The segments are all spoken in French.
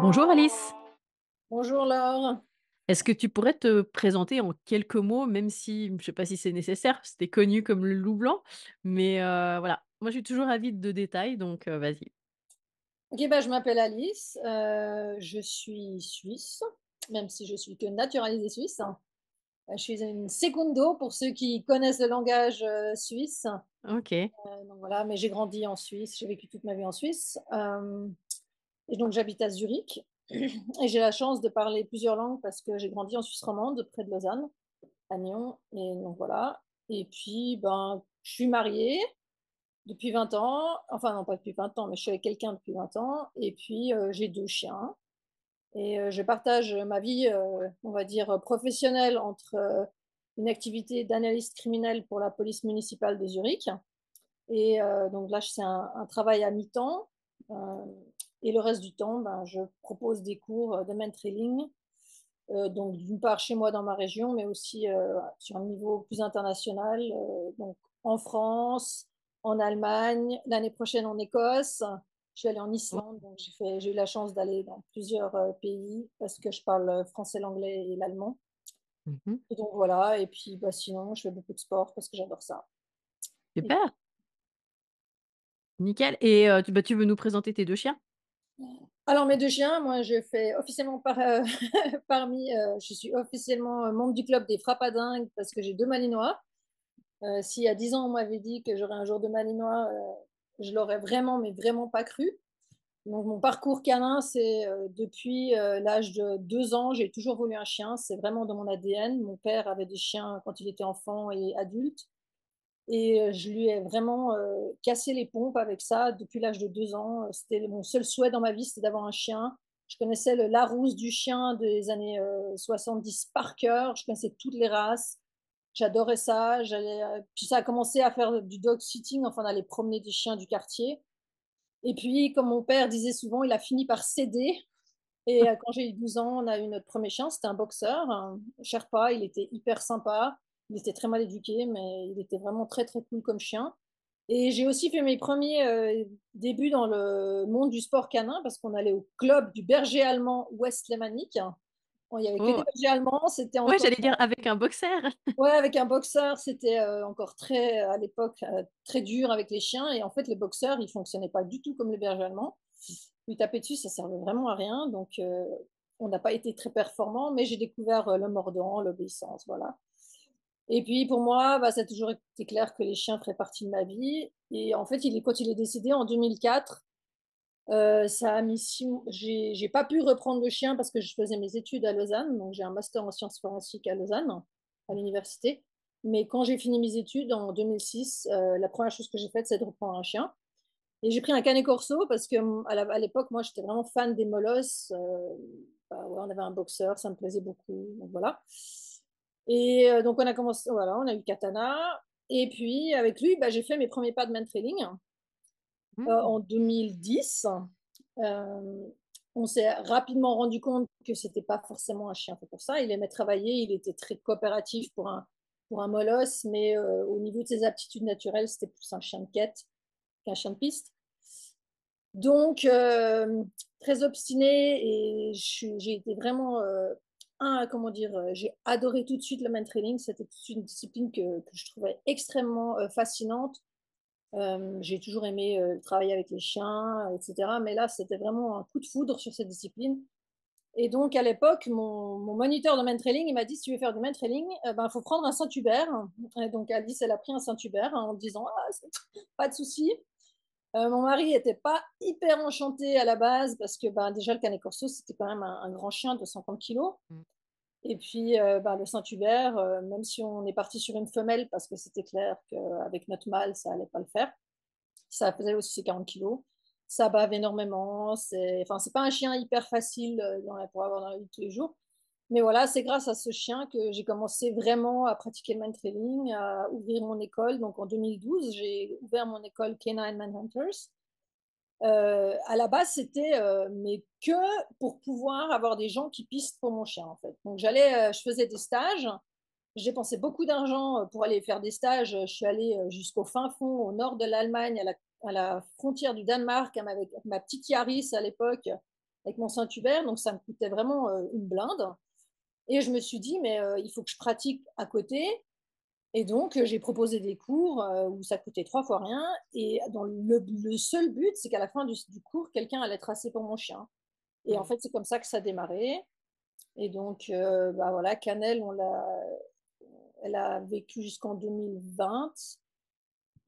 Bonjour Alice. Bonjour Laure. Est-ce que tu pourrais te présenter en quelques mots, même si je sais pas si c'est nécessaire, es connue comme le loup blanc, mais heu, voilà, moi je suis toujours avide de détails donc heu, vas-y. OK, bah, je m'appelle Alice, heu, je suis suisse, même si je suis que naturalisée suisse. Je suis une secundo pour ceux qui connaissent le langage, suisse. OK. Donc voilà, mais j'ai grandi en Suisse, j'ai vécu toute ma vie en Suisse, et donc j'habite à Zurich. Et j'ai la chance de parler plusieurs langues parce que j'ai grandi en Suisse romande, près de Lausanne, à Nyon. Et donc voilà. Et puis, ben, je suis mariée depuis 20 ans, enfin non pas depuis 20 ans, mais je suis avec quelqu'un depuis 20 ans. Et puis, heu, j'ai 2 chiens. Et heu, je partage ma vie, heu, on va dire, professionnelle entre, une activité d'analyste criminelle pour la police municipale de Zurich. Et donc là, c'est un travail à mi-temps, et le reste du temps, ben, je propose des cours, de mentoring, heu, donc d'une part chez moi dans ma région, mais aussi, heu, sur un niveau plus international, heu, donc en France, en Allemagne, l'année prochaine en Écosse. Je suis allée en. Islande, donc j'ai eu la chance d'aller dans plusieurs, pays parce que je parle, français, l'anglais et l'allemand Mmh mh. et donc voilà et puis, bah, sinon je fais beaucoup de sport parce que j'adore ça et Super! Nickel et tu bah, tu veux nous présenter tes 2 chiens? Alors mes 2 chiens, moi je fais officiellement par heu, parmi, heu, je suis officiellement membre du club des frappadingues parce que j'ai 2 malinois. S'il y a 10 ans, on m'avait dit que j'aurais un jour 2 malinois, je l'aurais vraiment, mais vraiment pas cru. Donc mon parcours canin, c'est, depuis, l'âge de 2 ans, j'ai toujours voulu un chien, c'est vraiment dans mon ADN. Mon père avait des chiens quand il était enfant et adulte et heu, je lui ai vraiment, heu, cassé les pompes avec ça depuis l'âge de 2 ans. C'était mon seul souhait dans ma vie, c'était d'avoir un chien. Je connaissais le Larousse du chien des années, heu, 70 par cœur, je connaissais toutes les races. J'adorais ça, puis ça a commencé à faire du dog sitting, enfin allait promener des chiens du quartier et puis comme mon père disait souvent, il a fini par céder et quand j'ai eu 12 ans, on a eu notre 1er chien, c'était un boxer, un Sherpa, il était hyper sympa. Il était très mal éduqué, mais il était vraiment très, très cool comme chien et j'ai aussi fait mes 1ers, heu, débuts dans le monde du sport canin parce qu'on allait au club du berger allemand Westlémanique. Bon, il y avait que des Oh! bergers allemands, c'était Ouais, j'allais dire avec un boxer? Ouais, avec un boxer, c'était, heu, encore très à l'époque, heu, très dur avec les chiens et en fait, les boxers, ils fonctionnaient pas du tout comme les bergers allemands. Lui taper dessus, ça servait vraiment à rien donc on n'a pas été très performants, mais j'ai découvert, le mordant, l'obéissance, voilà et puis pour moi, bah, ça a toujours été clair que les chiens feraient partie de ma vie. Et en fait, il est quand il est décédé en 2004, heu, ça a mis 6 m j'ai pas pu reprendre le chien parce que je faisais mes études à Lausanne, donc j'ai un master en sciences forensiques à Lausanne, à l'université, mais quand j'ai fini mes études en 2006, heu, la 1re chose que j'ai faite, c'est de reprendre un chien. Et j'ai pris un Canet Corso parce que, mmh, à l'époque, moi, j'étais vraiment fan des molosses, heu, bah, on avait un boxer, ça me plaisait beaucoup, donc voilà et heu, donc on a commencé voilà, on a eu Katana et puis avec lui, bah, j'ai fait mes 1ers pas de main-trailing, heu, Mmh. en 2010. Hem, on s'est rapidement rendu compte que c'était pas forcément un chien fait pour ça. Il aimait travailler, il était très coopératif pour un pour un molosse, mais au niveau de ses aptitudes naturelles, c'était plus un chien de quête qu'un chien de piste donc très obstiné et j'ai été vraiment, comment dire? Heu, j'ai adoré tout de suite le main-trailing, c'était tout de suite une discipline que je trouvais extrêmement, heu, fascinante. Hem, j'ai toujours aimé, travailler avec les chiens et cetera, mais là, c'était vraiment un coup de foudre sur cette discipline et donc à l'époque, mon mon moniteur de main-trailing, il m'a dit: «Si tu veux faire du main-trailing, eh ben, il faut prendre un Saint-Hubert» donc Alice, elle a pris un Saint-Hubert en disant: «Ah, pas de souci». Heu, mon mari était pas hyper enchanté à la base parce que, ben, déjà le Canet Corso, c'était quand même un un grand chien de 50 kilogrammes Mmh. et puis, heu, bah, le Saint-Hubert, heu, même si on est parti sur une femelle parce que c'était clair qu'avec notre mâle, ça allait pas le faire. Ça pesait aussi ses 40 kilogrammes. Ça bave énormément, c'est enfin, pas un chien hyper facile, heu, dans la pour avoir dans la vie de tous les jours, mais voilà, c'est grâce à ce chien que j'ai commencé vraiment à pratiquer le main-trailing, à ouvrir mon école, donc en 2012, j'ai ouvert mon école Canine Manhunters. Heu, à la base, c'était, heu, mais que pour pouvoir avoir des gens qui pistent pour mon chien, en fait, donc j'allais, heu, je faisais des stages. Je dépensais beaucoup d'argent, pour aller faire des stages, je suis allée, jusqu'au fin fond, au nord de l'Allemagne, à la à la frontière du Danemark, avec ma petite Yaris à l'époque avec mon Saint-Hubert, donc ça me coûtait vraiment, une blinde et je me suis dit: «Mais, heu, il faut que je pratique à côté» et donc heu, j'ai proposé des cours, heu, où ça coûtait 3 fois rien. Et dans le le seul but, c'est qu'à la fin du cours, quelqu'un allait tracer pour mon chien. Et en Mmh. fait, c'est comme ça que ça a démarré. Et donc bah, voilà, on l'a elle a vécu jusqu'en 2020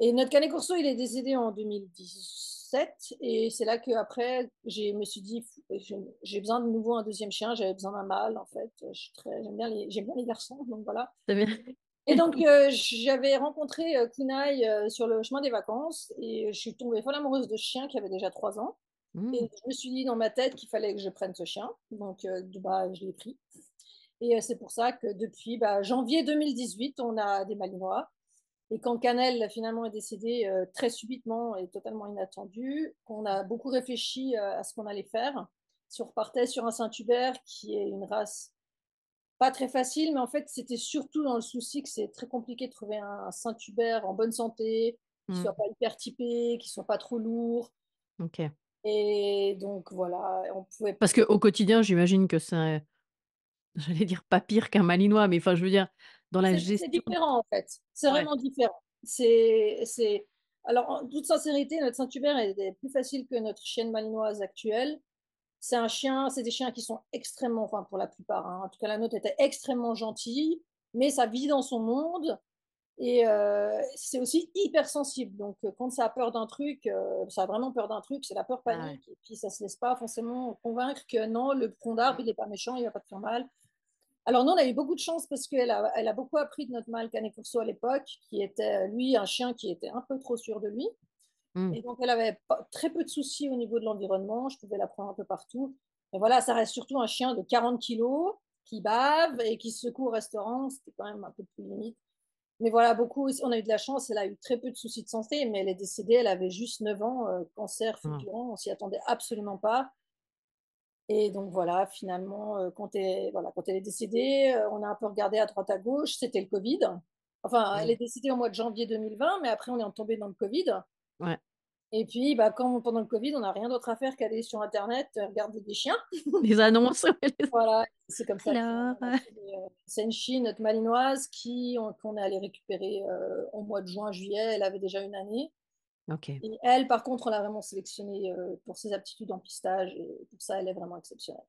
et notre Canet Corso, il est décédé en 2017 et c'est là qu'après, j'ai me suis dit: «F j'ai besoin de nouveau un 2e chien». J'avais besoin d'un mâle, en fait, je j'aime bien les j'aime bien les garçons, donc voilà. Bien. Et donc heu, j'avais rencontré, heu, Kounaï, heu, sur le chemin des vacances et je suis tombée folle amoureuse de ce chien qui avait déjà 3 ans. Et Mmh. je me suis dit dans ma tête qu'il fallait que je prenne ce chien, donc bah, je l'ai pris. Et c'est pour ça que depuis, bah, janvier 2018, on a des malinois et quand Cannelle finalement est décédée, heu, très subitement et totalement inattendu, qu'on a beaucoup réfléchi, heu, à ce qu'on allait faire. Si on repartait sur un Saint-Hubert qui est une race pas très facile, mais en fait, c'était surtout dans le souci que c'est très compliqué de trouver un Saint-Hubert en bonne santé, qui Mmh. soit pas hyper typé, qui soit pas trop lourd OK. et donc voilà on pouvait Parce qu'au quotidien, j'imagine que c'est j'allais dire pas pire qu'un malinois, mais enfin, je veux dire, dans la C'est différent, en fait. C'est ouais. vraiment différent. C'est c'est alors en toute sincérité, notre Saint-Hubert est est plus facile que notre chienne malinoise actuelle. C'est un chien c'est des chiens qui sont extrêmement enfin pour la plupart, hein, en tout cas la nôtre était extrêmement gentille, mais ça vit dans son monde et heu, c'est aussi hypersensible donc heu, quand ça a peur d'un truc, heu, ça a vraiment peur d'un truc, c'est la peur Ah ouais. panique et puis ça se laisse pas forcément convaincre que non, le tronc d'arbre, il est pas méchant, il va pas te faire mal. Alors nous, on a eu beaucoup de chance parce qu'elle a elle a beaucoup appris de notre mâle Canet Corso à l'époque, qui était, lui, un chien qui était un peu trop sûr de lui. Mmh. et donc elle avait très peu de soucis au niveau de l'environnement. Je pouvais la prendre un peu partout. Mais voilà, ça reste surtout un chien de 40 kilogrammes qui bave et qui se secoue au restaurant, c'était quand même un peu plus limite. Mais voilà, beaucoup on a eu de la chance, elle a eu très peu de soucis de santé, mais elle est décédée, elle avait juste 9 ans, heu, cancer Mmh. fulgurant, on s'y attendait absolument pas et donc voilà, finalement, heu, quand elle voilà, quand elle est décédée, heu, on a un peu regardé à droite à gauche, c'était le covid. Enfin, elle est décédée au mois de janvier 2020, mais après on est tombé dans le covid Ouais. et puis, bah, quand pendant le covid, on a rien d'autre à faire qu'aller sur internet, heu, regarder des chiens. Les annonces, Voilà, c'est comme ça alors, trouvé, heu, Senshi, notre malinoise qu'on est allé récupérer, au mois de juin, juillet, elle avait déjà 1 année Et elle, par contre, on l'a vraiment sélectionnée, heu, pour ses aptitudes en pistage et pour ça, elle est vraiment exceptionnelle,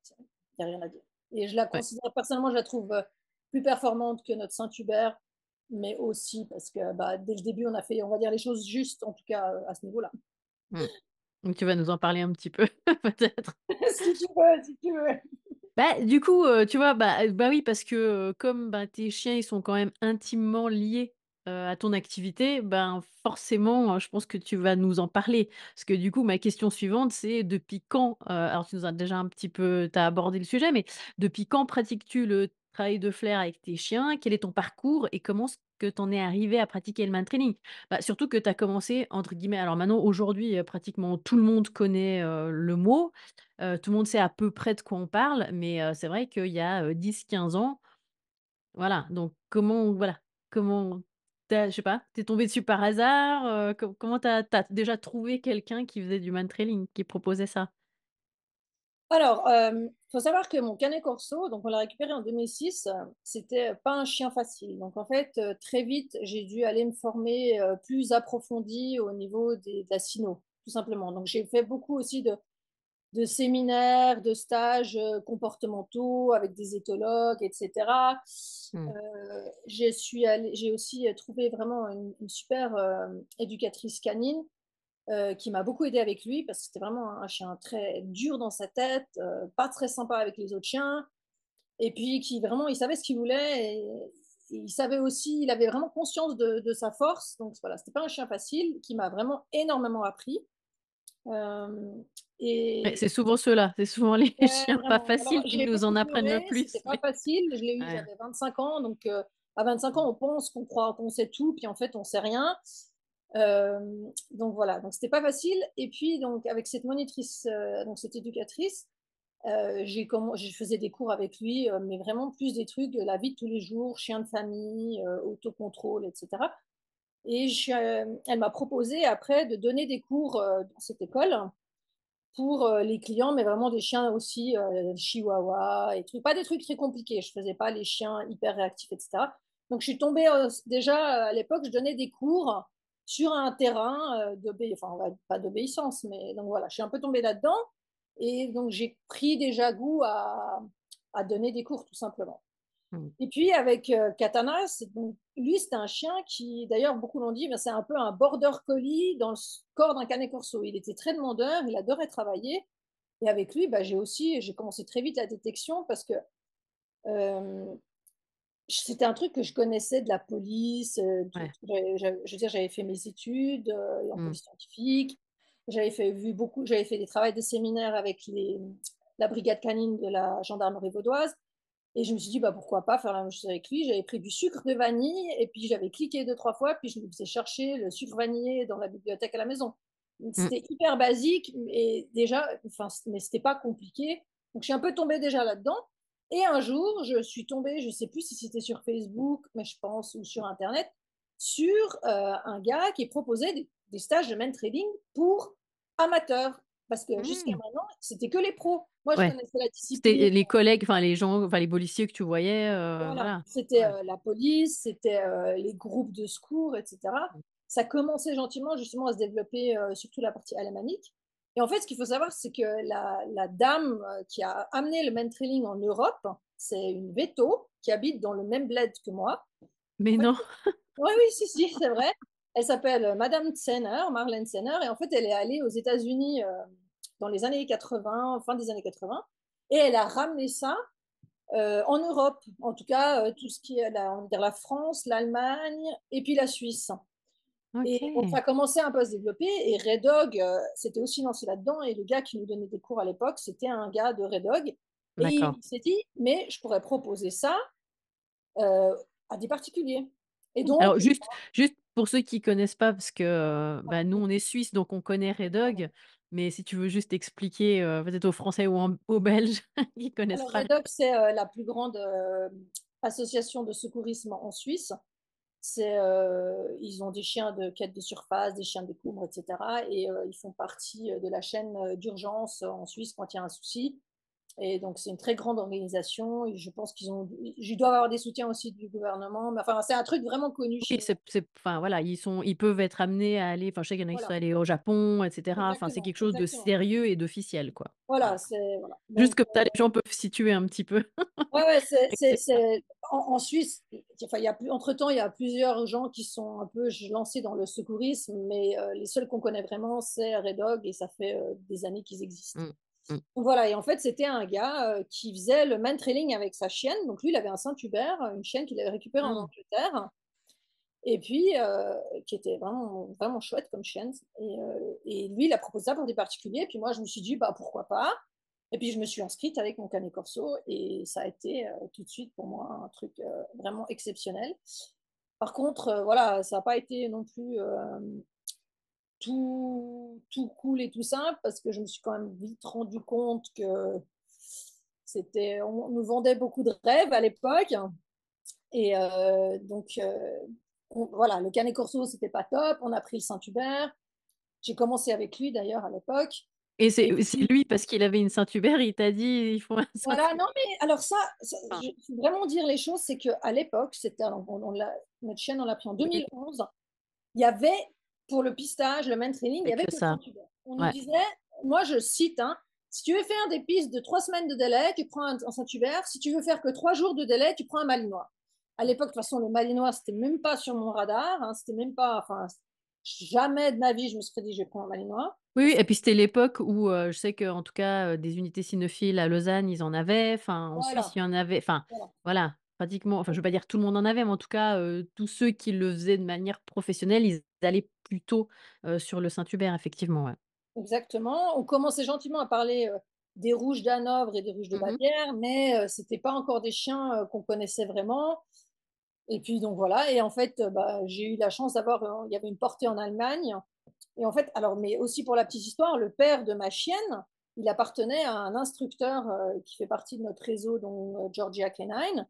il y a rien à dire et je la Ouais. considère personnellement, je la trouve, heu, plus performante que notre Saint-Hubert, mais aussi parce que, bah, dès le début, on a fait, on va dire les choses justes, en tout cas, heu, à ce niveau-là. Mmh. Donc tu vas nous en parler un petit peu, peut-être? Si tu veux, si tu veux. Bah, du coup, tu vois, bah, bah, oui, parce que, comme, bah, tes chiens, ils sont quand même intimement liés, heu, à ton activité, ben, forcément, heu, je pense que tu vas nous en parler. Parce que du coup, ma question suivante, c'est depuis quand, heu, alors tu nous as déjà un petit peu abordé le sujet, mais depuis quand pratiques-tu le travail de flair avec tes chiens? Quel est ton parcours et comment est-ce que tu en es arrivé à pratiquer le mantrailing? Bah, surtout que tu as commencé entre guillemets alors maintenant, aujourd'hui, pratiquement tout le monde connaît, le mot, tout le monde sait à peu près de quoi on parle, mais c'est vrai qu'il y a, heu, 10-15 ans, voilà, donc comment voilà, comment je sais pas, tu es tombée dessus par hasard, co comment tu as tu as déjà trouvé quelqu'un qui faisait du mantrailing, qui proposait ça? Alors, hem, faut savoir que mon Canet Corso, donc on l'a récupéré en 2006, heu, c'était pas un chien facile. Donc en fait, très vite, j'ai dû aller me former, plus approfondi au niveau des de tout simplement. Donc j'ai fait beaucoup aussi de de séminaires, de stages, heu, comportementaux avec des éthologues et cetera. Mmh. Heu, je suis allée j'ai aussi, heu, trouvé vraiment une une super, éducatrice canine, qui m'a beaucoup aidée avec lui parce que c'était vraiment un chien très dur dans sa tête, pas très sympa avec les autres chiens et puis qui vraiment il savait ce qu'il voulait et et il savait aussi il avait vraiment conscience de de sa force donc voilà, c'était pas un chien facile qui m'a vraiment énormément appris. Et c'est souvent ceux-là, c'est souvent les Ouais, chiens pas vraiment. Faciles qui nous en apprennent le plus, pas mais facile. Je l'ai eu, ouais. j'avais 25 ans donc heu, à 25 Mmh. ans, on pense qu'on croit qu'on sait tout, puis en fait, on sait rien. Donc voilà, donc c'était pas facile et puis donc avec cette monitrice, heu, donc cette éducatrice, heu, j'ai je faisais des cours avec lui, mais vraiment plus des trucs de la vie de tous les jours, chien de famille, autocontrôle et cetera et je elle m'a proposé après de donner des cours, dans cette école pour, heu, les clients, mais vraiment des chiens aussi, heu, chihuahua et pas des trucs très compliqués. Je faisais pas les chiens hyper réactifs et cetera. Donc je suis tombée, heu, s déjà, à l'époque, je donnais des cours sur un terrain, heu, d'obé enfin, pas d'obéissance, mais donc voilà, je suis un peu tombée là-dedans et donc j'ai pris déjà goût à à donner des cours tout simplement. Mmh. Et puis avec, heu, Katana, c'est donc lui, c'était un chien qui d'ailleurs beaucoup l'ont dit, bah, c'est un peu un border collie dans le corps d'un canet corso. Il était très demandeur, il adorait travailler et avec lui, bah, j'ai aussi j'ai commencé très vite la détection parce que, hem, c'était un truc que je connaissais de la police, de Ouais. j'av je veux dire, j'avais fait mes études, heu, en Mmh. police scientifique. J'avais fait vu beaucoup j'avais fait des travails de séminaire avec les la brigade canine de la gendarmerie vaudoise et je me suis dit: «Bah, pourquoi pas faire la même chose avec lui?» j'avais pris du sucre de vanille et puis j'avais cliqué 2-3 fois, puis je lui faisais chercher le sucre vanillé dans la bibliothèque à la maison. Mmh. c'était hyper basique, mais déjà enfin, mais c'était pas compliqué. Donc je suis un peu tombée déjà là-dedans et un jour, je suis tombée, je sais plus si c'était sur Facebook, mais je pense ou sur internet, sur, heu, un gars qui proposait des des stages de main-trading pour amateurs. Parce que jusqu'à Mmh. maintenant, c'était que les pros. Moi, je connaissais la C'était discipline les collègues, enfin les gens, enfin les policiers que tu voyais, voilà, voilà. c'était, Ouais. heu, la police, c'était, heu, les groupes de secours et cetera. Mmh. Ça commençait gentiment justement à se développer, surtout la partie alémanique et en fait, ce qu'il faut savoir, c'est que la la dame, qui a amené le main-trailing en Europe, c'est une véto qui habite dans le même bled que moi. En Mais fait non? oui, oui, si, si, c'est vrai. Elle s'appelle, madame Zenner, Marlène Zenner et en fait, elle est allée aux États-Unis, dans les années 80, fin des années 80 et elle a ramené ça, heu, en Europe. En tout cas, heu, tout ce qui est la on va dire la France, l'Allemagne et puis la Suisse. Et OK. a commencé un peu à se développer et Red Dog, heu, s'était aussi lancé là-dedans et le gars qui nous donnait des cours à l'époque, c'était un gars de Red Dog. Et il s'est dit: «Mais je pourrais proposer ça, heu, à des particuliers» et donc Alors juste juste pour ceux qui connaissent pas parce que, bah, nous on est suisses donc on connaît Red Dog, mais si tu veux juste expliquer, heu, peut-être aux Français ou en aux Belges qui connaissent Alors pas. C'est, heu, la plus grande, hem, association de secourisme en Suisse. C'est, heu, ils ont des chiens de quête de surface, des chiens de découvre et cetera et ils font partie, de la chaîne, d'urgence en Suisse quand il y a un souci et donc c'est une très grande organisation et je pense qu'ils ont ils doivent avoir des soutiens aussi du gouvernement, mais enfin, c'est un truc vraiment connu Oui, chez eux. c'est c'est enfin voilà, ils sont ils peuvent être amenés à aller enfin je sais qu'il y en a qui sont allés au Japon et cetera, enfin c'est quelque chose de sérieux et d'officiel quoi. Voilà, c'est voilà, Juste comme ça les gens peuvent situer un petit peu. Ouais, ouais, c'est en en Suisse, enfin, il y a plus entre-temps, il y a plusieurs gens qui sont un peu lancés dans le secourisme, mais heu, les seuls qu'on connaît vraiment, c'est Red Dog et ça fait, heu, des années qu'ils existent. mmh, voilà et en fait, c'était un gars, heu, qui faisait le mantrailing avec sa chienne. Donc lui, il avait un Saint-Hubert, une chienne qu'il avait récupérée en mmh. Angleterre et puis, heu, qui était vraiment vraiment chouette comme chienne et heu et lui, il a proposé ça pour des particuliers. Puis moi, je me suis dit: «Bah, pourquoi pas?» et puis je me suis inscrite avec mon canet corso et ça a été, tout de suite pour moi un truc, vraiment exceptionnel. Par contre, voilà, ça a pas été non plus, tout tout cool et tout simple parce que je me suis quand même vite rendu compte que c'était on nous vendait beaucoup de rêves à l'époque et heu, donc on voilà, le canet corso, c'était pas top. On a pris le Saint-Hubert. J'ai commencé avec lui d'ailleurs à l'époque Et c'est lui parce qu'il avait une Saint-Hubert, il t'a dit: «Il faut un voilà, Saint-Hubert». non mais alors ça, ça Enfin, je faut vraiment dire les choses, c'est qu'à l'époque, c'était notre chienne, on l'a pris en oui, 2011, il y avait pour le pistage, le main training, il y avait que que le ça. On nous disait, moi je cite, hein: «Si tu veux faire des pistes de 3 semaines de délai, tu prends un un Saint-Hubert. Si tu veux faire que 3 jours de délai, tu prends un Malinois». À l'époque, de toute façon, le Malinois, c'était même pas sur mon radar, hein, c'était même pas enfin, jamais de ma vie je me serais dit: «Je vais prendre un Malinois». oui, et puis c'était l'époque où, heu, je sais qu'en tout cas, heu, des unités cynophiles à Lausanne, ils en avaient, enfin en Suisse, il y en avait, enfin voilà. voilà, pratiquement enfin je veux pas dire tout le monde en avait, mais en tout cas, tous ceux qui le faisaient de manière professionnelle, ils allaient plutôt, sur le Saint-Hubert effectivement, ouais. Exactement. On commençait gentiment à parler, des rouges d'Hanovre et des rouges de Mmh mh. Bavière, mais heu, c'était pas encore des chiens, qu'on connaissait vraiment et puis donc voilà et en fait, bah, j'ai eu la chance d'avoir, il y avait une portée en Allemagne et en fait alors mais aussi pour la petite histoire, le père de ma chienne, il appartenait à un instructeur, qui fait partie de notre réseau heu, Georgia Canine.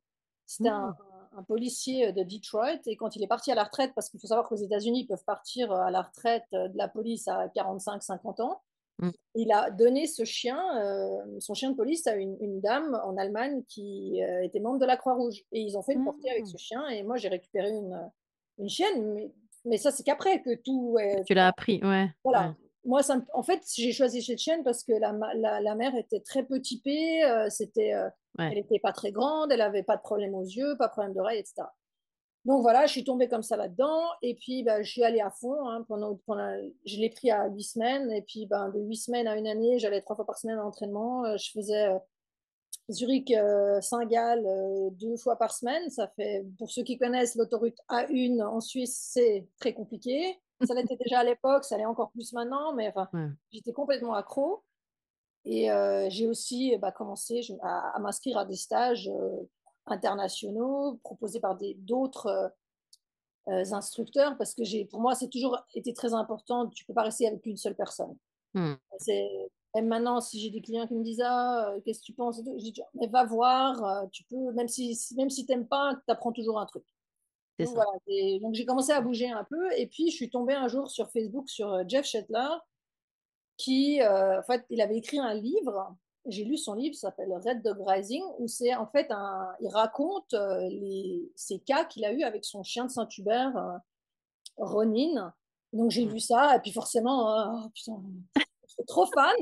C'était un Mmh. un un policier, heu, de Detroit et quand il est parti à la retraite parce qu'il faut savoir qu'aux États-Unis, ils peuvent partir, heu, à la retraite, heu, de la police à 45-50 ans. Mmh. Il a donné ce chien, son chien de police à une une dame en Allemagne qui, était membre de la Croix-Rouge et ils ont fait une portée avec ce chien et moi j'ai récupéré une, chienne, mais mais ça c'est qu'après que tout est Tu l'as appris, ouais, voilà. Moi ça me en fait, j'ai choisi cette chienne parce que la ma la la mère était très peu typée, heu, c'était, ouais. elle était pas très grande, elle avait pas de problème aux yeux, pas de problème d'oreille et cetera. Donc voilà, je suis tombée comme ça là-dedans et puis, bah, je suis allée à fond, hein, pendant pendant je l'ai pris à 8 semaines et puis, ben, de 8 semaines à une année, j'allais 3 fois par semaine à l'entraînement, heu, je faisais, Zurich, Saint-Gall, heu, 2 fois par semaine. Ça fait pour ceux qui connaissent l'autoroute A1 en Suisse, c'est très compliqué. Ça l'était déjà à l'époque, ça l'est encore plus maintenant, mais enfin, Ouais. j'étais complètement accro et heu, j'ai aussi, bah, commencé je à à m'inscrire à des stages, heu, internationaux proposés par d'autres, heu, instructeurs parce que pour moi, c'est toujours été très important, tu peux pas rester avec une seule personne. Mmh. Même maintenant, si j'ai des clients qui me disent: «Ah, qu'est-ce que tu penses et tout?» je dis «Mais va voir, tu peux même si même si tu aimes pas, tu apprends toujours un truc». Donc ça. voilà, et donc j'ai commencé à bouger un peu et puis je suis tombée un jour sur Facebook sur, heu, Jeff Shetler qui, heu, en fait, il avait écrit un livre. J'ai lu son livre, s'appelle Red Dog Rising, où c'est en fait un il raconte, heu, les ces cas qu'il a eu avec son chien de Saint-Hubert, heu, Ronin. Donc j'ai Mmh. lu ça et puis forcément, oh putain, j'étais trop fan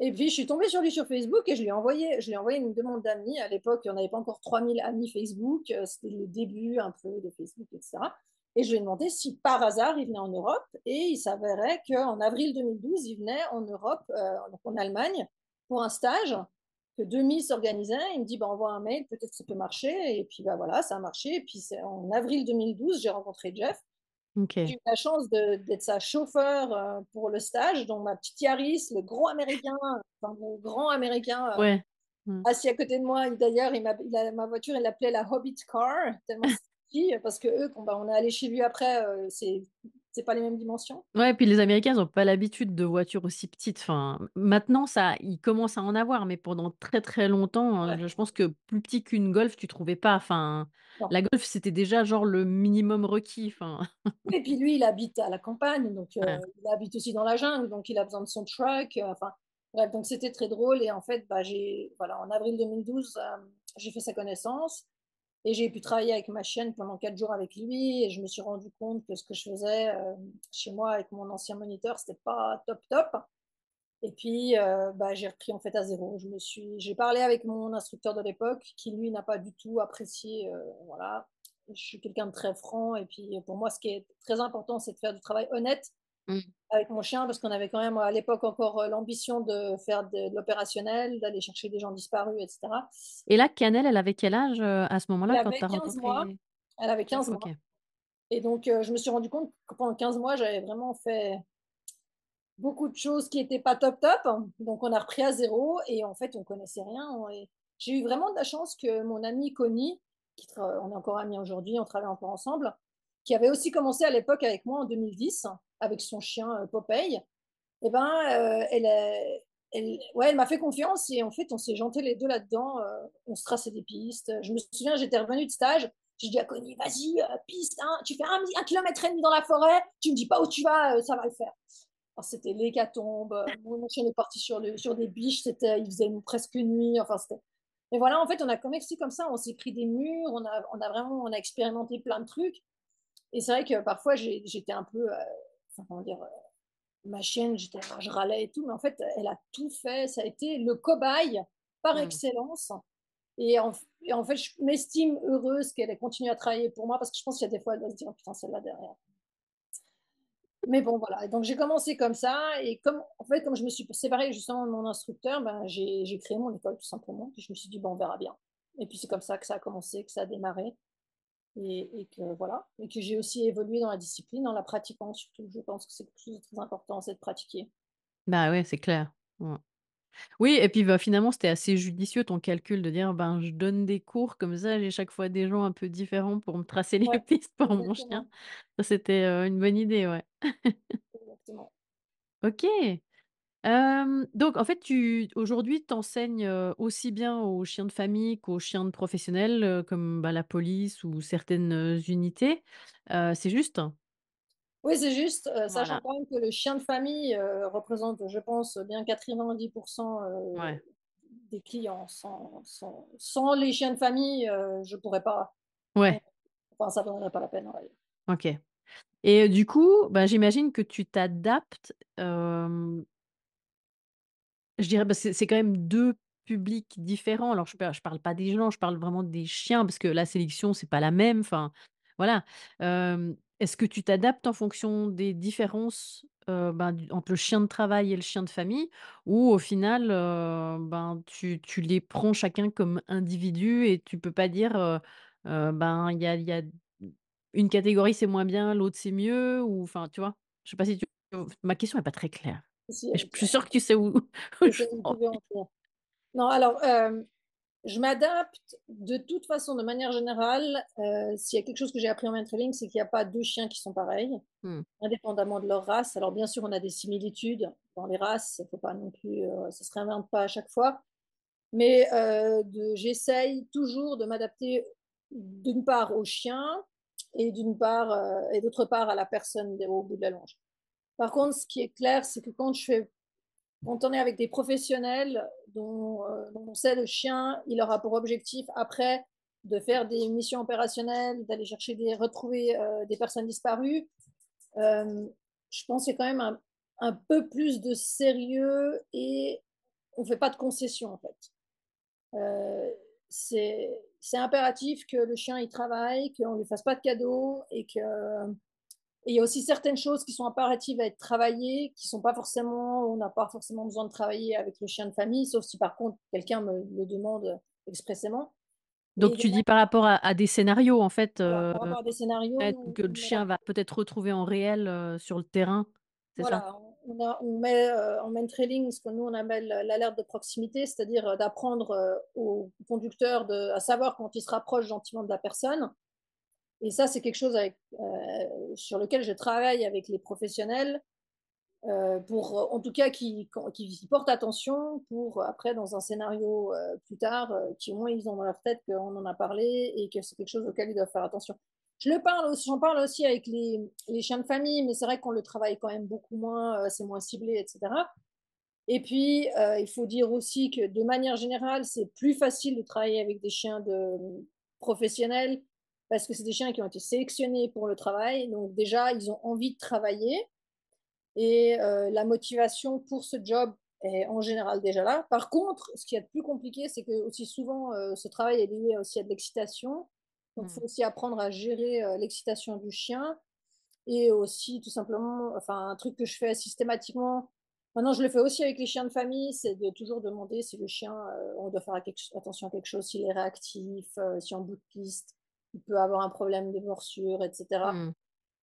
et puis je suis tombée sur lui sur Facebook et je lui ai envoyé je envoyé une demande d'amis. À l'époque, on n'avait pas encore 3000 amis Facebook, heu, c'était le début un peu de Facebook et cetera. Et je lui ai demandé si par hasard il venait en Europe. Et il s'avérait qu'en avril 2012, il venait en Europe, donc en Allemagne pour un stage que 2 s'organisaient. Il me dit: «Bah, envoie un mail, peut-être ça peut marcher» et puis, bah, voilà, ça a marché. Et puis en avril 2012, j'ai rencontré Jeff j'ai eu la chance d'être sa chauffeur, pour le stage, donc ma petite Yaris, le gros américain, enfin le grand américain, Ouais. Mmh. assis à côté de moi d'ailleurs il m'a il a ma voiture, il l'appelait la Hobbit car tellement parce qu'eux quand, bah, on est allés chez lui après, c'est c'est pas les mêmes dimensions? Ouais, puis les Américains, ils ont pas l'habitude de voitures aussi petites. Enfin, maintenant, ça ils commencent à en avoir, mais pendant très, très longtemps, Ouais, je pense que plus petit qu'une Golf, tu trouvais pas. Enfin, non. la Golf, c'était déjà genre le minimum requis, enfin. Oui et puis lui, il habite à la campagne, donc il habite aussi dans la jungle, donc il a besoin de son truck, enfin bref, donc c'était très drôle et en fait, bah, j'ai voilà, en avril 2012, hem, j'ai fait sa connaissance et j'ai pu travailler avec ma chienne pendant 4 jours avec lui et je me suis rendu compte que ce que je faisais, hem, chez moi avec mon ancien moniteur, c'était pas top, top et puis, heu, bah, j'ai repris en fait à zéro. Je me suis j'ai parlé avec mon instructeur de l'époque qui lui n'a pas du tout apprécié, heu, voilà. Je suis quelqu'un de très franc et puis pour moi, ce qui est très important, c'est de faire du travail honnête Mmh. avec mon chien parce qu'on avait quand même à l'époque encore, heu, l'ambition de faire de de l'opérationnel, d'aller chercher des gens disparus et cetera. Et là, Cannelle, elle avait quel âge, heu, à ce moment-là, quand tu avait as 15 mois, rencontré elle avait Jeff? 15 OK. mois et donc heu, je me suis rendu compte que pendant 15 mois, j'avais vraiment fait beaucoup de choses qui étaient pas top, top. Donc on a repris à zéro et en fait, on connaissait rien et j'ai eu vraiment de la chance que mon amie Connie, qui tra on est encore amies aujourd'hui, on travaille encore ensemble, qui avait aussi commencé à l'époque avec moi en 2010 avec son chien, heu, Popeye et ben, elle est elle ouais, elle m'a fait confiance et en fait, on s'est jantés les 2 là-dedans, on se traçait des pistes. Je me souviens, j'étais revenue de stage, j'ai dit à Connie: «Vas-y, piste, hein, tu fais un 1 kilomètre et demi dans la forêt, tu me dis pas où tu vas, ça va le faire». C'était l'hécatombe, mon chien est parti sur des biches, il faisait presque nuit, enfin c'était mais voilà, en fait, on a commencé comme ça, on s'est pris des murs, on a vraiment on a expérimenté plein de trucs et c'est vrai que parfois j'étais un peu, enfin comment dire? Ma chienne, je râlais et tout, mais en fait, elle a tout fait. Ça a été le cobaye par Mmh. excellence et en f et en fait, je m'estime heureuse qu'elle ait continué à travailler pour moi parce que je pense qu'il y a des fois, elle doit se dire: «Oh putain, celle-là derrière». Mais bon, voilà donc j'ai commencé comme ça et comme en fait, comme je me suis séparée justement de mon instructeur, ben, j'ai j'ai créé mon école tout simplement. Puis je me suis dit: «Bon, on verra bien» et puis c'est comme ça que ça a commencé, que ça a démarré et et que voilà et que j'ai aussi évolué dans la discipline en la pratiquant surtout. Je pense que c'est quelque chose de très important, c'est de pratiquer. Bah, ouais, c'est clair. Oui et puis, bah, finalement, c'était assez judicieux ton calcul de dire: «Ben, je donne des cours comme ça, j'ai chaque fois des gens un peu différents pour me tracer les Ouais, pistes pour mon chien». Ça, c'était, heu, une bonne idée, ouais. Exactement. OK. Hem, donc en fait, tu aujourd'hui, tu enseignes, aussi bien aux chiens de famille qu'aux chiens de professionnels, heu, comme, bah, la police ou certaines, heu, unités, heu, c'est juste? Oui, c'est juste, heu, sachant Voilà. quand même que le chien de famille, heu, représente, je pense, bien 90 heu, Ouais. des clients. Sans sans sans les chiens de famille, heu, je pourrais pas. On Ouais. enfin, ça vaudrait pas la peine, on va dire. OK et du coup, bah, j'imagine que tu t'adaptes, hem je dirais, bah, c'est quand même 2 publics différents. Alors je pa je parle pas des gens, je parle vraiment des chiens parce que la sélection, c'est pas la même, enfin, voilà. Est-ce que tu t'adaptes en fonction des différences, ben, entre le chien de travail et le chien de famille? Ou au final, ben, tu les prends chacun comme individu et tu peux pas dire, heu, ben, il y a il y a une catégorie c'est moins bien, l'autre c'est mieux ou enfin, tu vois? Je sais pas si tu ma question est pas très claire, Si, je suis sûre que tu sais où où Je. Non, alors, hem, je m'adapte de toute façon, de manière générale, heu, s'il y a quelque chose que j'ai appris en Mantrailing, c'est qu'il y a pas 2 chiens qui sont pareils, Mmh. indépendamment de leur race. Alors bien sûr, on a des similitudes dans les races, il faut pas non plus, heu, ça se réinvente pas à chaque fois. Mais, de j'essaye toujours de m'adapter d'une part au chien et d'une part, et d'autre part à la personne au bout de la longe. Par contre, ce qui est clair, c'est que quand je fais quand on est avec des professionnels dont, heu, dont on sait le chien, il aura pour objectif après de faire des missions opérationnelles, d'aller chercher des retrouver, heu, des personnes disparues. Hem, je pense qu'il y a quand même un peu plus de sérieux et on fait pas de concessions, en fait. C'est impératif que le chien, il travaille, qu'on lui fasse pas de cadeaux et que et il y a aussi certaines choses qui sont imparatives à être travaillées, qui sont pas forcément on n'a pas forcément besoin de travailler avec le chien de famille, sauf si par contre quelqu'un me le demande expressément. Donc et tu dis par rapport à à des scénarios en fait, Voilà, heu, par rapport à des scénarios, ouais, nous que le chien va peut-être retrouver en réel, heu, sur le terrain, c'est ça? Voilà, on on a on met, heu, en Mantrailing ce que nous on appelle l'alerte de proximité, c'est-à-dire, heu, d'apprendre, au conducteur de à savoir quand il se rapproche gentiment de la personne et ça, c'est quelque chose heu, sur lequel je travaille avec les professionnels, heu, pour, en tout cas, qu'ils y portent attention pour après dans un scénario, heu, plus tard, heu, qu'au moins ils ont dans leur tête qu'on en a parlé et que c'est quelque chose auquel ils doivent faire attention. Je le parle j'en parle aussi avec les les chiens de famille, mais c'est vrai qu'on le travaille quand même beaucoup moins, c'est moins ciblé et cetera et puis, il faut dire aussi que de manière générale, c'est plus facile de travailler avec des chiens de professionnels parce que c'est des chiens qui ont été sélectionnés pour le travail, donc déjà, ils ont envie de travailler. Et heu, la motivation pour ce job est en général déjà là. Par contre, ce qu'il y a de plus compliqué, c'est qu'aussi souvent, heu, ce travail est lié aussi à de l'excitation, donc il faut Mmh. aussi apprendre à gérer, heu, l'excitation du chien. Et aussi tout simplement enfin un truc que je fais systématiquement, maintenant je le fais aussi avec les chiens de famille, c'est de toujours demander si le chien, on doit faire attention à quelque chose, s'il est réactif, si en bout de piste, il peut avoir un problème de morsure et cetera. Mmh.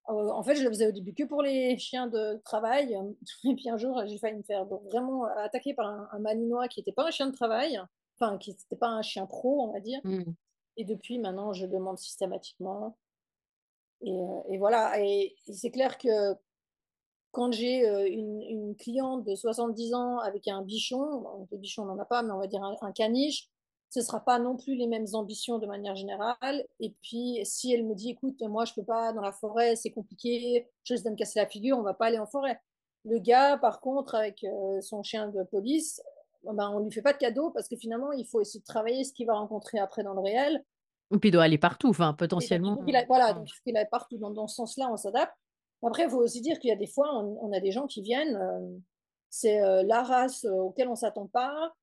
Heu, en fait, je le faisais au début que pour les chiens de travail, et puis un jour, j'ai failli me faire donc vraiment attaquer par un un malinois qui était pas un chien de travail, enfin qui c'était pas un chien pro, on va dire Mmh. et depuis maintenant, je demande systématiquement et heu et voilà et et c'est clair que quand j'ai, heu, une une cliente de 70 ans avec un bichon, des bichons on en a pas, mais on va dire un un caniche, ce sera pas non plus les mêmes ambitions de manière générale et puis si elle me dit: «Écoute, moi je peux pas dans la forêt, c'est compliqué, je risque de me casser la figure, on va pas aller en forêt». Le gars par contre avec, heu, son chien de police, bon ben, on lui fait pas de cadeau parce que finalement il faut essayer de travailler ce qu'il va rencontrer après dans le réel Et puis il doit aller partout, enfin donc il potentiellement, qu'il aille voilà, donc il aille partout. Donc dans ce sens-là, on s'adapte. Après, il faut aussi dire qu'il y a des fois, on on a des gens qui viennent, heu, c'est, heu, la race, auquel on s'attend pas,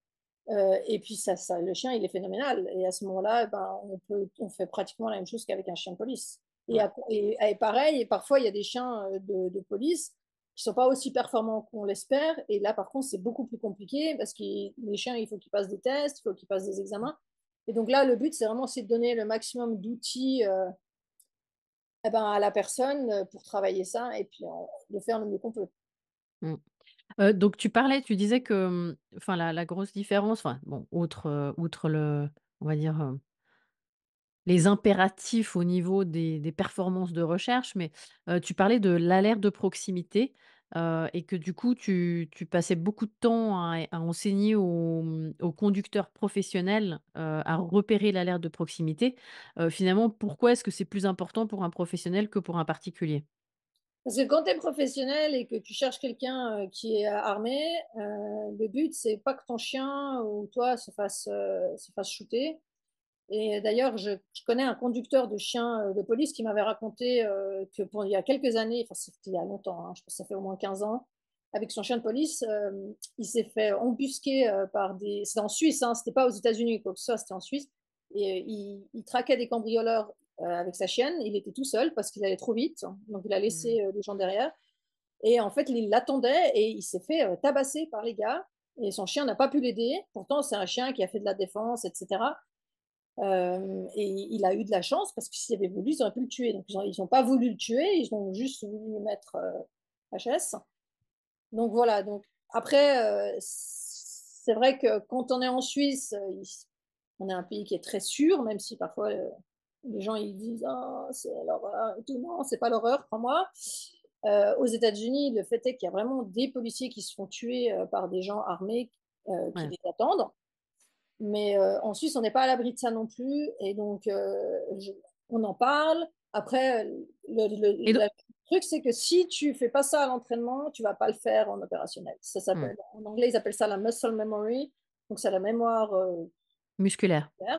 heu et puis ça ça le chien, il est phénoménal et à ce moment-là, eh ben, on peut on fait pratiquement la même chose qu'avec un chien de police et Ouais. à et et pareil et parfois il y a des chiens, heu, de de police qui sont pas aussi performants qu'on l'espère et là, par contre, c'est beaucoup plus compliqué parce qu'ils les chiens, il faut qu'ils passent des tests, il faut qu'ils passent des examens et donc là, le but, c'est vraiment de donner le maximum d'outils, heu et ben, à la personne, pour travailler ça et puis en de faire le mieux qu'on peut. Mmh. Donc tu parlais, tu disais que, mmh, la grosse différence, enfin outre, le on va dire, les impératifs au niveau des performances de recherche, mais, tu parlais de l'alerte de proximité, et que du coup tu passais beaucoup de temps à enseigner aux, mmh, conducteurs professionnels, à repérer l'alerte de proximité. Finalement, pourquoi est-ce que c'est plus important pour un professionnel que pour un particulier? Parce que quand tu es professionnel et que tu cherches quelqu'un euh, qui est armé, euh, le but, c'est pas que ton chien ou toi se fasse, euh, se fasse shooter. Et d'ailleurs, je, connais un conducteur de chien euh, de police qui m'avait raconté que pour, il y a quelques années, enfin c'était il y a longtemps, hein, je pense que ça fait au moins 15 ans, avec son chien de police, il s'est fait embusquer par des... C'était en Suisse, hein, c'était pas aux États-Unis, quoi que ce soit, c'était en Suisse. Et il, traquait des cambrioleurs avec sa chienne. Il était tout seul parce qu'il allait trop vite. Donc il a laissé Mmh. euh, les gens derrière. Et en fait, il l'attendait et il s'est fait euh, tabasser par les gars. Et son chien n'a pas pu l'aider. Pourtant, c'est un chien qui a fait de la défense, etc. Euh, et il a eu de la chance parce que s'il avait voulu, ils auraient pu le tuer. Donc ils n'ont pas voulu le tuer, ils ont juste voulu le mettre euh, HS. Donc voilà, donc après, euh, c'est vrai que quand on est en Suisse, euh, on est un pays qui est très sûr, même si parfois euh, les gens ils disent ah, c'est l'horreur et tout. Non, c'est pas l'horreur, crois-moi. Euh, aux États-Unis, le fait est qu'il y a vraiment des policiers qui se font tuer euh, par des gens armés euh, qui Ouais. les attendent. Mais en Suisse, on n'est pas à l'abri de ça non plus. Et donc, je- on en parle. Après, le, truc, c'est que si tu fais pas ça à l'entraînement, tu vas pas le faire en opérationnel. Ça mmh, s'appelle, en anglais, ils appellent ça la muscle memory. Donc, c'est la mémoire musculaire. musculaire.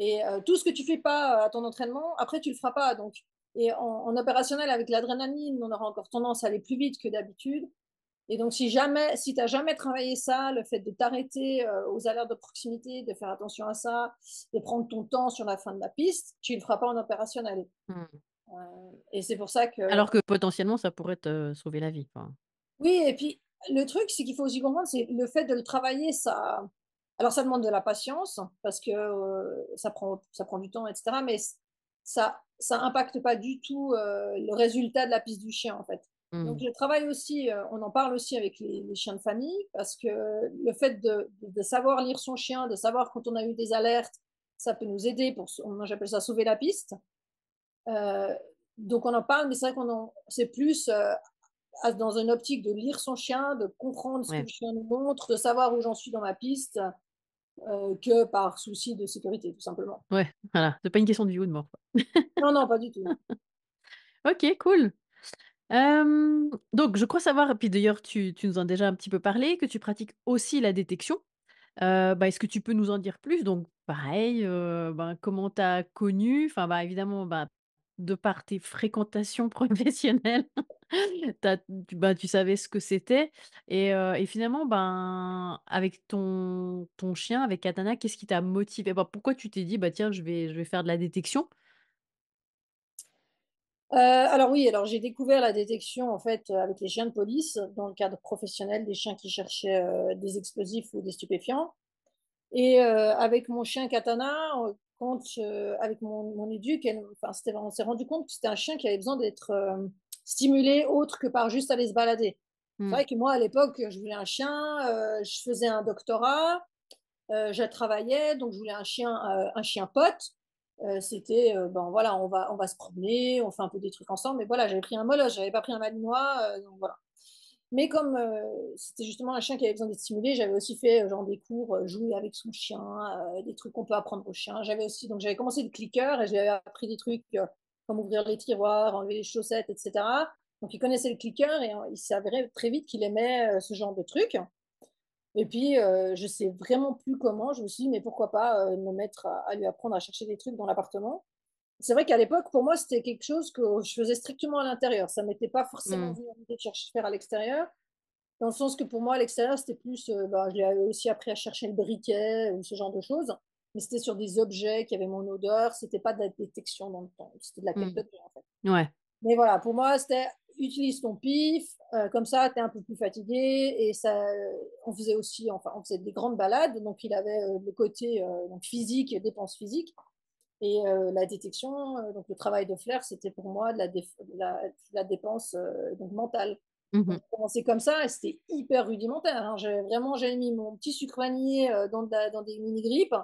Et euh, tout ce que tu fais pas à ton entraînement, après, tu le feras pas. Donc, et en, en opérationnel, avec l'adrénaline, on aura encore tendance à aller plus vite que d'habitude. Et donc, si jamais, si tu n'as jamais travaillé ça, le fait de t'arrêter euh, aux alertes de proximité, de faire attention à ça, de prendre ton temps sur la fin de la piste, tu ne le feras pas en opérationnel. Mmh. Euh, et c'est pour ça que. Alors que potentiellement, ça pourrait te sauver la vie. Oui, et puis le truc, c'est qu'il faut aussi comprendre, c'est le fait de le travailler, ça. Alors, ça demande de la patience, parce que euh, ça prend, ça prend du temps, etc. Mais ça ça impacte pas du tout euh, le résultat de la piste du chien, en fait. Donc, Mmh. je travaille aussi, euh, on en parle aussi avec les, les chiens de famille, parce que le fait de, savoir lire son chien, de savoir quand on a eu des alertes, ça peut nous aider pour, j'appelle ça sauver la piste. Donc, on en parle, mais c'est vrai qu'on en, c'est plus dans une optique de lire son chien, de comprendre ce que le chien nous montre, de savoir où j'en suis dans ma piste, euh, que par souci de sécurité, tout simplement. Ouais, voilà, c'est pas une question de vie ou de mort. Non, non, pas du tout. OK, cool. Donc je crois savoir et puis d'ailleurs tu tu nous en as déjà un petit peu parlé, que tu pratiques aussi la détection. Heu, bah, est-ce que tu peux nous en dire plus? Donc pareil, heu, ben, comment tu as connu? Enfin, bah, évidemment, bah, de par tes fréquentations professionnelles, as tu savais ce que c'était et finalement, ben, avec ton ton chien, avec Katana, qu'est-ce qui t'a motivé? Bah, pourquoi tu t'es dit: «Bah, tiens, je vais je vais faire de la détection»? Alors oui, alors j'ai découvert la détection en fait avec les chiens de police dans le cadre professionnel des chiens qui cherchaient des explosifs ou des stupéfiants. Et avec mon chien Katana, quand euh, avec mon, mon éduc, elle- enfin, c'était- on s'est rendu compte que c'était un chien qui avait besoin d'être euh, stimulé autre que par juste aller se balader. C'est Mmh. vrai que moi à l'époque, je voulais un chien, euh, je faisais un doctorat, je travaillais, donc je voulais un chien, un chien pote. C'était, ben voilà, on va, on va se promener, on fait un peu des trucs ensemble. Mais voilà, j'avais pris un molosse, j'avais pas pris un malinois, donc voilà. Mais comme euh, c'était justement un chien qui avait besoin d'être stimulé, j'avais aussi fait euh, genre des cours, euh, jouer avec son chien, des trucs qu'on peut apprendre au chien. J'avais aussi, donc j'avais commencé le clicker et j'avais appris des trucs comme ouvrir les tiroirs, enlever les chaussettes, etc. Donc il connaissait le clicker et il avéré très vite qu'il aimait ce genre de trucs. Et puis, je sais vraiment plus comment. Je me suis dit, mais pourquoi pas me mettre à lui apprendre à chercher des trucs dans l'appartement. C'est vrai qu'à l'époque, pour moi, c'était quelque chose que je faisais strictement à l'intérieur. Ça ne m'était pas forcément Mmh. venu à l'idée de chercher faire à l'extérieur. Dans le sens que pour moi, à l'extérieur, c'était plus. euh, bah, je l'ai aussi appris à chercher le briquet ou ce genre de choses. Mais c'était sur des objets qui avaient mon odeur. C'était pas de la détection dans le temps. C'était de la quête Mmh. d'objet, en fait. Ouais. Mais voilà, pour moi, c'était utilise ton pif, euh, comme ça, tu es un peu plus fatigué. Et ça, on faisait aussi, enfin, on faisait des grandes balades. Donc, il avait euh, le côté euh, donc physique, dépense physique. Et euh, la détection, euh, donc le travail de flair, c'était pour moi de la, déf- de la, de la dépense euh, donc mentale. Donc, mh. j'ai commencé comme ça et c'était hyper rudimentaire. hein. J'avais vraiment, j'avais mis mon petit euh, dans, de la- dans des mini-grippes.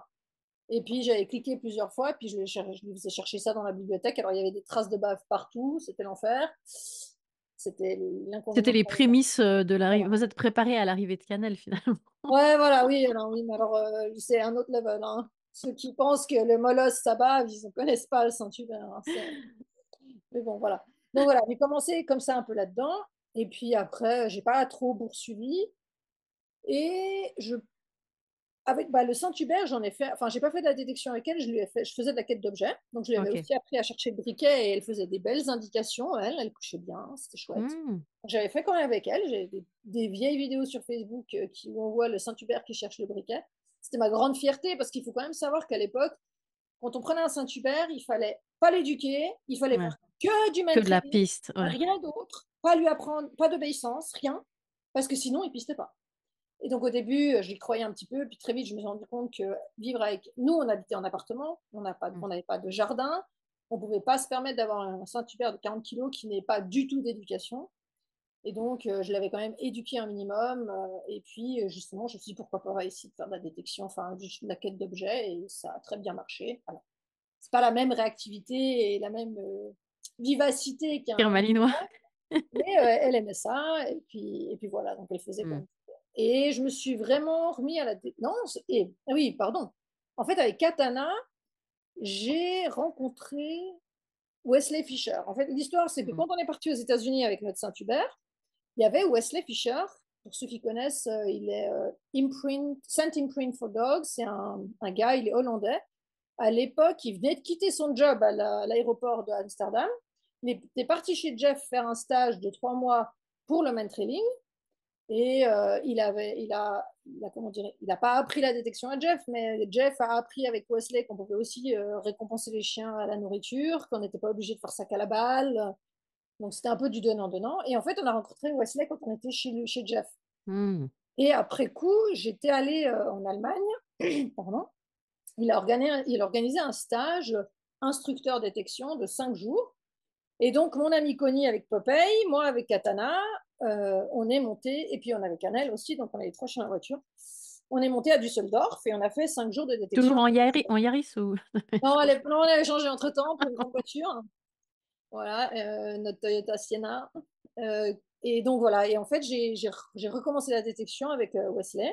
Et puis j'avais cliqué plusieurs fois, puis je je lui faisais chercher ça dans la bibliothèque. Alors il y avait des traces de bave partout, c'était l'enfer. C'était C'était les prémices, de l'arrivée vous êtes préparés à l'arrivée de Canal finalement. Ouais, voilà, oui, alors, oui, mais alors c'est un autre level. hein. Ceux qui pensent que le molosse ça bave, ils ne connaissent pas le Saint-Hubert. hein, mais bon, voilà. Donc voilà, j'ai commencé comme ça un peu là-dedans et puis après, j'ai pas trop poursuivi et je avec bah, le Saint-Hubert, j'en ai fait enfin, j'ai pas fait de la détection avec elle, je lui ai fait je faisais de la quête d'objets, donc je lui avais aussi appris à chercher le briquet et elle faisait des belles indications, elle, elle couchait bien, c'était chouette. Mmh. J'avais fait quand même avec elle, j'ai des des vieilles vidéos sur Facebook, heu, qui où on voit le Saint-Hubert qui cherche le briquet. C'était ma grande fierté parce qu'il faut quand même savoir qu'à l'époque, quand on prenait un Saint-Hubert, il fallait pas l'éduquer, il fallait Ouais, faire que du que de la piste, ouais. rien d'autre, pas lui apprendre, pas d'obéissance, rien, parce que sinon il pistait pas. Et donc au début, j'y croyais un petit peu, puis très vite, je me suis rendu compte que vivre avec nous, on habitait en appartement, on pas on n'avait pas de jardin, on pouvait pas se permettre d'avoir un Saint-Hubert de 40 kilogrammes qui n'ait pas du tout d'éducation et donc heu, je l'avais quand même éduqué un minimum, heu et puis, heu, justement, je me suis dit: «Pourquoi pas essayer de faire de la détection, enfin de la quête d'objets» et ça a très bien marché. Alors, c'est pas la même réactivité et la même, vivacité Qu'un malinois. mais elle aimait ça et puis et puis voilà, donc elle faisait Mmh. comme et je me suis vraiment remis à la non, et ah oui, pardon. En fait, avec Katana, j'ai rencontré Wesley Fisher. En fait, l'histoire, c'est que Mmh. quand on est partis aux États-Unis avec notre Saint-Hubert, il y avait Wesley Fisher. Pour ceux qui connaissent, heu, il est, heu, imprint Imprint for Dogs. C'est un gars, il est hollandais. À l'époque, il venait de quitter son job à l'a à l'aéroport d'Amsterdam. Il était parti chez Jeff faire un stage de 3 mois pour le mentrailing et heu, il avait il a comment dire? Il a pas appris la détection à Jeff, mais Jeff a appris avec Wesley qu'on pouvait aussi, récompenser les chiens à la nourriture, qu'on n'était pas obligé de faire sac à la balle, donc c'était un peu du donnant-donnant et en fait, on a rencontré Wesley quand on était chez lui chez Jeff Mmh. et après coup, j'étais allée, heu, en Allemagne, pardon, il a organi il a organisé un stage, instructeur détection de 5 jours et donc mon ami Connie avec Popeye, moi avec Katana, heu, on est monté et puis on avait Cannelle aussi, donc on avait 3 chiens dans la voiture. On est monté à Düsseldorf et on a fait 5 jours de Toujours détection. en Yari en Yaris ou? Non, on avait changé entre-temps pour une grande voiture. Voilà, heu, notre Toyota Sienna, heu et donc voilà. Et en fait, j'ai j'ai re j'ai recommencé la détection avec, heu, Wesley.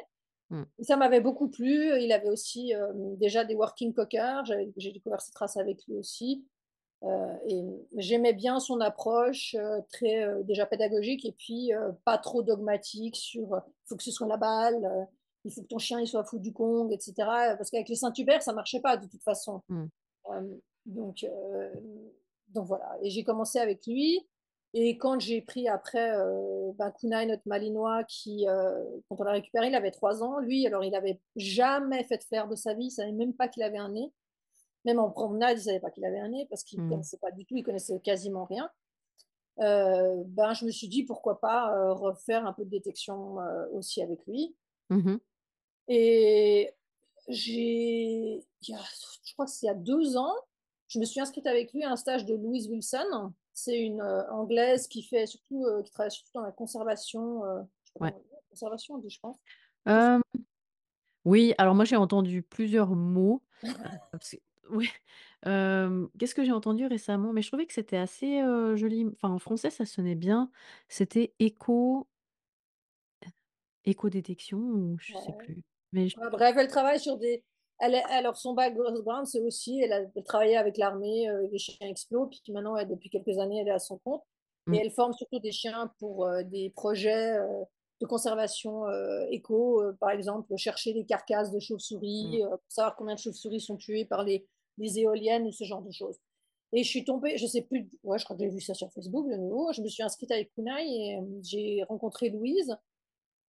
Et ça m'avait beaucoup plu. Il avait aussi, déjà des working cockers, j'ai découvert ces traces avec lui aussi, et j'aimais bien son approche, très, déjà pédagogique et puis, pas trop dogmatique sur, il faut que ce soit la balle, il faut que ton chien il soit fou du Kong et cetera, parce qu'avec les Saint-Hubert, ça marchait pas de toute façon. Hem, donc donc voilà et j'ai commencé avec lui et quand j'ai pris après, heu, ben, Kunai, notre malinois qui, heu, quand on l'a récupéré, il avait 3 ans. Lui, alors il avait jamais fait de fer de sa vie, il savait même pas qu'il avait un nez. Même en promenade, il savait pas qu'il avait un nez parce qu'il Mmh. connaissait pas du tout, il connaissait quasiment rien. Heu, ben, je me suis dit: «Pourquoi pas, heu, refaire un peu de détection, aussi avec lui?» Mmh mh. et j'ai je crois que c'est il y a 2 ans, je me suis inscrite avec lui à un stage de Louise Wilson. C'est une, heu, Anglaise qui fait surtout, heu, qui travaille surtout dans la conservation, je Ouais. dit? Conservation on dit, je pense. Oui, alors moi j'ai entendu plusieurs mots, parce hem, qu'est-ce que j'ai entendu récemment? Mais je trouvais que c'était assez, joli, enfin en français ça sonnait bien. C'était éco éco-détection ou je sais ouais. plus. Mais j Ouais, bref, elle travaille sur des elle alors son background, c'est aussi elle a elle travaillait avec l'armée, heu, les chiens explos, puis maintenant, elle depuis quelques années, elle est à son compte et mmh, elle forme surtout des chiens pour, heu, des projets, heu, de conservation, heu, éco, par exemple, chercher des carcasses de chauves-souris, heu, pour savoir combien de chauves-souris sont tuées par les les éoliennes ou ce genre de choses et je suis tombée, je sais plus ouais, je crois que j'ai vu ça sur Facebook de nouveau. Je me suis inscrite avec Kunai et j'ai rencontré Louise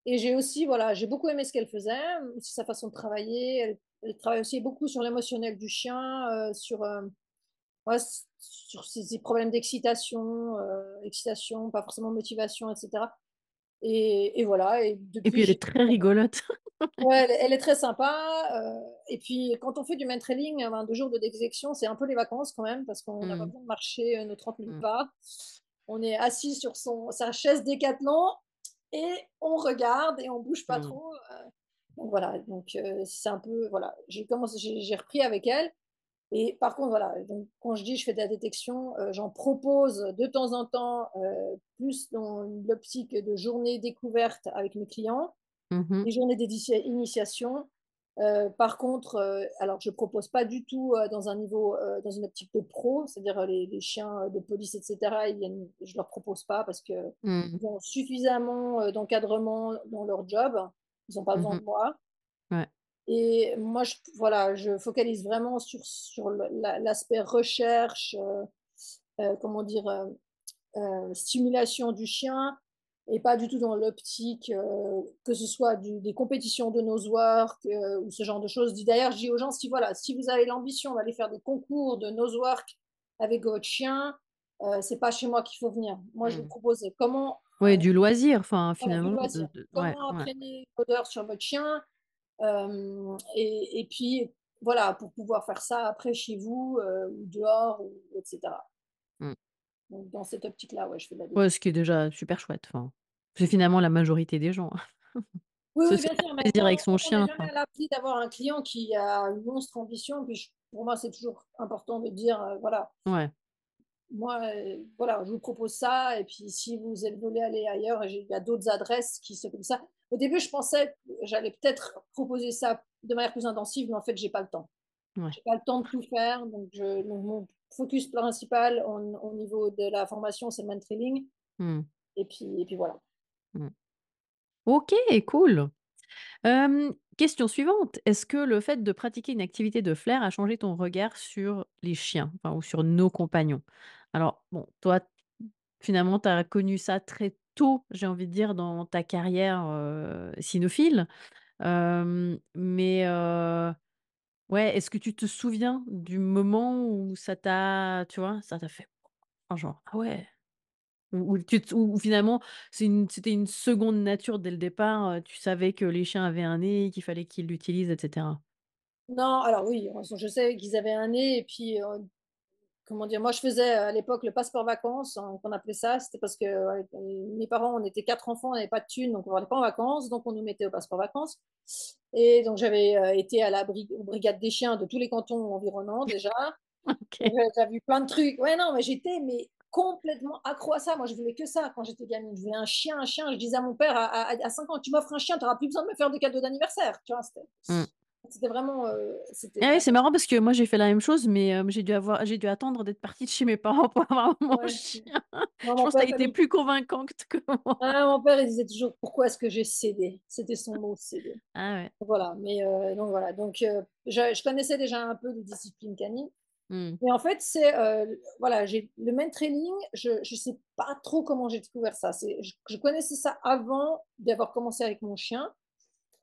et j'ai aussi, voilà, j'ai beaucoup aimé ce qu'elle faisait, sa façon de travailler. Elle, elle travaille aussi beaucoup sur l'émotionnel du chien, euh, sur, euh, ouais, sur ses, ses problèmes d'excitation, euh, excitation, pas forcément motivation, etc. Et, et voilà, et et puis depuis, elle est très rigolote. ouais, elle, elle est très sympa. euh, et puis, quand on fait du main trailing, ben, deux jours de déjection, c'est un peu les vacances quand même, parce qu'on n'a pas Mmh, besoin de marcher nos 30 000 mmh, pas. On est assis sur son, sa chaise décathlon et on regarde et on bouge pas mmh, trop. Euh, donc voilà, donc heu, c'est un peu voilà, j'ai commencé j'ai repris avec elle. Et par contre voilà, donc quand je dis je fais de la détection, heu, j'en propose de temps en temps, heu, plus dans l'optique de journées découvertes avec mes clients, mmh mh, des journées d'éditia initiation. Heu, par contre, alors je propose pas du tout, dans un niveau, dans une optique de pro, c'est-à-dire, les les chiens, de police et cetera, ils je leur propose pas parce qu'ils Mmh. ont suffisamment, d'encadrement dans leur job. Ils ont pas Mmh besoin mh. de moi Ouais. et moi je voilà, je focalise vraiment sur sur l'aspect recherche, heu heu, comment dire? Heu, stimulation du chien et pas du tout dans l'optique, que ce soit du des compétitions de nosework, ou ce genre de choses. D'ailleurs, je dis aux gens: «Si voilà, si vous avez l'ambition d'aller faire des concours de nosework avec votre chien, c'est pas chez moi qu'il faut venir. Moi, je vous Mmh. propose comment, Heu, du loisir, enfin, voilà, du finalement, loisir. de ouais, Comment ouais. entraîner l'odeur sur votre chien, et et puis voilà, pour pouvoir faire ça après chez vous, ou dehors ou et cetera. Mmh. Donc dans cette optique-là, ouais, je fais de la Ouais, ce qui est déjà super chouette, enfin, c'est finalement la majorité des gens. Oui, Se oui, faire bien sûr, mais plaisir avec son on n'est chien, jamais enfin. à l'abri d'avoir un client qui a une monstre ambition, puis je pour moi, c'est toujours important de dire, voilà, Ouais. Moi, heu, voilà, je vous propose ça et puis si vous êtes voulez aller ailleurs, il y a d'autres adresses qui s'occupent de ça. Au début, je pensais que j'allais peut-être proposer ça de manière plus intensive, mais en fait, j'ai pas le temps. Ouais. J'ai pas le temps de tout faire, donc je donc mon focus principal au au niveau de la formation, c'est le mantrailing Mmh. et puis et puis voilà. Mmh. OK, cool. Hem, question suivante, est-ce que le fait de pratiquer une activité de flair a changé ton regard sur les chiens, ou sur nos compagnons? Alors bon, toi, finalement, tu as connu ça très tôt, j'ai envie de dire, dans ta carrière, cynophile. Mais ouais, est-ce que tu te souviens du moment où ça t'a tu vois, ça t'a fait enfin, genre: «Ah ouais!» Ou finalement, une c'était une seconde nature dès le départ, tu savais que les chiens avaient un nez, qu'il fallait qu'ils l'utilisent et cetera? Non, alors oui, je savais qu'ils avaient un nez et puis, comment dire? Moi, je faisais, à l'époque le passeport vacances, hein, qu'on appelait ça. C'était parce que, mes parents, on était 4 enfants, on n'avait pas de thunes, donc on allait pas en vacances, donc on nous mettait au passeport vacances et donc j'avais, été à la bri aux brigades des chiens de tous les cantons environnants déjà. Donc OK. j'avais vu plein de trucs. Ouais, non, mais j'étais mais complètement accro à ça. Moi, je voulais que ça quand j'étais gamine. Je voulais un chien, un chien. Je disais à mon père à à à 5 ans: «Tu m'offres un chien, tu auras plus besoin de me faire de cadeaux d'anniversaire». Tu vois? C'était c'était vraiment, Ah oui, c'est marrant parce que moi, j'ai fait la même chose, mais hem, j'ai dû avoir j'ai dû attendre d'être partie de chez mes parents pour avoir mon ouais. chien. Non, Je mon pense que tu père as comme été plus convaincante que moi. ah, mon père, il disait toujours: «Pourquoi est-ce que j'ai cédé?» C'était son mot, céder. Ah ouais. Voilà, mais heu, donc voilà, donc je je connaissais déjà un peu les disciplines canines Mmh. Mais en fait, c'est, heu, voilà, j'ai le main training, je je sais pas trop comment j'ai découvert ça. Je je connaissais ça avant d'avoir commencé avec mon chien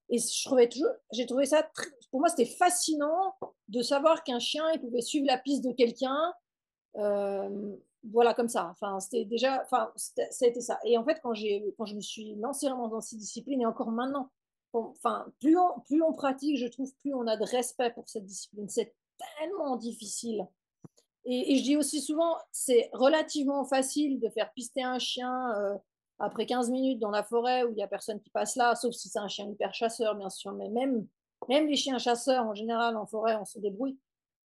et je trouvais toujours j'ai trouvé ça pour moi, c'était fascinant de savoir qu'un chien, il pouvait suivre la piste de quelqu'un, hem, voilà, comme ça. Enfin, c'était déjà enfin, ça a été ça et en fait, quand quand je me suis lancée vraiment dans ces disciplines et encore maintenant, enfin, plus on plus on pratique, je trouve, plus on a de respect pour cette discipline. C'est tellement difficile. Et je dis aussi souvent, c'est relativement facile de faire pister un chien, heu, après 15 minutes dans la forêt où il y a personne qui passe là, sauf si c'est un chien hyper chasseur, bien sûr, mais même même les chiens chasseurs, en général, en forêt, on se débrouille.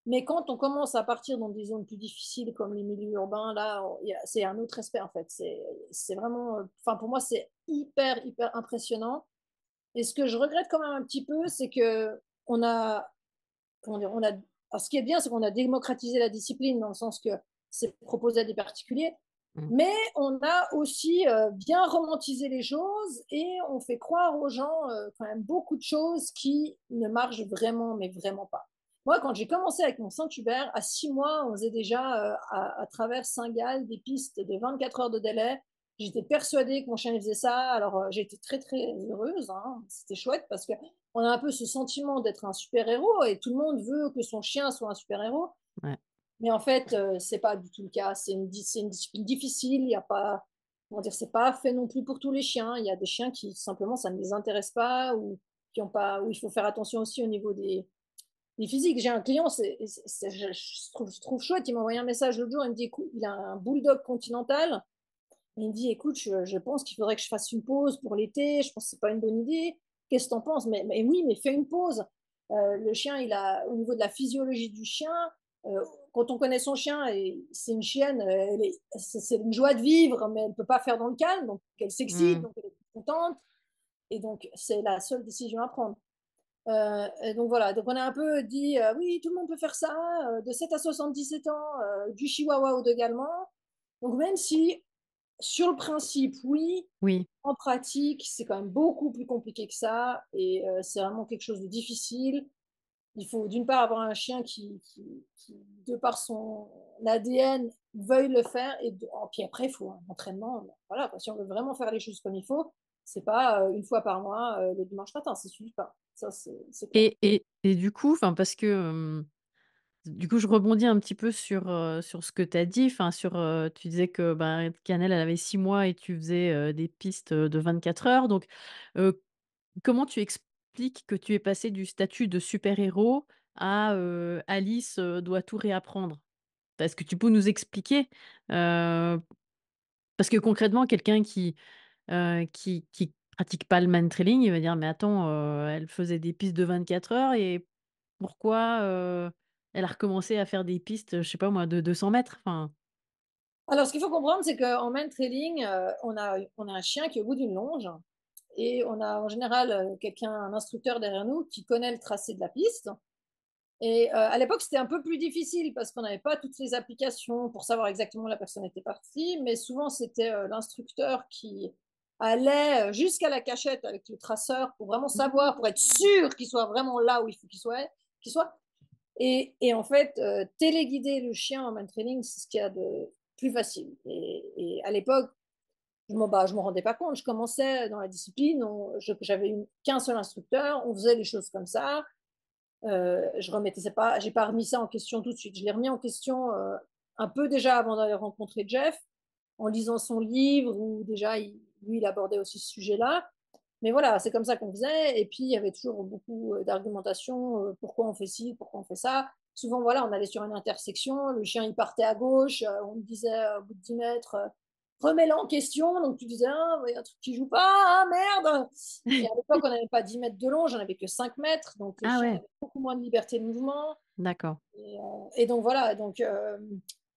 Mais quand on commence à partir dans des zones plus difficiles comme les milieux urbains, là, on a c'est un autre respect, en fait. C'est vraiment, heu, enfin, pour moi, c'est hyper, hyper impressionnant et ce que je regrette quand même un petit peu, c'est qu'on a Comment dire? On a alors ce qui est bien, c'est qu'on a démocratisé la discipline dans le sens que c'est proposé à des particuliers, Mmh. mais on a aussi, heu, bien romantisé les choses et on fait croire aux gens, heu, quand même beaucoup de choses qui ne marchent vraiment, mais vraiment pas. Moi, quand j'ai commencé avec mon Saint-Hubert, à 6 mois, on faisait déjà, heu, à à travers Saint-Gall des pistes de 24 heures de délai. J'étais persuadée que mon chien faisait ça, alors, j'étais très, très heureuse, hein. C'était chouette parce que on a un peu ce sentiment d'être un super-héros et tout le monde veut que son chien soit un super-héros. Ouais. Mais en fait, heu, c'est pas du tout le cas. C'est une discipline difficile, il y a pas comment dire? C'est pas fait non plus pour tous les chiens. Il y a des chiens qui simplement ça ne les intéresse pas ou qui ont pas où il faut faire attention aussi au niveau des des physiques. J'ai un client, c'est trouve je trouve chouette, il m'a envoyé un message l'autre jour, il me dit: «Écoute» il a un bulldog continental il me dit: «Écoute, je je pense qu'il faudrait que je fasse une pause pour l'été, je pense que c'est pas une bonne idée. Qu'est-ce que tu en penses?» «Mais mais oui, mais fais une pause». Heu, le chien, il a au niveau de la physiologie du chien, heu, quand on connaît son chien et c'est une chienne, c'est une joie de vivre, mais elle ne peut pas faire dans le calme, donc elle s'excite, Mmh. donc elle est contente et donc c'est la seule décision à prendre. Et donc voilà, donc on a un peu dit, «Oui, tout le monde peut faire ça, de 7 à 77 ans, du chihuahua ou d'également». Donc même si, sur le principe, oui, Oui. en pratique, c'est quand même beaucoup plus compliqué que ça et heu, c'est vraiment quelque chose de difficile. Il faut d'une part avoir un chien qui qui qui, de par son ADN, veuille le faire et de oh, puis après il faut un entraînement, voilà. Si on veut vraiment faire les choses comme il faut, c'est pas, heu, 1 fois par mois, heu, le dimanche matin, ça suffit pas. Ça, c'est c'est. Et et et du coup, parce que, du coup, je rebondis un petit peu sur, sur ce que tu as dit, enfin sur, tu disais que, ben, Cannelle, elle avait 6 mois et tu faisais, des pistes, de 24 heures donc, comment tu expliques que tu es passé du statut de super-héros à, Alice, doit tout réapprendre? Est-ce que tu peux nous expliquer? Parce que concrètement, quelqu'un qui, heu, qui pratique pas le mantrailing, il va dire: «Mais attends, elle faisait des pistes de 24 heures et pourquoi, elle a recommencé à faire des pistes, je sais pas moi, de 200 mètres?» enfin Alors, ce qu'il faut comprendre, c'est qu'en mantrailing, heu, on a on a un chien qui est au bout d'une longe et on a en général, heu, quelqu'un, un instructeur derrière nous qui connaît le tracé de la piste et heu, à l'époque, c'était un peu plus difficile parce qu'on n'avait pas toutes les applications pour savoir exactement où la personne était partie, mais souvent c'était, l'instructeur qui allait, jusqu'à la cachette avec le traceur pour vraiment savoir, pour être sûr qu'il soit vraiment là où il faut qu'il soit qu'il soit et en fait, heu, téléguider le chien en mantrailing, c'est ce qu'il y a de plus facile et à l'époque, je m'en bah, m'en rendais pas compte. Je commençais dans la discipline, j'avais qu'un seul instructeur, on faisait les choses comme ça. Heu, je remettais pas j'ai pas remis ça en question tout de suite. Je l'ai remis en question, heu, un peu déjà avant d'aller rencontrer Jeff, en lisant son livre où déjà lui, il abordait aussi ce sujet-là. Mais voilà, c'est comme ça qu'on faisait et puis il y avait toujours beaucoup, d'argumentation, pourquoi on fait ci, pourquoi on fait ça. Souvent, voilà, on allait sur une intersection, le chien il partait à gauche, on me disait, au bout de 10 mètres, «Remets-le en question», donc tu disais: «Ah, il y a un truc qui joue pas, ah merde!» et à l'époque, on n'avait pas 10 mètres de long, j'en avais que 5 mètres, donc le ah chien ouais, avait beaucoup moins de liberté de mouvement. d'accord. Et, et donc voilà, donc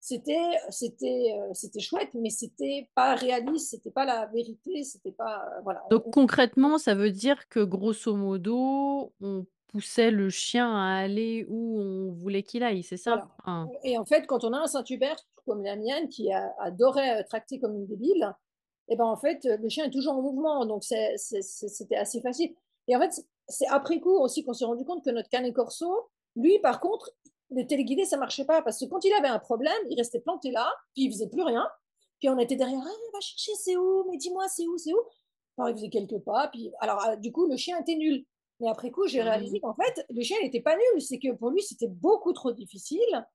c'était c'était, heu, c'était chouette, mais c'était pas réaliste, c'était pas la vérité, c'était pas, heu, voilà, Donc on on concrètement, ça veut dire que grosso modo, on poussait le chien à aller où on voulait qu'il aille, c'est ça? voilà. Et en fait, quand on a un Saint-Hubert comme la mienne qui a adorait, heu, tracter comme une débile, et ben, en fait, le chien est toujours en mouvement, donc c'était assez facile. Et en fait, c'est c'est après coup aussi qu'on s'est rendu compte que notre Canet Corso, lui, par contre, le téléguidé, ça marchait pas parce que quand il avait un problème, il restait planté là, puis il faisait plus rien. Puis on était derrière: «Ah, va chercher, c'est où? Mais dis-moi, c'est où, c'est où?» alors il faisait quelques pas, puis alors, heu, du coup, le chien était nul. Mais après coup, j'ai mmh, réalisé qu'en fait, le chien n'était pas nul, c'est que pour lui, c'était beaucoup trop difficile,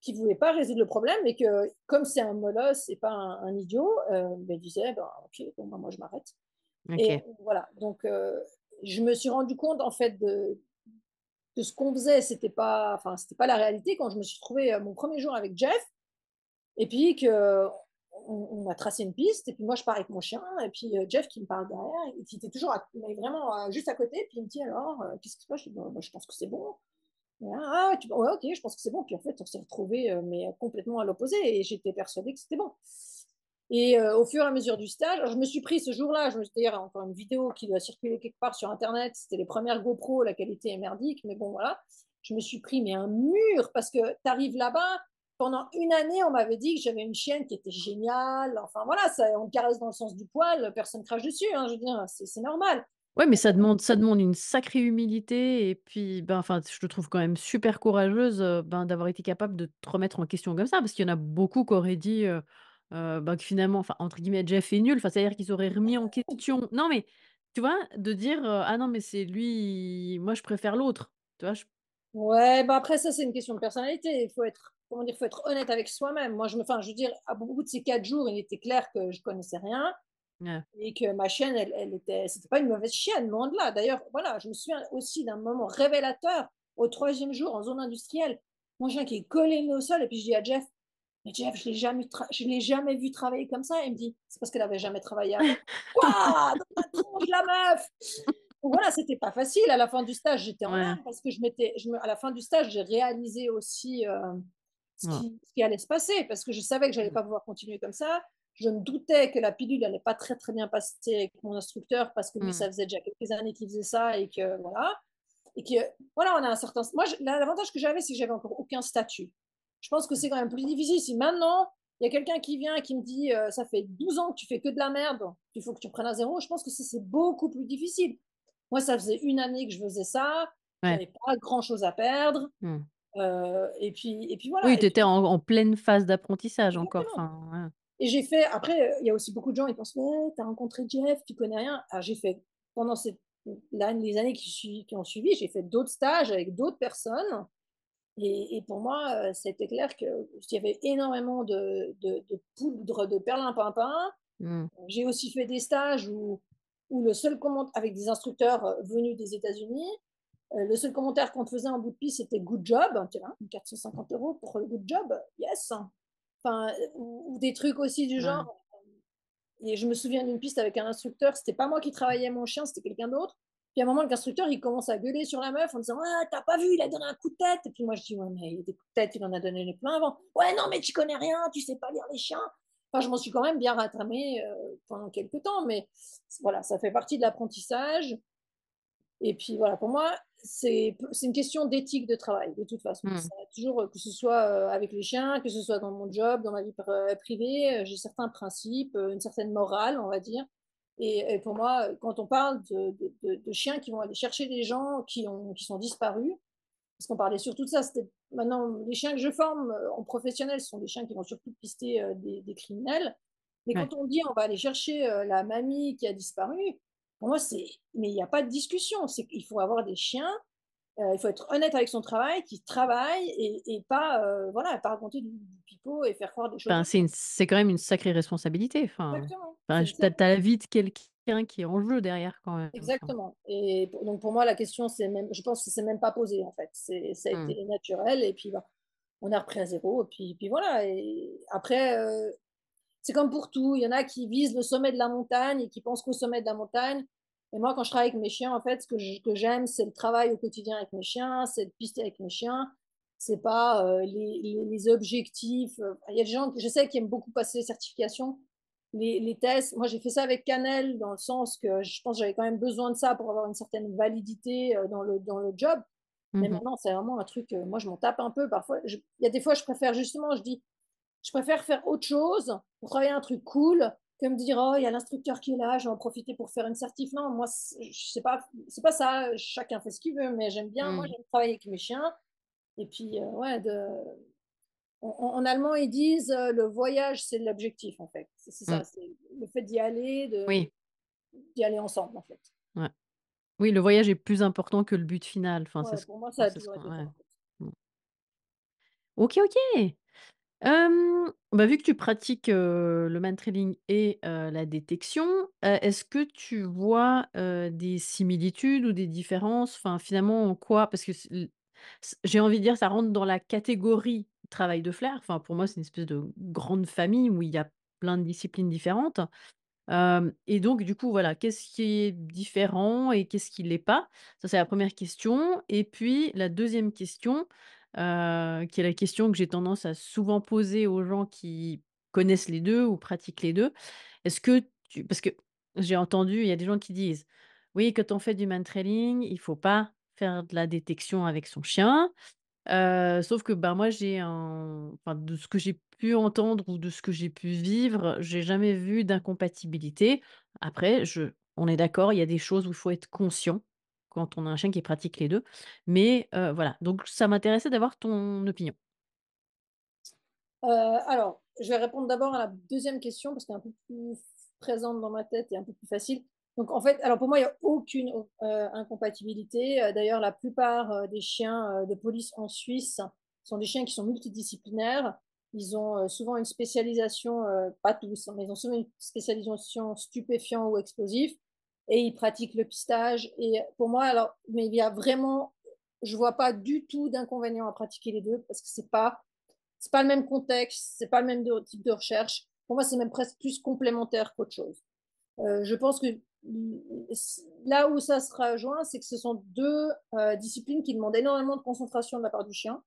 qu'il ne voulait pas résoudre le problème et que comme c'est un molosse et pas un, un idiot, euh, ben, il disait ben, ok, bon, ben, moi je m'arrête. Et voilà, donc euh, je me suis rendu compte en fait de, de ce qu'on faisait, c'était pas, enfin c'était pas la réalité quand je me suis trouvée euh, mon premier jour avec Jeff. Et puis que on, a tracé une piste. Et puis moi je pars avec mon chien. Et puis euh, Jeff qui me parle derrière et qui était toujours vraiment euh, juste à côté. Puis il me dit alors qu'est-ce qui se passe? Je dis Bon, ben, je pense que c'est bon. Ah, tu ouais, OK, je pense que c'est bon. Puis en fait, on s'est retrouvés, mais complètement à l'opposé. Et j'étais persuadée que c'était bon. Et heu, au fur et à mesure du stage, je me suis pris ce jour-là, je me suis d'ailleurs encore une vidéo qui doit circuler quelque part sur internet, c'était les premières GoPro, la qualité est merdique, mais bon voilà. Je me suis pris mais un mur parce que tu arrives là-bas, pendant une année, on m'avait dit que j'avais une chienne qui était géniale, enfin voilà, ça on caresse dans le sens du poil, personne crache dessus, hein, je veux dire, c'est normal. Ouais, mais ça demande ça demande une sacrée humilité et puis, ben, enfin, je te trouve quand même super courageuse, heu, ben, d'avoir été capable de te remettre en question comme ça. Parce qu'il y en a beaucoup qui auraient dit, heu heu, bah, que finalement, enfin, entre guillemets, «Jeff est nul», enfin, c'est-à-dire qu'ils auraient remis en question non, mais tu vois? De dire, heu: «Ah non, mais c'est lui, moi je préfère l'autre». Tu vois? Je Ouais, bah, après ça, c'est une question de personnalité. Il faut être, comment dire? Faut être honnête avec soi-même. Moi, je me enfin, je veux dire, à au bout de ces 4 jours, il était clair que je connaissais rien ouais. et que ma chienne, elle elle était c'était pas une mauvaise chienne, loin de là. D'ailleurs, voilà, je me souviens aussi d'un moment révélateur au troisième jour en zone industrielle. Mon chien qui est collé le nez au sol et puis je dis à Jeff: «Mais Jeff, je l'ai jamais tra je l'ai jamais vu travailler comme ça». Il me dit: «C'est parce qu'elle avait jamais travaillé avant». Quoi? Dans tronche, la meuf! Voilà, c'était pas facile. À la fin du stage, j'étais en Ouais. larmes parce que je m'étais je me à la fin du stage, j'ai réalisé aussi, heu, ce Ouais. qui ce qui allait se passer parce que je savais que j'allais Mmh. pas pouvoir continuer comme ça. Je me doutais que la pilule allait pas très, très bien passer avec mon instructeur parce que lui, Mmh. ça faisait déjà quelques années qu'il faisait ça et que voilà. et que, voilà, on a un certain. Moi, l'avantage que j'avais, c'est que j'avais encore aucun statut. Je pense que c'est quand même plus difficile si maintenant, il y a quelqu'un qui vient et qui me dit euh, ça fait 12 ans que tu fais que de la merde, il faut que tu prennes à zéro. Je pense que c'est beaucoup plus difficile. Moi, ça faisait une année que je faisais ça. Je n'avais pas grand chose à perdre. Mmh. Euh, et, puis, et puis voilà. Oui, tu étais en, pleine phase d'apprentissage encore. Et j'ai fait, après, il y a aussi beaucoup de gens, ils pensent, ouais, tu as rencontré Jeff, tu connais rien. Ah, j'ai fait, pendant cette, les années qui, qui ont suivi, j'ai fait d'autres stages avec d'autres personnes. Et, pour moi, euh, c'était clair qu'il y avait énormément de, de, de poudre de perlimpinpin. Mmh. J'ai aussi fait des stages où, où le seul commentaire, avec des instructeurs euh, venus des États-Unis, euh, le seul commentaire qu'on faisait en bout de piste, c'était good job, tu vois, 450 euros pour le good job, yes. Enfin, ou, des trucs aussi du genre. Et je me souviens d'une piste avec un instructeur, c'était pas moi qui travaillais mon chien, c'était quelqu'un d'autre. Puis à un moment, l'instructeur, il commence à gueuler sur la meuf en disant Ah, t'as pas vu, il a donné un coup de tête. Et puis moi, je dis Ouais, mais des coups de tête, il en a donné les plein avant. Ouais, non, mais tu connais rien, tu sais pas lire les chiens. Enfin, je m'en suis quand même bien rattrapée euh, pendant quelques temps, mais voilà, ça fait partie de l'apprentissage. Et puis voilà, pour moi, c'est une question d'éthique de travail, de toute façon. Mmh. toujours, que ce soit euh, avec les chiens, que ce soit dans mon job, dans ma vie euh, privée, j'ai certains principes, une certaine morale, on va dire. Et, pour moi, quand on parle de, de, chiens qui vont aller chercher des gens qui, ont, qui sont disparus, parce qu'on parlait surtout de ça, c'était maintenant les chiens que je forme euh, en professionnel, ce sont des chiens qui vont surtout pister euh, des, des, criminels. Mais quand on dit on va aller chercher euh, la mamie qui a disparu, pour moi, c'est. Mais il n'y a pas de discussion. C'est qu'il faut avoir des chiens il faut être honnête avec son travail, qui travaille et, et pas, voilà, pas raconter du, du, pipeau et faire croire des choses. c'est quand même une sacrée responsabilité. Enfin, Enfin, tu as, la vie de quelqu'un qui est en jeu derrière quand même. Exactement. Et donc pour moi, la question, c'est même, je pense que c'est même pas posé en fait. C'est, ça a mmh. été naturel et puis bah, on a repris à zéro. Et puis, puis voilà. Et après, euh, c'est comme pour tout. Il y en a qui visent le sommet de la montagne et qui pensent qu'au sommet de la montagne. Et moi, quand je travaille avec mes chiens, en fait, ce que, j'aime, c'est le travail au quotidien avec mes chiens, c'est de pister avec mes chiens. C'est pas euh, les, les, objectifs. Il y a des gens, je sais, qui aiment beaucoup passer les certifications les, tests, moi j'ai fait ça avec Canel dans le sens que je pense que j'avais quand même besoin de ça pour avoir une certaine validité euh, dans le, dans le job. Mais mhm. maintenant, c'est vraiment un truc, euh, moi je m'en tape un peu parfois. Il y a des fois, je préfère justement, je dis, je préfère faire autre chose pour travailler un truc cool que me dire, oh, il y a l'instructeur qui est là, je vais en profiter pour faire une certif. Non, moi, je sais pas, c'est pas ça, chacun fait ce qu'il veut, mais j'aime bien, moi mhm. j'aime travailler avec mes chiens. Et puis, euh, ouais, de, en, allemand, ils disent euh, le voyage, c'est l'objectif, en fait. C'est ça, mm. c'est le fait d'y aller, de, oui. d'y aller ensemble, en fait. Oui, le voyage est plus important que le but final. Enfin, c'est pour moi, ça a toujours été mm. Ok, ok. Bah, vu que tu pratiques le man trailing et la détection, est-ce que tu vois des similitudes ou des différences? Enfin, finalement, en quoi? Parce que j'ai envie de dire, ça rentre dans la catégorie travail de flair. Enfin, pour moi, c'est une espèce de grande famille où il y a plein de disciplines différentes. et donc, du coup, voilà, qu'est-ce qui est différent et qu'est-ce qui ne l'est pas? Ça, c'est la première question. Et puis, la deuxième question, qui est la question que j'ai tendance à souvent poser aux gens qui connaissent les deux ou pratiquent les deux. Est-ce que tu... Parce que j'ai entendu, il y a des gens qui disent, oui, quand on fait du man trailing, il faut pas faire de la détection avec son chien sauf que, bah, moi, j'ai un de ce que j'ai pu entendre ou de ce que j'ai pu vivre, j'ai jamais vu d'incompatibilité. Après, je on est d'accord, il y a des choses où il faut être conscient quand on a un chien qui pratique les 2. Mais, voilà, donc ça m'intéressait d'avoir ton opinion. alors, je vais répondre d'abord à la deuxième question parce qu'elle est un peu plus présente dans ma tête et un peu plus facile. Donc en fait, alors pour moi, il n'y a aucune euh, incompatibilité. D'ailleurs, la plupart des chiens de police en Suisse sont des chiens qui sont multidisciplinaires. Ils ont souvent une spécialisation, pas tous, hein, mais ils ont souvent une spécialisation stupéfiant ou explosif. Et ils pratiquent le pistage. Et pour moi, alors, mais il y a vraiment, je vois pas du tout d'inconvénient à pratiquer les deux parce que c'est pas, c'est pas le même contexte, c'est pas le même type de recherche. Pour moi, c'est même presque plus complémentaire qu'autre chose. je pense que là où ça se rejoint, c'est que ce sont deux euh, disciplines qui demandent énormément de concentration de la part du chien,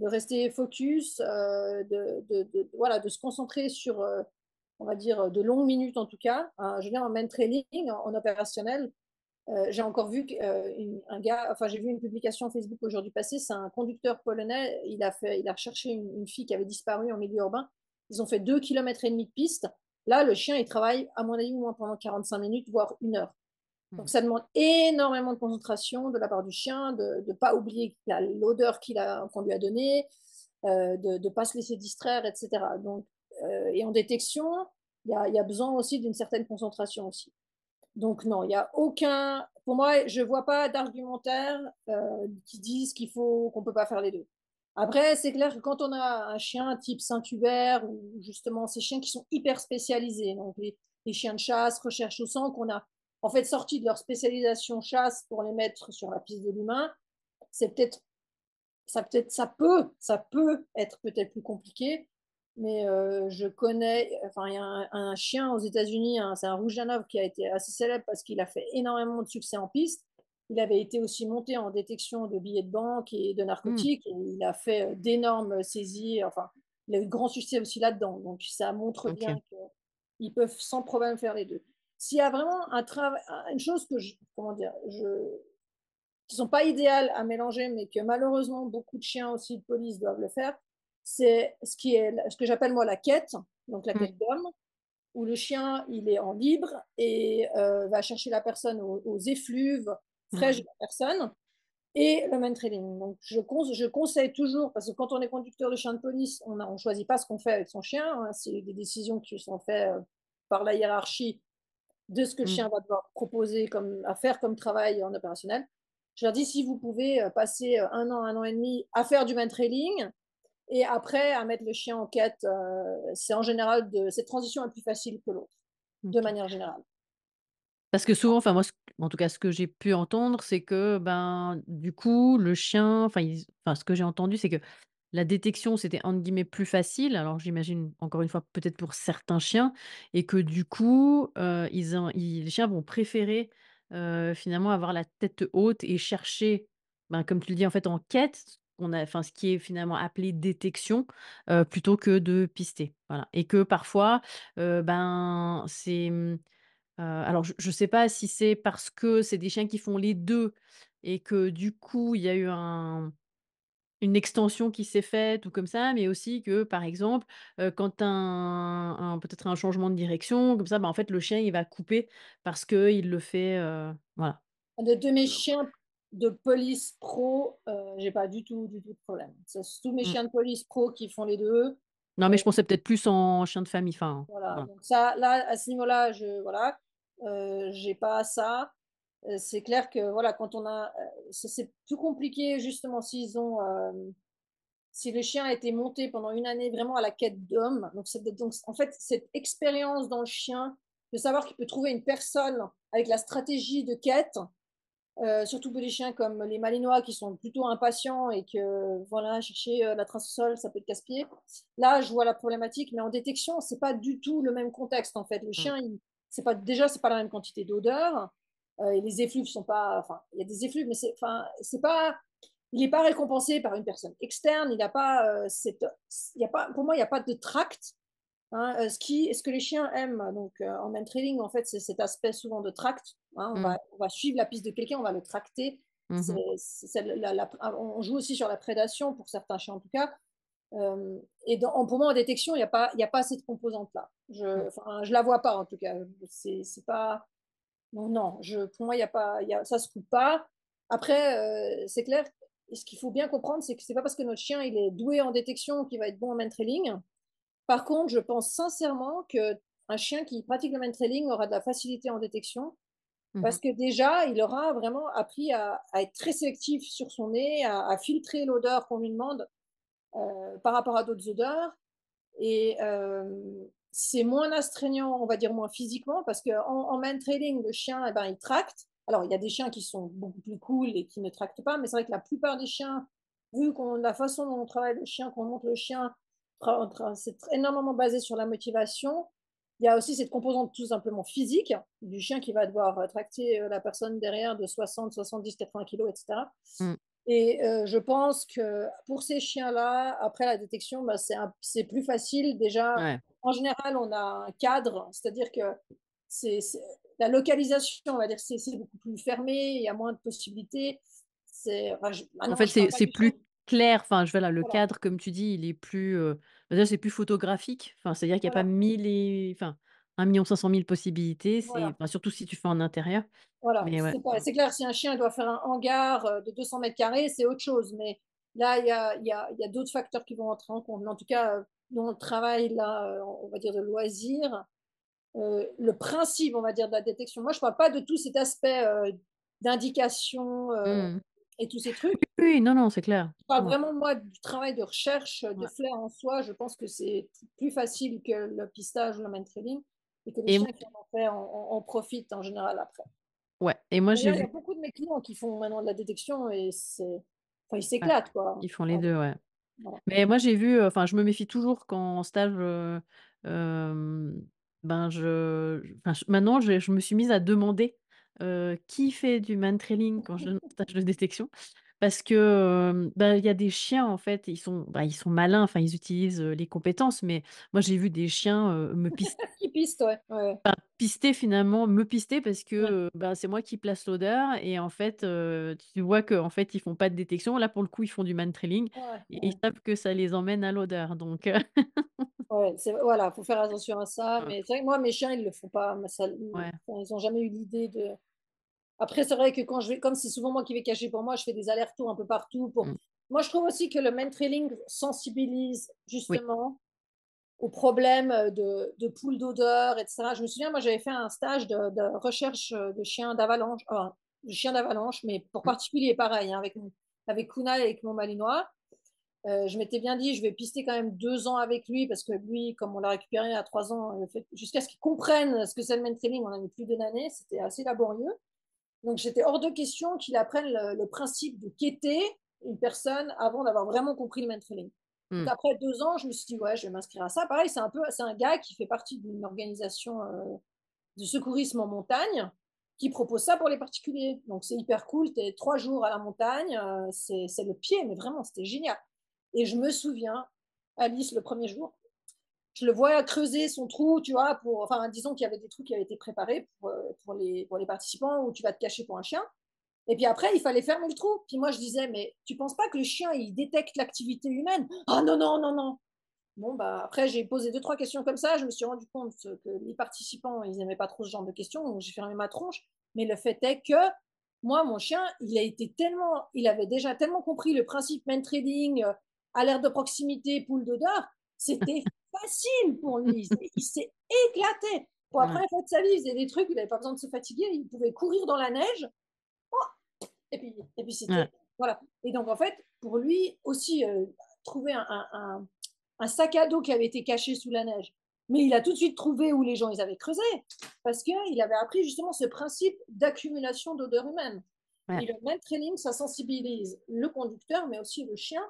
de rester focus, euh, de, voilà, de se concentrer sur, euh, on va dire, de longues minutes en tout cas. je viens en main training, en, opérationnel. Euh, j'ai encore vu un gars, enfin j'ai vu une publication Facebook aujourd'hui passé, c'est un conducteur polonais, il a, fait, il a recherché une, une, fille qui avait disparu en milieu urbain. Ils ont fait 2 km et demi de piste. Là, le chien, il travaille, à mon avis, au moins pendant 45 minutes, voire une heure. Donc mmh. ça demande énormément de concentration de la part du chien, de ne pas oublier l'odeur qu'il a, qu'on lui a donnée, euh, de ne pas se laisser distraire, etc. Donc, euh, et en détection, il y a, besoin aussi d'une certaine concentration aussi. Donc non, il n'y a aucun... Pour moi, je ne vois pas d'argumentaire euh, qui disent qu'il faut qu'on ne peut pas faire les deux. Après, c'est clair que quand on a un chien type Saint-Hubert, ou justement ces chiens qui sont hyper spécialisés, donc les, chiens de chasse, recherche au sang, qu'on a en fait sortis de leur spécialisation chasse pour les mettre sur la piste de l'humain, c'est peut-être ça peut-être ça peut ça peut être peut-être plus compliqué mais euh, je connais enfin il y a un, chien aux États-Unis c'est un rouge janov qui a été assez célèbre parce qu'il a fait énormément de succès en piste. Il avait été aussi monté en détection de billets de banque et de narcotiques mmh. et il a fait d'énormes saisies enfin il a eu grand succès aussi là-dedans. Donc ça montre bien qu'ils peuvent sans problème faire les deux. S'il y a vraiment un travail une chose que je comment dire je qui sont pas idéales à mélanger, mais que malheureusement beaucoup de chiens aussi de police doivent le faire, c'est ce qui est ce que j'appelle moi la quête, donc la mmh. quête d'homme, où le chien il est en libre et euh, va chercher la personne aux, effluves fraîches de la personne et le main trailing. Donc je, je, conseille toujours, parce que quand on est conducteur de chien de police, on ne choisit pas ce qu'on fait avec son chien, hein, c'est des décisions qui sont faites euh, par la hiérarchie de ce que le mmh. chien va devoir proposer comme, à faire comme travail en opérationnel. Je leur dis si vous pouvez euh, passer un an, un an et demi à faire du main trailing et après à mettre le chien en quête, euh, c'est en général de cette transition est plus facile que l'autre, de manière générale. Parce que souvent, enfin moi, en tout cas, ce que j'ai pu entendre, c'est que ben du coup, le chien, enfin, ce que j'ai entendu, c'est que la détection, c'était entre guillemets «plus facile», alors j'imagine encore une fois peut-être pour certains chiens. Et que du coup, heu, ils ils les chiens vont préférer, heu, finalement avoir la tête haute et chercher, ben, comme tu le dis en fait en quête, on a enfin ce qui est finalement appelé détection, plutôt que de pister, voilà et que parfois, ben, c'est, mmh, alors je je sais pas si c'est parce que c'est des chiens qui font les 2 et que du coup il y a eu un une extension qui s'est faite ou comme ça, mais aussi que, par exemple, quand un un peut-être un changement de direction comme ça, bah, en fait, le chien, il va couper parce qu'il le fait, voilà. De de mes chiens de police pro, heu, j'ai pas du tout, du tout de problème. C'est tous mes Mmh. chiens de police pro qui font les 2. Non, mais je pensais peut-être plus en chien de famille, enfin, Voilà, voilà. donc ça, là, à ce niveau-là, je voilà, heu, j'ai pas ça. Heu, c'est clair que, voilà, quand on a, heu, c'est plus compliqué justement s'ils ont, si le chien a été monté pendant une année vraiment à la quête d'homme, donc donc en fait, cette expérience dans le chien, de savoir qu'il peut trouver une personne avec la stratégie de quête, heu, surtout pour des chiens comme les malinois qui sont plutôt impatients et que, voilà, chercher, heu, la trace au sol, ça peut être casse-pied. Là, je vois la problématique, mais en détection, c'est pas du tout le même contexte, en fait. Le Mmh. chien, il c'est pas déjà, c'est pas la même quantité d'odeur, heu et les effluves sont pas enfin, il y a des effluves, mais c'est enfin, c'est pas il est pas récompensé par une personne externe, il a pas, cette il y a pas pour moi, il y a pas de tract, hein, ce qui ce que les chiens aiment donc heu, en main trailing, en fait, c'est cet aspect souvent de tract, hein. On Mmh. va on va suivre la piste de quelqu'un, on va le tracter. Mmh la la on joue aussi sur la prédation pour certains chiens, en tout cas. Hem et dans pour moi, en détection, il y a pas il y a pas cette composante-là. Je Mmh. je la vois pas, en tout cas. C'est pas non, non, je pour moi, y a pas y a ça se coupe pas. Après, c'est clair, ce qu'il faut bien comprendre, c'est que c'est pas parce que notre chien, il est doué en détection qu'il va être bon en main trailing. Par contre, je pense sincèrement qu'un chien qui pratique le main trailing aura de la facilité en détection Mmh parce que déjà, il aura vraiment appris à à être très sélectif sur son nez, à à filtrer l'odeur qu'on lui demande, heu, par rapport à d'autres odeurs et hem, c'est moins astreignant, on va dire moins physiquement parce qu'en en main trailing, le chien et ben, il tracte. Alors il y a des chiens qui sont beaucoup plus cool et qui ne tractent pas, mais c'est vrai que la plupart des chiens, vu qu'on la façon dont on travaille le chien, qu'on monte le chien, c'est énormément basé sur la motivation. Il y a aussi cette composante tout simplement physique, du chien qui va devoir, heu, tracter, heu, la personne derrière de 60-70-80 kilogrammes et cetera Mmh. et heu, je pense que pour ces chiens-là, après la détection, bah, c'est plus facile déjà. Ouais. En général, on a un cadre, c'est-à-dire que c'est la localisation, on va dire, c'est beaucoup plus fermé, il y a moins de possibilités. Enfin, je En fait, c'est plus clair, enfin, je voilà, le Voilà, cadre, comme tu dis, il est plus, bah, déjà, c'est plus photographique. Enfin, c'est-à-dire qu'il y a pas voilà, 1000 et enfin, 1 500 000 possibilités, c'est voilà. enfin, surtout si tu fais en intérieur. Voilà, Mais ouais, c'est pas c'est clair, si un chien doit faire un hangar, de 200 carrés, c'est autre chose, mais là, il y a il y a il y a d'autres facteurs qui vont entrer en compte. Mais en tout cas, dans le travail là, on va dire de loisir, le principe, on va dire, de la détection moi, je parle pas de tout cet aspect, d'indication, mmh. Et tous ces trucs. Oui, non, non, c'est clair. Ouais, vraiment, moi, du travail de recherche, de ouais flair en soi. Je pense que c'est plus facile que le pistage ou le main-trailing et que les et moi chiens qui en ont fait en en en profitent en général après. ouais et moi, j'ai il y a beaucoup de mes clients qui font maintenant de la détection et c'est enfin, ils ouais, s'éclatent, quoi. ils font les Ah ouais, 2, ouais. voilà. Mais moi, j'ai vu, enfin, je me méfie toujours quand en stage, heu, hem, ben, je je enfin, je maintenant, je je me suis mise à demander, heu, qui fait du mantrailing quand je donne mon stage de détection? Parce que, bah, il y a des chiens, en fait, ils sont, bah, ils sont malins, enfin, ils utilisent, les compétences, mais moi, j'ai vu des chiens, me pis Qui piste, ouais, ouais, pister finalement, me pister parce que, ouais, bah, c'est moi qui place l'odeur et en fait, tu vois qu'en fait, ils font pas de détection. Là, pour le coup, ils font du mantrailing ouais, et ils savent que ça les emmène à l'odeur donc ouais, voilà, faut faire attention à ça, mais c'est vrai que moi, mes chiens, ils le font pas, ça ils ont jamais eu l'idée de après, c'est vrai que quand je vais comme c'est souvent moi qui vais cacher pour moi, je fais des allers-retours un peu partout pour Mmh. moi, je trouve aussi que le main-trailing sensibilise Oui. justement aux problèmes, de de poules d'odeur et cetera. Je me souviens, moi, j'avais fait un stage de de recherche, de chiens d'avalanche, enfin, de chiens d'avalanche, mais pour Mmh. particuliers, pareil, hein, avec avec Kuna et avec mon malinois. Heu, je m'étais bien dit: «Je vais pister quand même 2 ans avec lui» parce que lui, comme on l'a récupéré à 3 ans, fait jusqu'à ce qu'il comprenne ce que c'est le main-training, on a mis plus d'une année, c'était assez laborieux. Donc j'étais hors de question qu'il apprenne le le principe de quêter une personne avant d'avoir vraiment compris le. Donc Mmh. après 2 ans, je me suis dit: «Ouais, je vais m'inscrire à ça». Pareil, c'est un peu c'est un gars qui fait partie d'une organisation, heu, de secourisme en montagne, qui propose ça pour les particuliers. Donc c'est hyper cool, tu es 3 jours à la montagne, c'est c'est le pied, mais vraiment, c'était génial. Et je me souviens, Alice, le premier jour, je le vois creuser son trou, tu vois, pour enfin, disons qu'il y avait des trous qui avaient été préparés pour, pour les pour les participants où tu vas te cacher pour un chien. Et puis après, il fallait fermer le trou. Puis moi, je disais: «Mais tu penses pas que le chien, il détecte l'activité humaine?» «Ah non, non, non, non!» Bon, bah, après, j'ai posé deux trois questions comme ça. Je me suis rendu compte que les participants, ils n'aimaient pas trop ce genre de questions, donc j'ai fermé ma tronche. Mais le fait est que moi, mon chien, il a été tellement, il avait déjà tellement compris le principe main trading, euh, alerte de proximité, poule d'odeur, c'était facile pour lui. Il s'est éclaté. Pour la Ouais. sa vie, il faisait des trucs, il n'avait pas besoin de se fatiguer, il pouvait courir dans la neige, et puis, et puis Ouais. c'était, voilà. Et donc, en fait, pour lui aussi, euh, trouver un, un, un- un sac à dos qui avait été caché sous la neige. Mais il a tout de suite trouvé où les gens ils avaient creusé, parce qu'il avait appris justement ce principe d'accumulation d'odeur humaine. Ouais. Et le main training, ça sensibilise le conducteur, mais aussi le chien,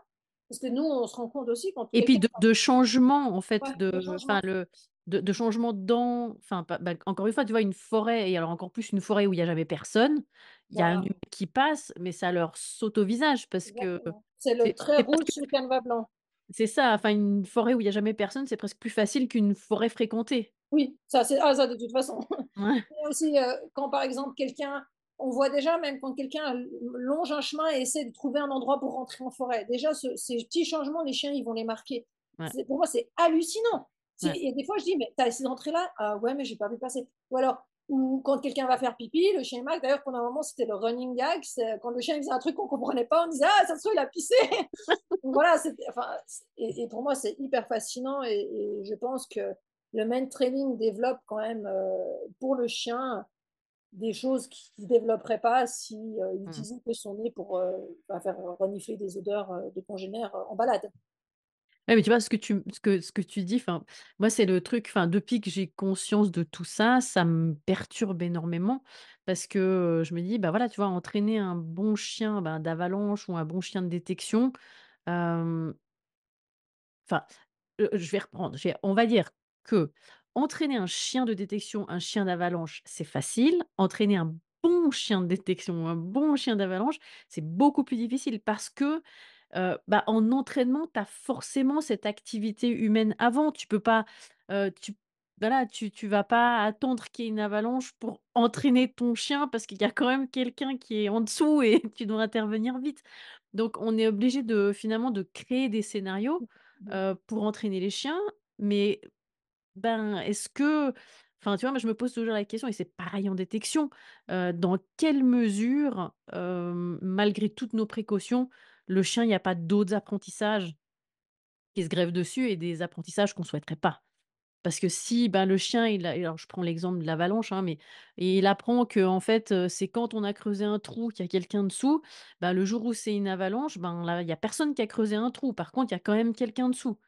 parce que nous, on se rend compte aussi quand Et puis de de changement en fait ouais, de enfin changement. le de de changement dans enfin bah, encore une fois, tu vois, une forêt et alors encore plus une forêt où il y a jamais personne, il y a un humain qui passe, mais ça leur saute au visage parce que. C'est le trait rouge sur le canevas blanc. c'est ça, enfin une forêt où il y a jamais personne, c'est presque plus facile qu'une forêt fréquentée. Oui, ça, c'est ah, ça de toute façon. Ouais, Mais aussi, heu, quand par exemple quelqu'un on voit déjà même quand quelqu'un longe un chemin et essaie de trouver un endroit pour rentrer en forêt. Déjà ce ces petits changements, les chiens, ils vont les marquer. ouais, pour moi, c'est hallucinant. Ouais. et des fois je dis: «Mais tu as essayé d'entrer là?» «Ah ouais, mais j'ai pas vu passer». Ou alors ou quand quelqu'un va faire pipi, le chien marque. D'ailleurs pendant un moment, c'était le running gag, quand le chien faisait un truc qu'on comprenait pas, on disait: «Ah ça se trouve il a pissé». Donc voilà, enfin et et pour moi, c'est hyper fascinant et et je pense que le main training développe quand même, heu, pour le chien, des choses qu'il ne développerait pas si, il Mmh. utilisait que son nez pour, heu, bah, faire renifler des odeurs, heu, de congénères, heu, en balade. Ouais, mais tu vois ce que tu ce que ce que tu dis, enfin, moi, c'est le truc, enfin, depuis que j'ai conscience de tout ça, ça me perturbe énormément parce que, je me dis: «Bah, voilà, tu vois, entraîner un bon chien, ben, d'avalanche ou un bon chien de détection», enfin, je vais reprendre, je vais on va dire que entraîner un chien de détection, un chien d'avalanche, c'est facile. Entraîner un bon chien de détection un bon chien d'avalanche, c'est beaucoup plus difficile parce que, bah, en entraînement, tu as forcément cette activité humaine avant. Tu peux pas, tu voilà, tu tu vas pas attendre qu'il y ait une avalanche pour entraîner ton chien parce qu'il y a quand même quelqu'un qui est en dessous et tu dois intervenir vite. Donc on est obligé de finalement de créer des scénarios, Mmh. pour entraîner les chiens, mais ben, est-ce que enfin, tu vois, moi je me pose toujours la question et c'est pareil en détection, dans quelle mesure, malgré toutes nos précautions, le chien, il y a pas d'autres apprentissages qui se greffent dessus et des apprentissages qu'on souhaiterait pas? Parce que si, ben, le chien, alors je prends l'exemple de l'avalanche, hein, mais il apprend qu'en fait, heu, c'est quand on a creusé un trou qu'il y a quelqu'un dessous, bah, le jour où c'est une avalanche, ben, là, il y a personne qui a creusé un trou. Par contre, il y a quand même quelqu'un dessous.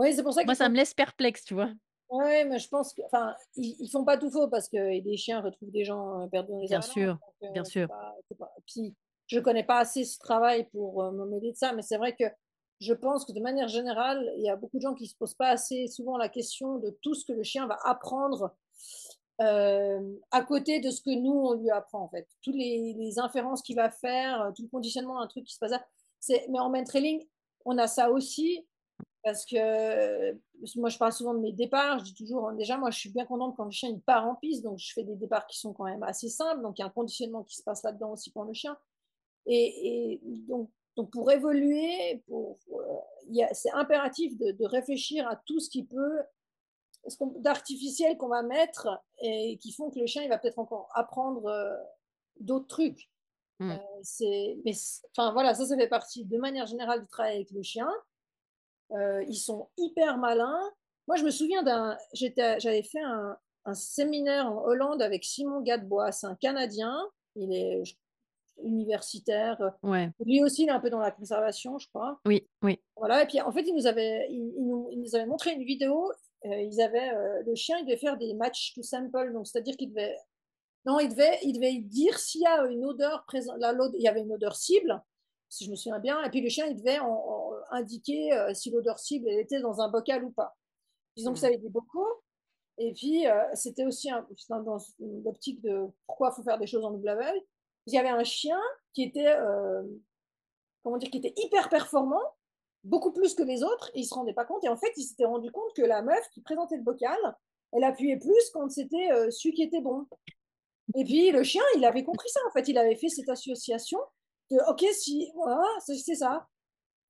Oui, c'est pour ça Moi, qu'il ça me laisse perplexe, tu vois? ouais, mais je pense que enfin, ils ils font pas tout faux parce que des chiens retrouvent des gens, heu, perdus dans les Bien sûr, donc bien sûr. pas pas puis je connais pas assez ce travail pour, heu, me mêler de ça, mais c'est vrai que je pense que de manière générale, il y a beaucoup de gens qui se posent pas assez souvent la question de tout ce que le chien va apprendre, à côté de ce que nous, on lui apprend, en fait. Tous les les inférences qu'il va faire, tout le conditionnement, un truc qui se passe là, mais en main trailing, on a ça aussi, parce que, que moi, je parle souvent de mes départs. Je dis toujours, hein, déjà, moi, je suis bien contente quand le chien il part en piste. Donc, je fais des départs qui sont quand même assez simples. Donc, il y a un conditionnement qui se passe là-dedans aussi pour le chien. Et, et donc, donc, pour évoluer, pour, euh, c'est impératif de, de réfléchir à tout ce qui peut, ce qu'on- d'artificiel qu'on va mettre et qui font que le chien il va peut-être encore apprendre euh, d'autres trucs. Euh, Mmh. c'est, mais, c'est- enfin voilà, ça, ça fait partie de manière générale du travail avec le chien. Euh, ils sont hyper malins. Moi, je me souviens d'un, j'avais fait un, un séminaire en Hollande avec Simon Gadebois. C'est un Canadien. Il est universitaire. Ouais. Lui aussi, il est un peu dans la conservation, je crois. Oui, oui. Voilà. Et puis, en fait, il nous avait, il, il nous, il nous avait montré une vidéo. Euh, ils avaient, euh, le chien, il devait faire des matchs to sample. Donc, c'est-à-dire qu'il devait, non, il devait, il devait dire s'il y a une odeur présente. Là, il y avait une odeur cible, si je me souviens bien. Et puis, le chien, il devait en- en indiquer euh, si l'odeur cible elle était dans un bocal ou pas. Disons que ça Mmh. avait des bocaux. Et puis, euh, c'était aussi un, dans dans l'optique de pourquoi il faut faire des choses en double aveugle. Il y avait un chien qui était, euh, comment dire, qui était hyper performant, beaucoup plus que les autres, et il se rendait pas compte. Et en fait, il s'était rendu compte que la meuf qui présentait le bocal, elle appuyait plus quand c'était euh, celui qui était bon. Et puis, le chien, il avait compris ça, en fait. Il avait fait cette association de, OK, si, voilà, c'est ça.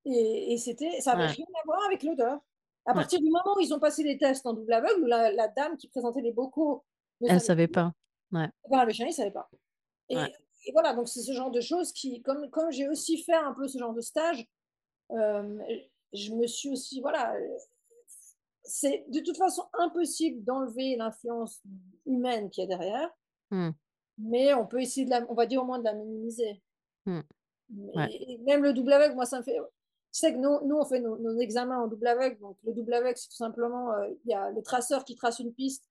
Et, et c'était, ça avait Ouais, rien à voir avec l'odeur. À ouais. partir du moment où ils ont passé les tests en double aveugle, où la, la dame qui présentait les bocaux ne Elle savait savait plus, pas. Ouais, ben, le chien, il savait pas. Et, et voilà, donc c'est ce genre de choses qui, comme, comme j'ai aussi fait un peu ce genre de stage, euh, je me suis aussi, voilà, c'est de toute façon impossible d'enlever l'influence humaine qu'il y a derrière, Mmh. mais on peut essayer de la, on va dire au moins de la minimiser. Ouais. Et, et même le double aveugle, moi, ça me fait. Tu sais que nous, nous on fait nos, examens en double aveugle. Donc, le double aveugle, c'est tout simplement, euh, il y a le traceur qui trace une piste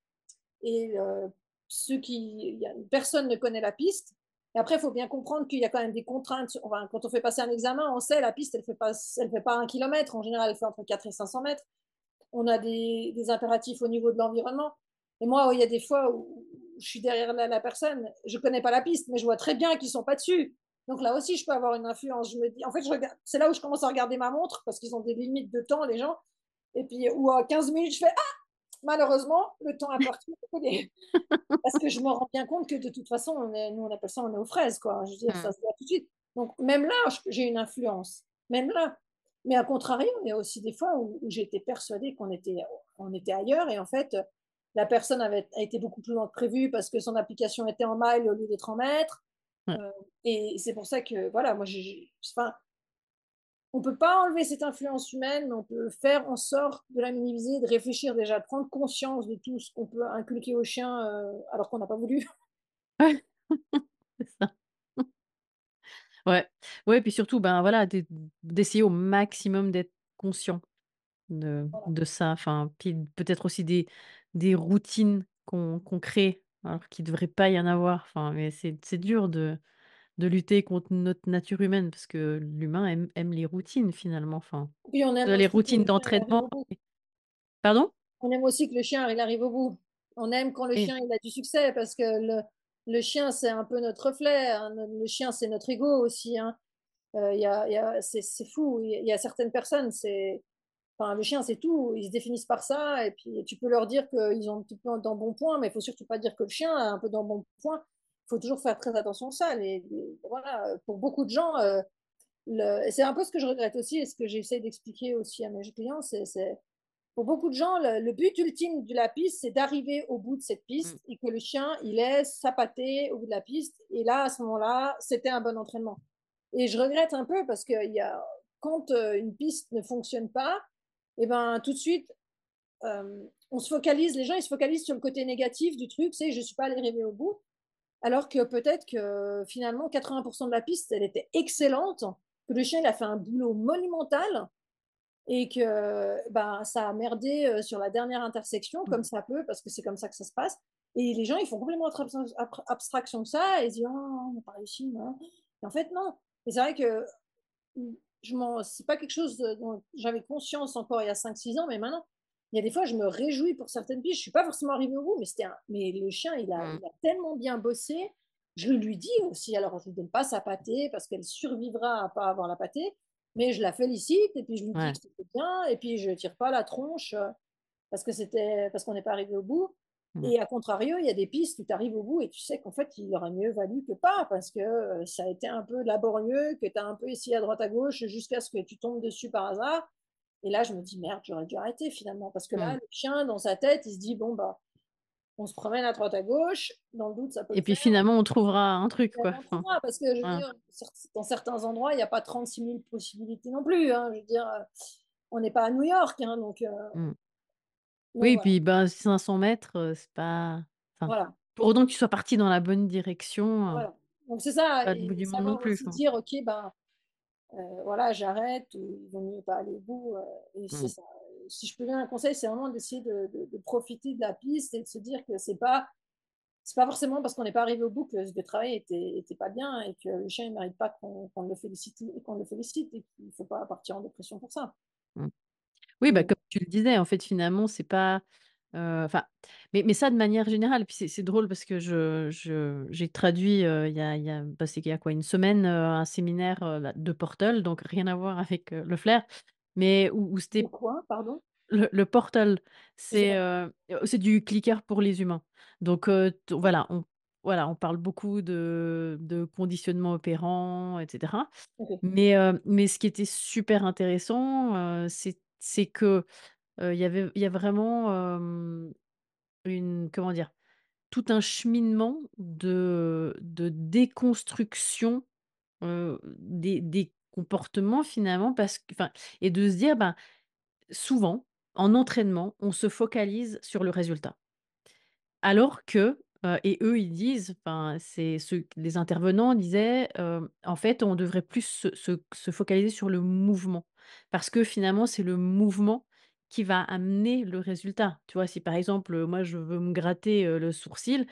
et euh, ceux qui. Y a, personne ne connaît la piste. Et après, il faut bien comprendre qu'il y a quand même des contraintes. Enfin, quand on fait passer un examen, on sait la piste, elle ne fait, pas, fait pas un kilomètre. En général, elle fait entre 4 et 500 mètres. On a des, des impératifs au niveau de l'environnement. Et moi, il y a des fois où je suis derrière la, la personne, je ne connais pas la piste, mais je vois très bien qu'ils ne sont pas dessus. Donc là aussi, je peux avoir une influence. Je me dis, en fait, c'est là où je commence à regarder ma montre parce qu'ils ont des limites de temps, les gens. Et puis, ou à 15 minutes, je fais Ah, malheureusement, le temps a parti. parce que je me rends bien compte que de toute façon, on est, nous, on appelle ça, on est aux fraises, quoi. Je veux dire, ça se voit tout de suite. Donc, même là, j'ai une influence. Même là. Mais à contrario, il y a aussi des fois où, où j'étais persuadée qu'on était, on était ailleurs et en fait, la personne avait a été beaucoup plus loin que prévu parce que son application était en mile au lieu d'être en mètre. Ouais. Euh, et c'est pour ça que, voilà, moi, j'ai, enfin, on peut pas enlever cette influence humaine, mais on peut faire en sorte de la minimiser, de réfléchir déjà, de prendre conscience de tout ce qu'on peut inculquer au chien euh, alors qu'on n'a pas voulu. Ouais, c'est ça. Ouais. Ouais, puis surtout, ben, voilà, d'e d'essayer au maximum d'être conscient de Voilà. de ça. Enfin, puis peut-être aussi des des routines qu'on qu'on crée, alors qu'il devrait pas y en avoir. Enfin, mais c'est c'est dur de de lutter contre notre nature humaine parce que l'humain aime aime les routines finalement, enfin, Et puis on aime heu, les aussi que routines le chien il arrive d'entraînement bout. pardon? On aime aussi que le chien il arrive au bout. On aime quand le Oui. chien il a du succès parce que le, le chien c'est un peu notre reflet. hein. Le chien c'est notre ego aussi. hein. Euh, il y a, il y a- c'est c'est fou. Il y a certaines personnes, c'est Enfin, le chien, c'est tout. Ils se définissent par ça et puis tu peux leur dire qu'ils ont un petit peu d'embonpoint, mais il faut surtout pas dire que le chien a un peu d'embonpoint. Il faut toujours faire très attention à ça. Les, les- voilà, pour beaucoup de gens, euh, c'est un peu ce que je regrette aussi et ce que j'essaie d'expliquer aussi à mes clients, c'est, pour beaucoup de gens, le, le but ultime de la piste, c'est d'arriver au bout de cette piste et que le chien, il laisse sa pâtée au bout de la piste. Et là, à ce moment-là, c'était un bon entraînement. Et je regrette un peu parce que il y a, quand euh, une piste ne fonctionne pas, et ben tout de suite, euh, on se focalise, les gens ils se focalisent sur le côté négatif du truc, c'est je suis pas arrivé au bout, alors que peut-être que finalement 80% de la piste elle était excellente, que le chien il a fait un boulot monumental et que ben ça a merdé euh, sur la dernière intersection comme ça peut parce que c'est comme ça que ça se passe. Et les gens ils font complètement abstraction de ça et ils disent oh, on n'a pas réussi. Non. Et en fait non. Et c'est vrai que je m'en, c'est pas quelque chose dont j'avais conscience encore il y a cinq six ans, mais maintenant, il y a des fois, je me réjouis pour certaines pistes. Je suis pas forcément arrivée au bout, mais c'était un... mais le chien, il a, Mmh. il a tellement bien bossé. Je lui dis aussi, alors je lui donne pas sa pâtée parce qu'elle survivra à pas avoir la pâtée, mais je la félicite et puis je lui dis Ouais. que c'était bien et puis je tire pas la tronche euh, parce que c'était parce qu'on n'est pas arrivé au bout. Mmh. Et à contrario, il y a des pistes où tu arrives au bout et tu sais qu'en fait, il aurait mieux valu que pas parce que ça a été un peu laborieux, que tu as un peu essayé à droite à gauche jusqu'à ce que tu tombes dessus par hasard. Et là, je me dis, merde, j'aurais dû arrêter finalement. Parce que là, Mmh. le chien, dans sa tête, il se dit, bon, bah, on se promène à droite à gauche, dans le doute, ça peut Et puis faire. finalement, on trouvera un truc, quoi. on Enfin, trouvera, parce que je veux ouais. dire, dans certains endroits, il n'y a pas 36 000 possibilités non plus. hein. Je veux dire, on n'est pas à New York, hein, donc, euh, Mmh. Donc Oui, et voilà. puis, ben, 500 mètres, c'est pas enfin, voilà. pour autant que tu sois parti dans la bonne direction, Voilà. Donc c'est ça, pas le bout et du monde non savoir plus, aussi quoi. dire, ok, ben, euh, voilà, j'arrête, ou il vaut mieux pas aller au bout. euh, et c'est Mmh. ça. Si je peux donner un conseil, c'est vraiment d'essayer de, de- de profiter de la piste et de se dire que c'est pas, c'est pas forcément parce qu'on n'est pas arrivé au bout que le travail était, était pas bien et que le chien ne mérite pas qu'on qu'on le félicite et qu'on le félicite et qu'il faut pas partir en dépression pour ça. Mmh. Oui, bah, comme tu le disais, en fait, finalement, c'est pas, enfin, mais mais ça de manière générale. Puis c'est c'est drôle parce que je je j'ai traduit, il y a il y a bah, c'est y a quoi? Une semaine, un séminaire, bah, de Portal, donc rien à voir avec, le flair, mais où c'était quoi, pardon? le le Portal, sais c'est, pas. heu, c'est du clicker pour les humains. Donc, t voilà, on voilà, on parle beaucoup de de conditionnement opérant et cetera. Ok. Mais, mais ce qui était super intéressant, c'est c'est que, il y avait y a vraiment, une comment dire? Tout un cheminement de de déconstruction, des des comportements finalement parce que et de se dire, ben, souvent, en entraînement, on se focalise sur le résultat. Alors que, et eux, ils disent, c'est ceux les intervenants disaient, en fait, on devrait plus se se se focaliser sur le mouvement. Parce que finalement, c'est le mouvement qui va amener le résultat. Tu vois? Si par exemple, moi, je veux me gratter, le sourcil,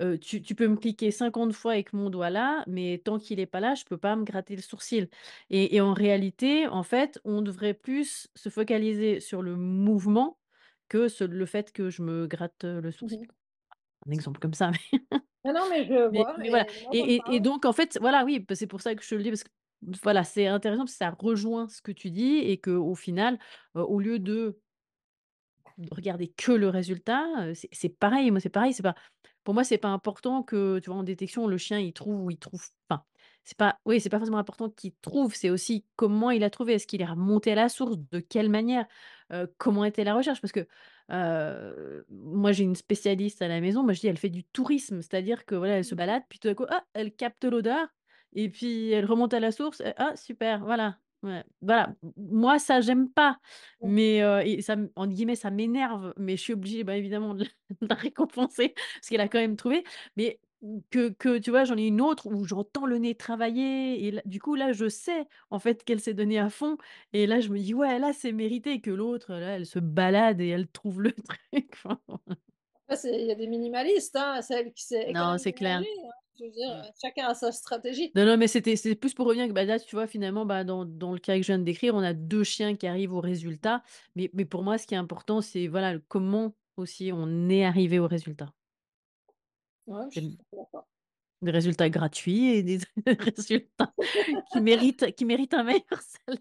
heu, tu tu peux me cliquer 50 fois avec mon doigt là, mais tant qu'il est pas là, je peux pas me gratter le sourcil et et en réalité, en fait, on devrait plus se focaliser sur le mouvement que ce le fait que je me gratte, le sourcil, quoi. Un exemple comme ça, mais Non, non, mais je vois, mais voilà et donc en fait, voilà, oui, c'est pour ça que je te le dis parce que, voilà, c'est intéressant parce que ça rejoint ce que tu dis et qu'au final, heu, au lieu de de regarder que le résultat, c'est c'est pareil, moi, c'est pareil, c'est pas pour moi, c'est pas important que, tu vois, en détection, le chien, il trouve ou il trouve enfin, c'est pas oui, c'est pas forcément important qu'il trouve, c'est aussi comment il a trouvé. Est-ce qu'il est remonté à la source? De quelle manière? Comment était la recherche? Parce que, moi, j'ai une spécialiste à la maison, moi, je dis: «Elle fait du tourisme», c'est-à-dire que, voilà, elle se balade, puis tout à coup, ah, elle capte l'odeur et puis elle remonte à la source et «Ah super, voilà». Ouais, voilà, moi, ça, j'aime pas. Mais et ça entre guillemets, «ça m'énerve», mais je suis obligée, bah, évidemment de la récompenser parce qu'elle a quand même trouvé. Mais que que tu vois, j'en ai une autre où j'entends le nez travailler et là du coup, là, je sais, en fait, qu'elle s'est donnée à fond et là, je me dis: «Ouais, là, c'est mérité» que l'autre, là, elle se balade et elle trouve le truc, enfin c'est il y a des minimalistes, hein, celle qui sait Non, c'est clair. hein. Je veux dire, heu, chacun a sa stratégie. Non, non, mais c'était c'est plus pour revenir que, bah, là, tu vois, finalement, bah, dans dans le cas que je viens de décrire, on a 2 chiens qui arrivent au résultat. Mais mais pour moi, ce qui est important, c'est, voilà, comment aussi on est arrivé au résultat. Ouais, je Des suis résultats gratuits et des résultats qui méritent qui méritent un meilleur salaire.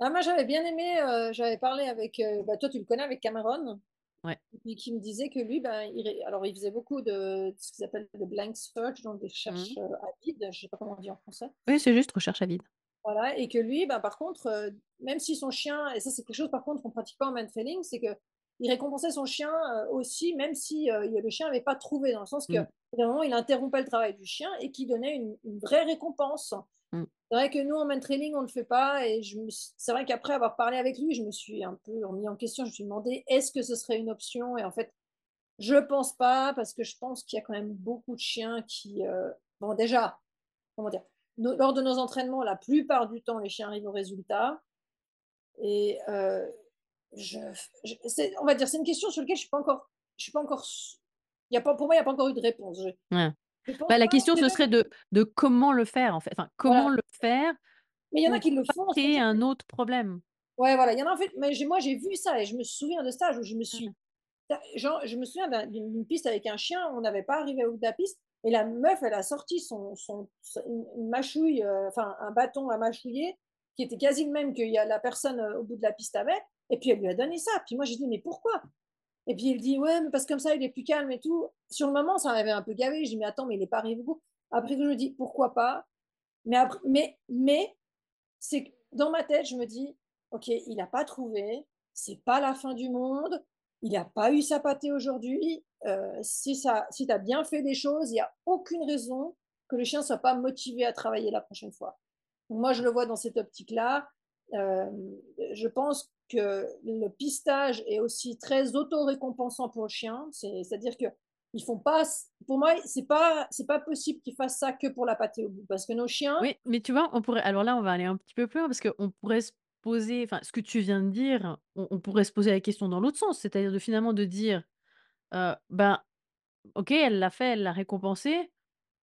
Ah moi j'avais bien aimé, heu, j'avais parlé avec, heu, bah, toi tu le connais avec Cameron Ouais. et qui me disait que lui, ben, il alors il faisait beaucoup de ce qu'ils appellent le blank search, donc des Mmh. recherches, à vide, je sais pas comment on dit en français. Oui, c'est juste recherche à vide. Voilà et que lui, bah, par contre, heu, même si son chien et ça c'est quelque chose par contre qu'on pratique pas en mantrailing, c'est qu'il récompensait son chien, heu, aussi même si, il le chien avait pas trouvé, dans le sens que, Mmh. moment, il interrompait le travail du chien et qu'il donnait une une vraie récompense. Mmh. C'est vrai que nous en mantrailing, on le fait pas et je me s c'est vrai qu'après avoir parlé avec lui, je me suis un peu remis en question. Je me suis demandé: «Est-ce que ce serait une option?» et en fait, je pense pas parce que je pense qu'il y a quand même beaucoup de chiens qui, heu bon déjà, comment dire? Nos lors de nos entraînements, la plupart du temps, les chiens arrivent au résultat et je je c'est on va dire, c'est une question sur lequel je suis pas encore je suis pas encore il y a pas pour moi, il y a pas encore eu de réponse. Je Ouais. Bah, la question ce serait de de comment le faire en fait, enfin comment voilà, le faire mais il y en a qui le font, c'est-à-dire un autre problème? ouais, voilà, il y en a en fait mais moi j'ai vu ça et je me souviens de stage où je me suis genre, je me souviens d'un d'une piste avec un chien, on n'avait pas arrivé au bout de la piste et la meuf, elle a sorti son son une mâchouille, enfin un bâton à mâchouiller qui était quasi le même a la personne, heu, au bout de la piste avait et puis elle lui a donné ça. Puis moi j'ai dit: «Mais pourquoi?» Et puis il dit: «Ouais, mais parce que comme ça il est plus calme et tout». Sur le moment, ça m'avait un peu gavé, je dis: «Mais attends, mais il est pas arrivé au bout». Après que je me dis: «Pourquoi pas?» mais mais mais c'est dans ma tête, je me dis: «OK, il a pas trouvé, c'est pas la fin du monde, il a pas eu sa pâtée aujourd'hui, heu, si si tu as bien fait des choses, il y a aucune raison que le chien soit pas motivé à travailler la prochaine fois». Moi, je le vois dans cette optique-là. Hem, je pense que le pistage est aussi très auto-récompensant pour le chien. C'est c'est-à-dire qu'ils font pas pour moi, c'est pas c'est pas possible qu'ils fassent ça que pour la pâtée au bout parce que nos chiens Oui, mais tu vois, on pourrait alors là, on va aller un petit peu plus loin parce qu'on pourrait se poser enfin, ce que tu viens de dire, on pourrait se poser la question dans l'autre sens, c'est-à-dire de finalement de dire, heu, ben, OK, elle l'a fait, elle l'a récompensé.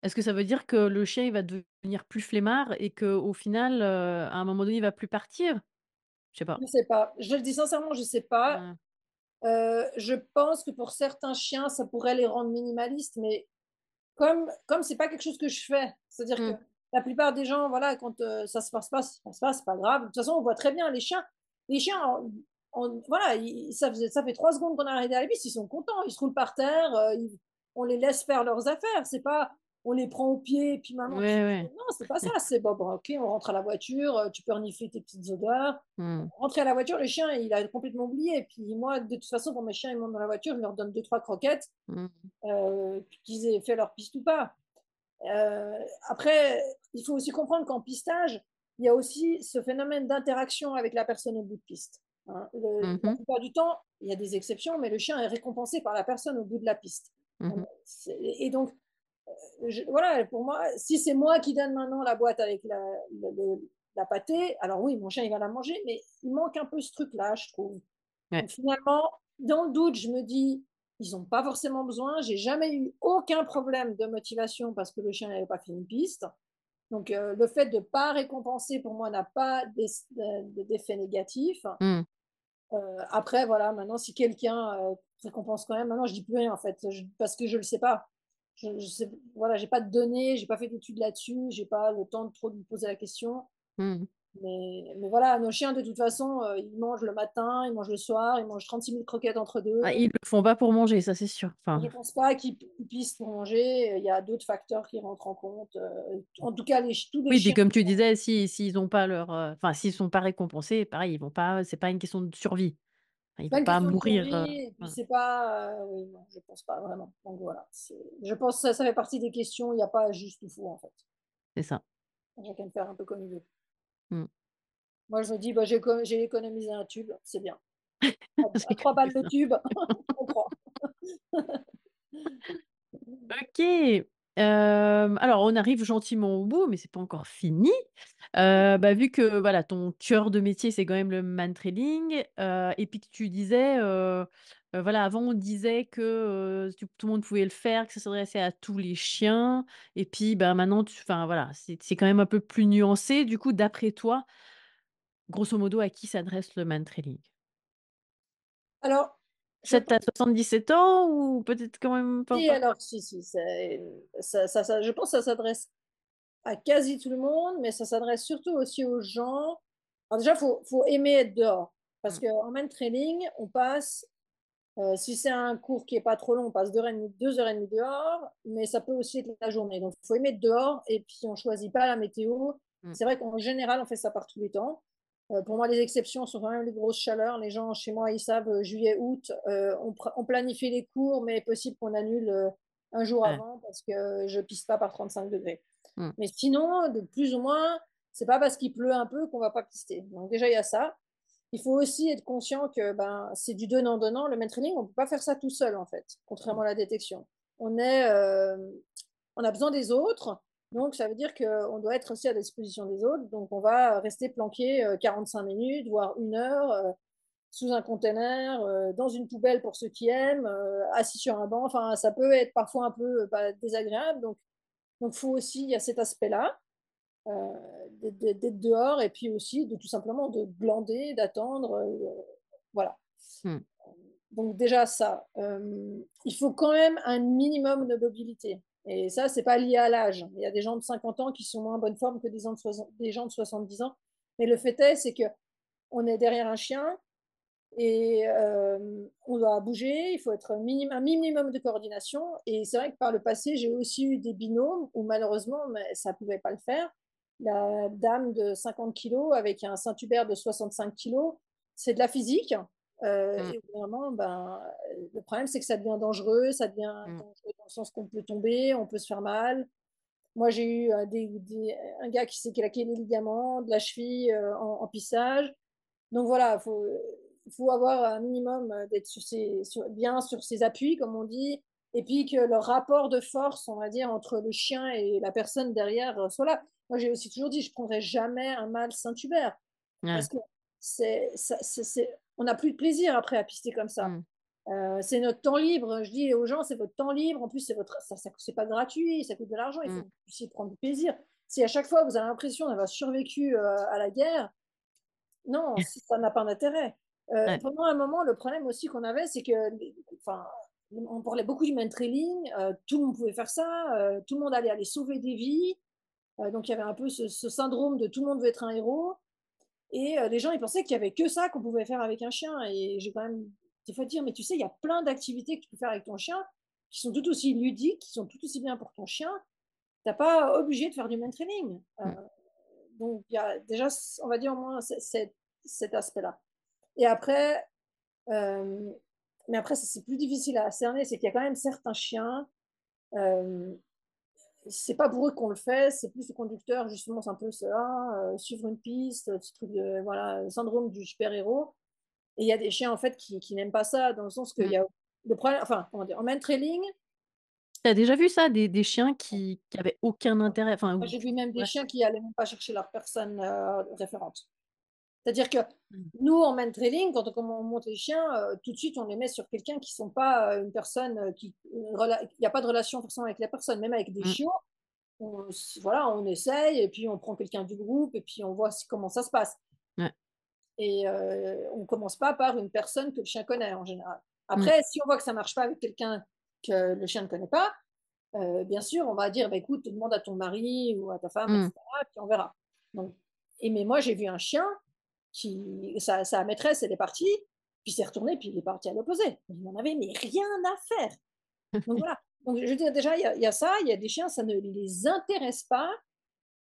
Est-ce que ça veut dire que le chien, il va devenir plus flemmard et qu'au final, heu, à un moment donné, il va plus partir? Je sais pas. Je sais pas. Je le dis sincèrement, je sais pas. Heu, je pense que pour certains chiens, ça pourrait les rendre minimalistes, mais comme comme c'est pas quelque chose que je fais, c'est-à-dire que Mmh. la plupart des gens, voilà, quand, heu, ça se passe pas, ça se passe pas, c'est pas grave. De toute façon, on voit très bien les chiens les chiens en en voilà, ils ça faisait ça fait 3 secondes qu'on est arrivé à la piste, ils sont contents, ils se roulent par terre, ils on les laisse faire leurs affaires. C'est pas on les prend au pied et puis maman ouais. non, c'est pas ça, c'est bon, bon, OK, on rentre à la voiture, heu, tu peux renifler tes petites odeurs. Rentrer à la voiture, le chien, il a complètement oublié et puis moi, de toute façon, quand mes chiens, ils montent dans la voiture, je leur donne deux trois croquettes, heu, qu'ils aient fait leur piste ou pas. Heu, après, il faut aussi comprendre qu'en pistage, il y a aussi ce phénomène d'interaction avec la personne au bout de piste, hein. Le la mh. plupart du temps, il y a des exceptions, mais le chien est récompensé par la personne au bout de la piste. On mh. c'est et donc, je voilà, pour moi, si c'est moi qui donne maintenant la boîte avec la la pâtée, alors oui, mon chien, il va la manger, mais il manque un peu ce truc-là, je trouve. Ouais. Donc finalement, dans le doute, je me dis: «Ils ont pas forcément besoin». J'ai jamais eu aucun problème de motivation parce que le chien n'avait pas fait une piste. Donc heu, le fait de pas récompenser pour moi n'a pas d'effet négatif. Mmh. Heu, après voilà, maintenant si quelqu'un, heu, récompense quand même, maintenant je dis plus rien en fait, je parce que je le sais pas. Je je sais voilà, j'ai pas de données, j'ai pas fait d'études là-dessus, j'ai pas le temps de trop de me poser la question. Mmh. Mais mais voilà, nos chiens de toute façon, heu, ils mangent le matin, ils mangent le soir, ils mangent trente-six mille croquettes entre deux. Ah, ils le font pas pour manger, ça c'est sûr. Je Enfin, pense pas qu'ils puissent pour manger, il y a d'autres facteurs qui rentrent en compte, heu, en tout cas les tous les oui, chiens comme tu disais, si s'ils ont pas leur, heu, enfin, s'ils sont pas récompensés, pareil, ils vont pas c'est pas une question de survie. Pas vont une pas de mourir, voilà, c'est pas, oui, non, je pense pas vraiment. Donc voilà, je pense que ça ça fait partie des questions, il y a pas juste ou faux en fait. c'est ça. Chacun de faire un peu comme il veut. Mmh. Moi je me dis: «Bah, j'ai éco j'ai économisé un tube, c'est bien. À C'est à 3 comme balles le ça. tube, on prend». OK. Hem, alors on arrive gentiment au bout, mais c'est pas encore fini. Heu, bah, vu que voilà, ton cœur de métier, c'est quand même le man-trailing, heu et puis que tu disais, heu heu, voilà, avant on disait que, heu, tu tout le monde pouvait le faire, que ça s'adressait à tous les chiens et puis, bah, maintenant tu enfin voilà, c'est c'est quand même un peu plus nuancé. Du coup, d'après toi, grosso modo, à qui s'adresse le man-trailing? Alors, je 7 à 77 ans ou peut-être quand même pas Si, alors si, si, c'est ça ça ça je pense que ça s'adresse à quasi tout le monde, mais ça s'adresse surtout aussi aux gens, Alors déjà, il faut, faut aimer être dehors. Parce Mmh. qu'en main training, on passe, euh, si c'est un cours qui est pas trop long, on passe deux heures et demie, deux heures et demie dehors, mais ça peut aussi être la journée. Donc, il faut aimer être dehors et puis on choisit pas la météo. Mmh. C'est vrai qu'en général, on fait ça par tous les temps. Euh, pour moi, les exceptions sont quand même les grosses chaleurs. Les gens chez moi, ils savent, euh, juillet, août, on, planifie les cours, mais possible qu'on annule un jour Ouais. avant parce que je pisse pas par 35 degrés. Mmh. Mais sinon, de plus ou moins, c'est pas parce qu'il pleut un peu qu'on va pas pister. Donc déjà, il y a ça. Il faut aussi être conscient que ben, c'est du donnant-donnant. Le main training, on peut pas faire ça tout seul, en fait, contrairement à la détection. On, est, euh, on a besoin des autres, donc ça veut dire qu'on doit être aussi à disposition des autres. Donc on va rester planqué euh, 45 minutes, voire une heure, euh, sous un container, euh, dans une poubelle pour ceux qui aiment, euh, assis sur un banc. Enfin, ça peut être parfois un peu désagréable. Donc, donc faut aussi, il y a cet aspect-là euh, d'être dehors et puis aussi de tout simplement de glander, d'attendre. euh, voilà. Mmh. Donc déjà ça, euh, il faut quand même un minimum de mobilité. Et ça, c'est pas lié à l'âge. Il y a des gens de 50 ans qui sont moins en bonne forme que des gens de, 60 des gens de 70 ans. Mais le fait est, c'est que on est derrière un chien et euh, on doit bouger. Il faut être un minimum, un minimum de coordination. Et c'est vrai que par le passé, j'ai aussi eu des binômes où malheureusement, ça pouvait pas le faire. La dame de 50 kilos avec un Saint-Hubert de 65 kilos, c'est de la physique. Euh, Mmh. et vraiment, ben, le problème, c'est que ça devient dangereux. Ça devient Mmh. dangereux dans le sens qu'on peut tomber, on peut se faire mal. Moi, j'ai eu euh, des, des- un gars qui s'est claqué les ligaments de la cheville euh, en, en pissage. Donc voilà, il faut, avoir un minimum euh, d'être sur ses, sur- bien sur ses appuis, comme on dit, et puis que le rapport de force, on va dire, entre le chien et la personne derrière euh, soit là. Moi, j'ai aussi toujours dit, je ne prendrai jamais un mâle Saint-Hubert, Ouais. parce que c'est, ça- c'est- c'est- on n'a plus de plaisir après à pister comme ça. Mmh. Euh, c'est notre temps libre. Je dis aux gens, c'est votre temps libre. En plus, c'est votre, ça, ça c'est pas gratuit, ça coûte de l'argent. Il faut Mmh. que vous puissiez prendre du plaisir. Si à chaque fois vous avez l'impression d'avoir survécu euh, à la guerre, non, ça n'a pas d'intérêt. Euh, Ouais. pendant un moment, le problème aussi qu'on avait, c'est que, enfin, on parlait beaucoup du main trailing, euh, tout le monde pouvait faire ça, euh, tout le monde allait aller sauver des vies. Euh, donc il y avait un peu ce, ce syndrome de tout le monde veut être un héros. Et les gens, ils pensaient qu'il y avait que ça qu'on pouvait faire avec un chien. Et j'ai quand même des fois dire, mais tu sais, il y a plein d'activités que tu peux faire avec ton chien qui sont tout aussi ludiques, qui sont tout aussi bien pour ton chien. Tu n'as pas obligé de faire du main training. Euh, Mmh. donc il y a déjà, on va dire au moins cet aspect-là. Et après, euh, mais après, c'est plus difficile à cerner, c'est qu'il y a quand même certains chiens, euh, c'est pas pour eux qu'on le fait, c'est plus le conducteur, justement, c'est un peu ça, euh, suivre une piste, ce truc de, voilà, syndrome du super-héros. Et il y a des chiens, en fait, qui, qui n'aiment pas ça, dans le sens qu'il Mmh. y a le problème, enfin, comment dire, en main trailing, Tu déjà vu ça, des des chiens qui qui avaient aucun intérêt, enfin, j'ai vu même des ouais. chiens qui allaient même pas chercher leur personne euh, référente. C'est-à-dire que Mmh. nous, en main trailing, quand on, on monte les chiens, euh, tout de suite, on les met sur quelqu'un qui ne sont pas euh, une personne euh, qui. Il n'y a pas de relation forcément avec la personne, même avec des Mmh. chiots. On, voilà, on essaye, et puis on prend quelqu'un du groupe, et puis on voit comment ça se passe. Ouais. Et euh, on ne commence pas par une personne que le chien connaît en général. Mmh. Après, si on voit que ça ne marche pas avec quelqu'un que le chien ne connaît pas, bien sûr, on va dire bah, écoute, demande à ton mari ou à ta femme, etc., puis on verra. Donc, et mais moi, j'ai vu un chien qui, sa, sa maîtresse, elle est partie, puis s'est retournée, puis il est parti à l'opposé. Il n'en avait mais rien à faire. Donc voilà. Donc je veux dire, déjà, il y, a- il y a ça, il y a des chiens, ça ne les intéresse pas.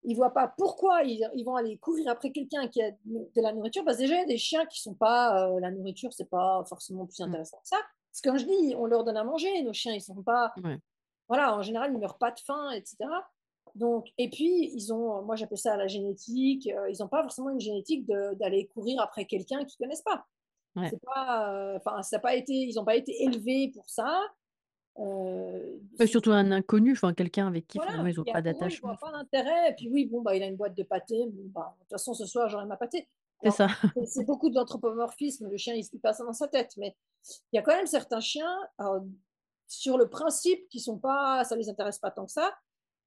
Ils ne voient pas pourquoi ils, ils vont aller courir après quelqu'un qui a de la nourriture, parce que déjà, il y a des chiens qui sont pas. euh, la nourriture, c'est pas forcément plus Mmh. intéressant que ça. Parce que comme je dis, on leur donne à manger, nos chiens, ils sont pas. Ouais. Voilà, en général, ils ne meurent pas de faim, etc. Donc, et puis, ils ont, moi j'appelle ça la génétique, euh, ils n'ont pas forcément une génétique d'aller courir après quelqu'un qu'ils ne connaissent pas. Ouais. Pas, euh, ça a pas été, ils n'ont pas été élevés pour ça. Euh, surtout un inconnu, enfin, quelqu'un avec qui voilà, finalement ils ont il y pas eux, ils d'attachement. voient pas l'intérêt. Et puis oui, bon, bah, il a une boîte de pâté. Bon, bah, de toute façon, ce soir, j'aurai ma pâté. C'est ça. c'est- beaucoup d'anthropomorphisme, le chien, il se passe dans sa tête. Mais il y a quand même certains chiens, alors, sur le principe, qui sont pas, ça les intéresse pas tant que ça.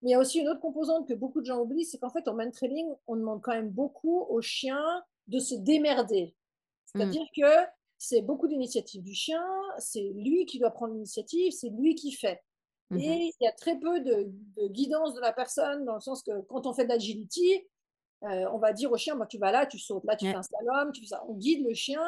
Mais il y a aussi une autre composante que beaucoup de gens oublient, c'est qu'en fait, en main trailing, on demande quand même beaucoup aux chiens de se démerder. Mmh. C'est-à-dire que c'est beaucoup d'initiative du chien, c'est lui qui doit prendre l'initiative, c'est lui qui fait. Mmh mh. Et il y a très peu de, de guidance de la personne, dans le sens que quand on fait de l'agility, euh, on va dire au chien, bah, tu vas là, tu sautes, là tu fais un slalom, tu fais ça. On guide le chien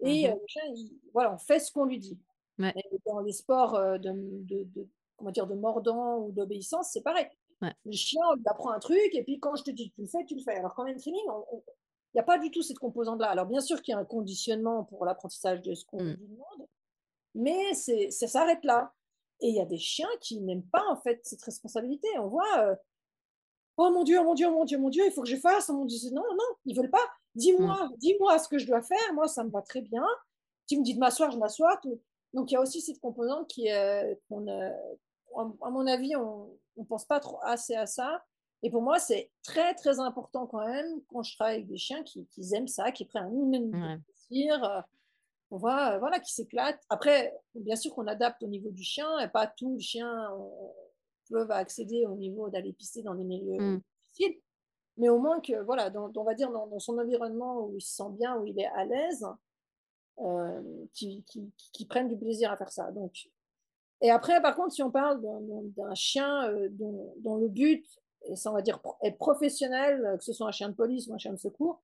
Mmh et euh, mh. le chien, il- voilà, on fait ce qu'on lui dit. Ouais, dans les sports euh, de, de- dire, de mordant ou d'obéissance, c'est pareil. ouais. Le chien, on lui apprend un truc et puis quand je te dis tu le fais, tu le fais. Alors qu'en training, il n'y a pas du tout cette composante-là. Alors bien sûr qu'il y a un conditionnement pour l'apprentissage de ce qu'on Mmh. lui demande, mais c'est, ça s'arrête là. Et il y a des chiens qui n'aiment pas en fait cette responsabilité. On voit, euh, oh mon Dieu, oh mon Dieu, oh mon Dieu, oh mon Dieu, il faut que je fasse. Oh mon Dieu, non, non, ils veulent pas. Dis-moi, dis-moi ce que je dois faire. Moi, ça me va très bien. Tu me dis de m'asseoir, je m'assois. tout. Donc il y a aussi cette composante qui, euh, qu'on, euh, à mon avis, on ne pense pas trop assez à ça. Et pour moi, c'est très, très important quand même, quand je travaille avec des chiens qui, qui aiment ça, qui prennent un minimum de Ouais. plaisir. euh, on voit, euh, voilà, qui s'éclatent. Après, bien sûr qu'on adapte au niveau du chien, et pas tous les chiens peuvent accéder au niveau d'aller pister dans des milieux Mmh. difficiles. Mais au moins que, voilà, dans, on va dire dans, dans son environnement où il se sent bien, où il est à l'aise, euh, qui, qui, qui prennent du plaisir à faire ça. Donc, et après, par contre, si on parle d'un- chien euh, dont, dont le but, et ça on va dire être professionnel, euh, que ce soit un chien de police ou un chien de secours,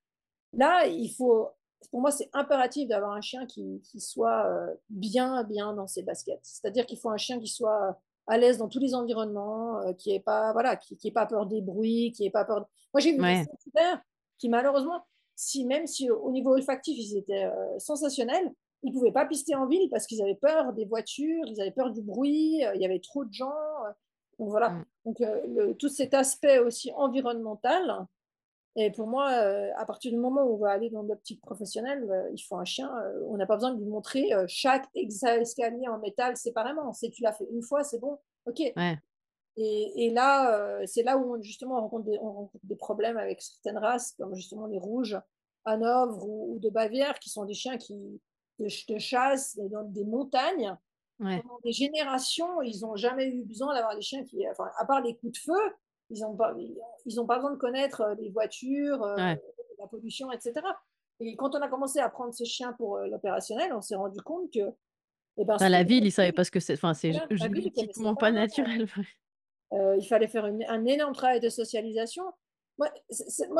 là, il faut, pour moi, c'est impératif d'avoir un chien qui, qui soit euh, bien, bien dans ses baskets. C'est-à-dire qu'il faut un chien qui soit à l'aise dans tous les environnements, euh, qui n'ait pas, voilà, qui, qui ait pas peur des bruits, qui n'ait pas peur. de- Moi, j'ai vu des Ouais. saint qui, malheureusement, si même si au niveau olfactif ils étaient euh, sensationnels, ils pouvaient pas pister en ville parce qu'ils avaient peur des voitures, ils avaient peur du bruit, euh, il y avait trop de gens. euh, donc voilà. Mmh. Donc euh, le- tout cet aspect aussi environnemental. Et pour moi, à partir du moment où on va aller dans l'optique professionnelle, il faut un chien. on n'a pas besoin de lui montrer chaque escalier en métal séparément. C'est tu l'as fait une fois, c'est bon. Ok. Ouais. Et, et là, c'est là où on, justement on rencontre, des, on rencontre des problèmes avec certaines races, comme justement les rouges, Hanovre ou, ou de Bavière, qui sont des chiens qui de, ch- de chasse dans des montagnes. Ouais. Pendant des générations, ils n'ont jamais eu besoin d'avoir des chiens qui, enfin, à part les coups de feu, ils n'ont pas, ils ont pas besoin de connaître euh, les voitures, euh, la pollution, etc. Et quand on a commencé à prendre ces chiens pour euh, l'opérationnel, on s'est rendu compte que, eh ben, la ville, ils savaient pas ce que c'est. Enfin, c'est génétiquement pas pas. naturel. Euh, il fallait faire une- un énorme travail de socialisation. Moi,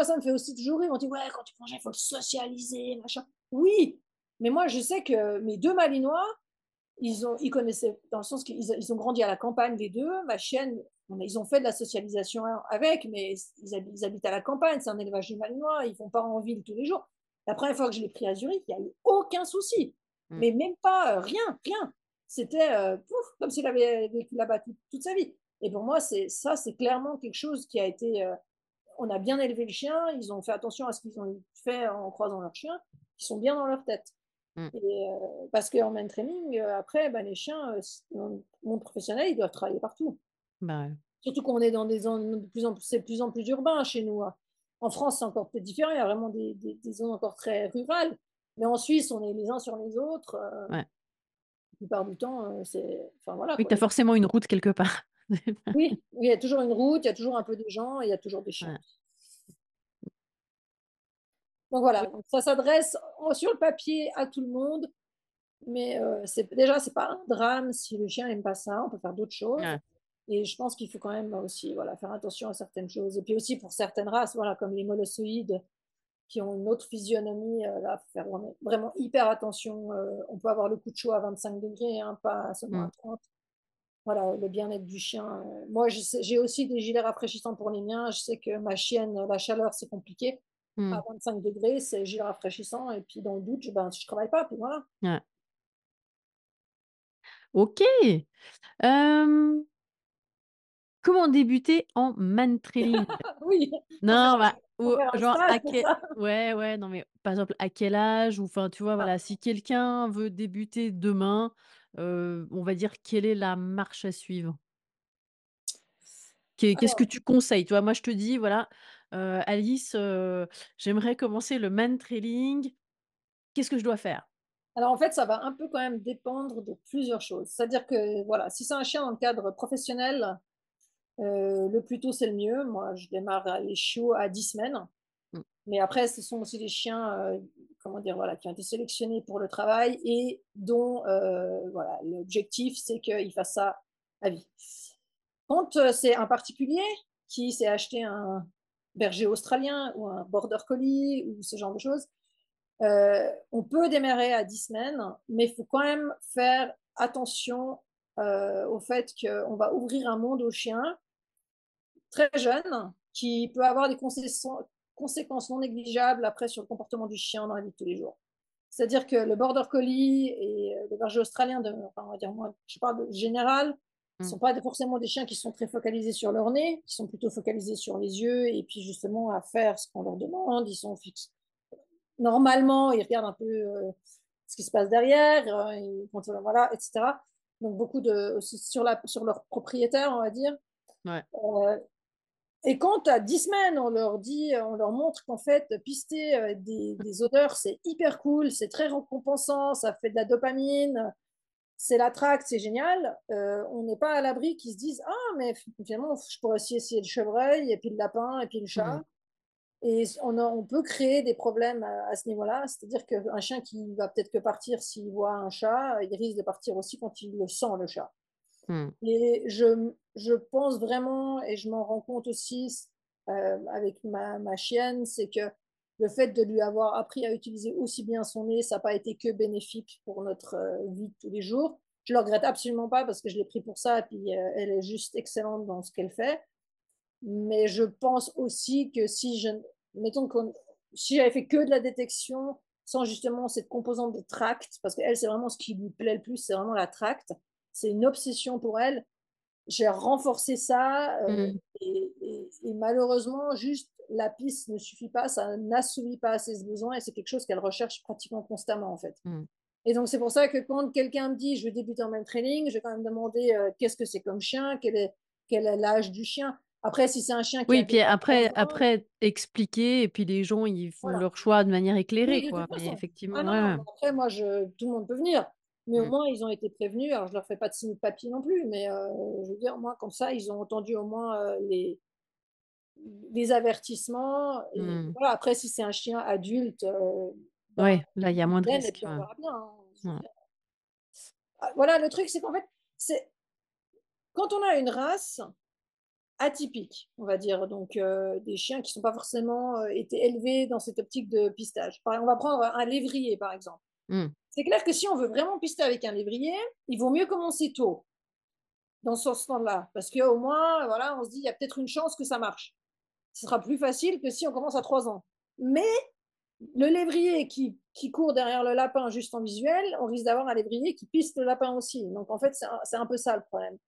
ça me fait aussi toujours rire. On dit, ouais, quand tu prends un chien, il faut le socialiser, machin. Oui, mais moi, je sais que mes deux Malinois, ils, ont, ils connaissaient, dans le sens qu'ils ils ont grandi à la campagne, les deux. Ma chienne, ils ont fait de la socialisation avec, mais ils, habitent, à la campagne, c'est un élevage de Malinois, ils vont pas en ville tous les jours. La première fois que je l'ai pris à Zurich, il n'y a eu aucun souci. Mm. Mais même pas, euh, rien, rien. C'était euh, comme s'il avait vécu là-bas toute, toute sa vie. Et pour moi, c'est ça, c'est clairement quelque chose qui a été. euh, on a bien élevé le chien, ils ont fait attention à ce qu'ils ont fait en croisant leur chien, ils sont bien dans leur tête. Mm. Et, euh, parce qu'en main training, euh, après, ben, les chiens, euh, dans le monde professionnel, ils doivent travailler partout. Bah, ouais. Surtout qu'on est dans des zones de plus en plus, c'est de plus en plus urbain chez nous. hein. En France, c'est encore peut-être différent, il y a vraiment des, des- des zones encore très rurales. Mais en Suisse, on est les uns sur les autres. euh, Ouais. La plupart du temps, euh, c'est. Enfin voilà. Oui, tu as forcément une route quelque part. Oui, oui, il y a toujours une route, il y a toujours un peu de gens et il y a toujours des chiens. Ouais. Donc voilà, donc ça s'adresse sur le papier à tout le monde, mais euh, c'est déjà c'est pas un drame si le chien n'aime pas ça, on peut faire d'autres choses. Ouais. Et je pense qu'il faut quand même aussi voilà faire attention à certaines choses. Et puis aussi pour certaines races, voilà comme les molossoïdes qui ont une autre physionomie, euh, là faut faire vraiment, vraiment hyper attention. Euh, on peut avoir le coup de chaud à 25 degrés, hein, pas seulement à Mm. 30. Voilà, le bien-être du chien. euh, moi, j'ai aussi des gilets rafraîchissants pour les miens. Je sais que ma chienne, la chaleur, c'est compliqué. Mm. À 25 degrés, c'est gilet rafraîchissant. Et puis dans le doute, ben, je travaille pas. Puis voilà. Ouais. Ok. Euh, Comment débuter en man trailing? oui, Non, bah, ou genre à quel ouais, ouais, non, mais par exemple, à quel âge? Ou enfin, tu vois, voilà, si quelqu'un veut débuter demain, on va dire, quelle est la marche à suivre? Qu'est qu'est-ce que tu conseilles? Tu vois, moi, je te dis, voilà, heu, Alice, heu, j'aimerais commencer le man trailing. Qu'est-ce que je dois faire? alors, en fait, ça va un peu quand même dépendre de plusieurs choses. C'est-à-dire que voilà, si c'est un chien dans le cadre professionnel, euh, le plus tôt c'est le mieux. Moi, je démarre les chiots à 10 semaines. Mmh. Mais après, ce sont aussi des chiens, euh, comment dire, voilà, qui ont été sélectionnés pour le travail et dont euh, voilà, l'objectif, c'est qu'ils fassent ça à vie. Quand euh, c'est un particulier qui s'est acheté un, berger australien ou un border collie ou ce genre de choses, euh, on peut démarrer à 10 semaines, mais il faut quand même faire attention euh, au fait qu'on va ouvrir un monde aux chiens très jeunes qui peut avoir des conséquences non négligeables après sur le comportement du chien dans la vie de tous les jours. C'est-à-dire que le border collie et le berger australien, de, on va dire moi, je parle de général, ne sont pas forcément des chiens qui sont très focalisés sur leur nez, qui sont plutôt focalisés sur les yeux et puis justement à faire ce qu'on leur demande. Ils sont fixes. Normalement, ils regardent un peu euh, ce qui se passe derrière, euh, ils, voilà, etc. Donc beaucoup de sur la sur leur propriétaire, on va dire. Ouais. Euh, et quand à 10 semaines, on leur dit, on leur montre qu'en fait, pister des, des odeurs, c'est hyper cool, c'est très récompensant, ça fait de la dopamine, c'est la tract, c'est génial. Euh, on n'est pas à l'abri qu'ils se disent Ah, mais finalement, je pourrais aussi essayer le chevreuil, et puis le lapin, et puis le chat. Mmh. Et on, on, peut créer des problèmes à, ce niveau-là. C'est-à-dire qu'un chien qui va peut-être que partir s'il voit un chat, il risque de partir aussi quand il le sent, le chat. Mmh. Et je, je, pense vraiment, et je m'en rends compte aussi euh, avec ma, ma chienne, c'est que le fait de lui avoir appris à utiliser aussi bien son nez, ça n'a pas été que bénéfique pour notre euh, vie de tous les jours. Je ne le regrette absolument pas parce que je l'ai pris pour ça et puis euh, elle est juste excellente dans ce qu'elle fait. Mais je pense aussi que si je, mettons que si j'avais fait que de la détection sans justement cette composante de tract, parce qu'elle, c'est vraiment ce qui lui plaît le plus, c'est vraiment la tract. C'est une obsession pour elle. J'ai renforcé ça euh, mmh. et, et, malheureusement, juste la piste ne suffit pas, ça n'assouvit pas ses besoins et c'est quelque chose qu'elle recherche pratiquement constamment en fait. Mm. Et donc c'est pour ça que quand quelqu'un me dit je veux débuter en main training, je vais quand même demander euh, qu'est-ce que c'est comme chien, quel est quel est l'âge du chien. Après, si c'est un chien qui oui, puis après, après expliquer et puis les gens ils font leur choix de manière éclairée, quoi. Mais effectivement, ah après moi je tout le monde peut venir, mais au mm. moins ils ont été prévenus. Alors je leur fais pas de signe de papier non plus, mais euh, je veux dire moi comme ça ils ont entendu au moins euh, les des avertissements. Et mmh. voilà, après, si c'est un chien adulte, euh, ouais, là, il y a moins de risques. Hein, ah, Voilà, le truc, c'est qu'en fait, c'est quand on a une race atypique, on va dire, donc euh, des chiens qui ne sont pas forcément euh, été élevés dans cette optique de pistage. on va prendre un lévrier, par exemple. Mmh. C'est clair que si on veut vraiment pister avec un lévrier, il vaut mieux commencer tôt dans ce sens-là, parce qu'au moins, voilà, on se dit, il y a peut-être une chance que ça marche ce sera plus facile que si on commence à 3 ans. Mais le lévrier qui, qui, court derrière le lapin juste en visuel, on risque d'avoir un lévrier qui piste le lapin aussi. Donc en fait, c'est un, peu ça le problème.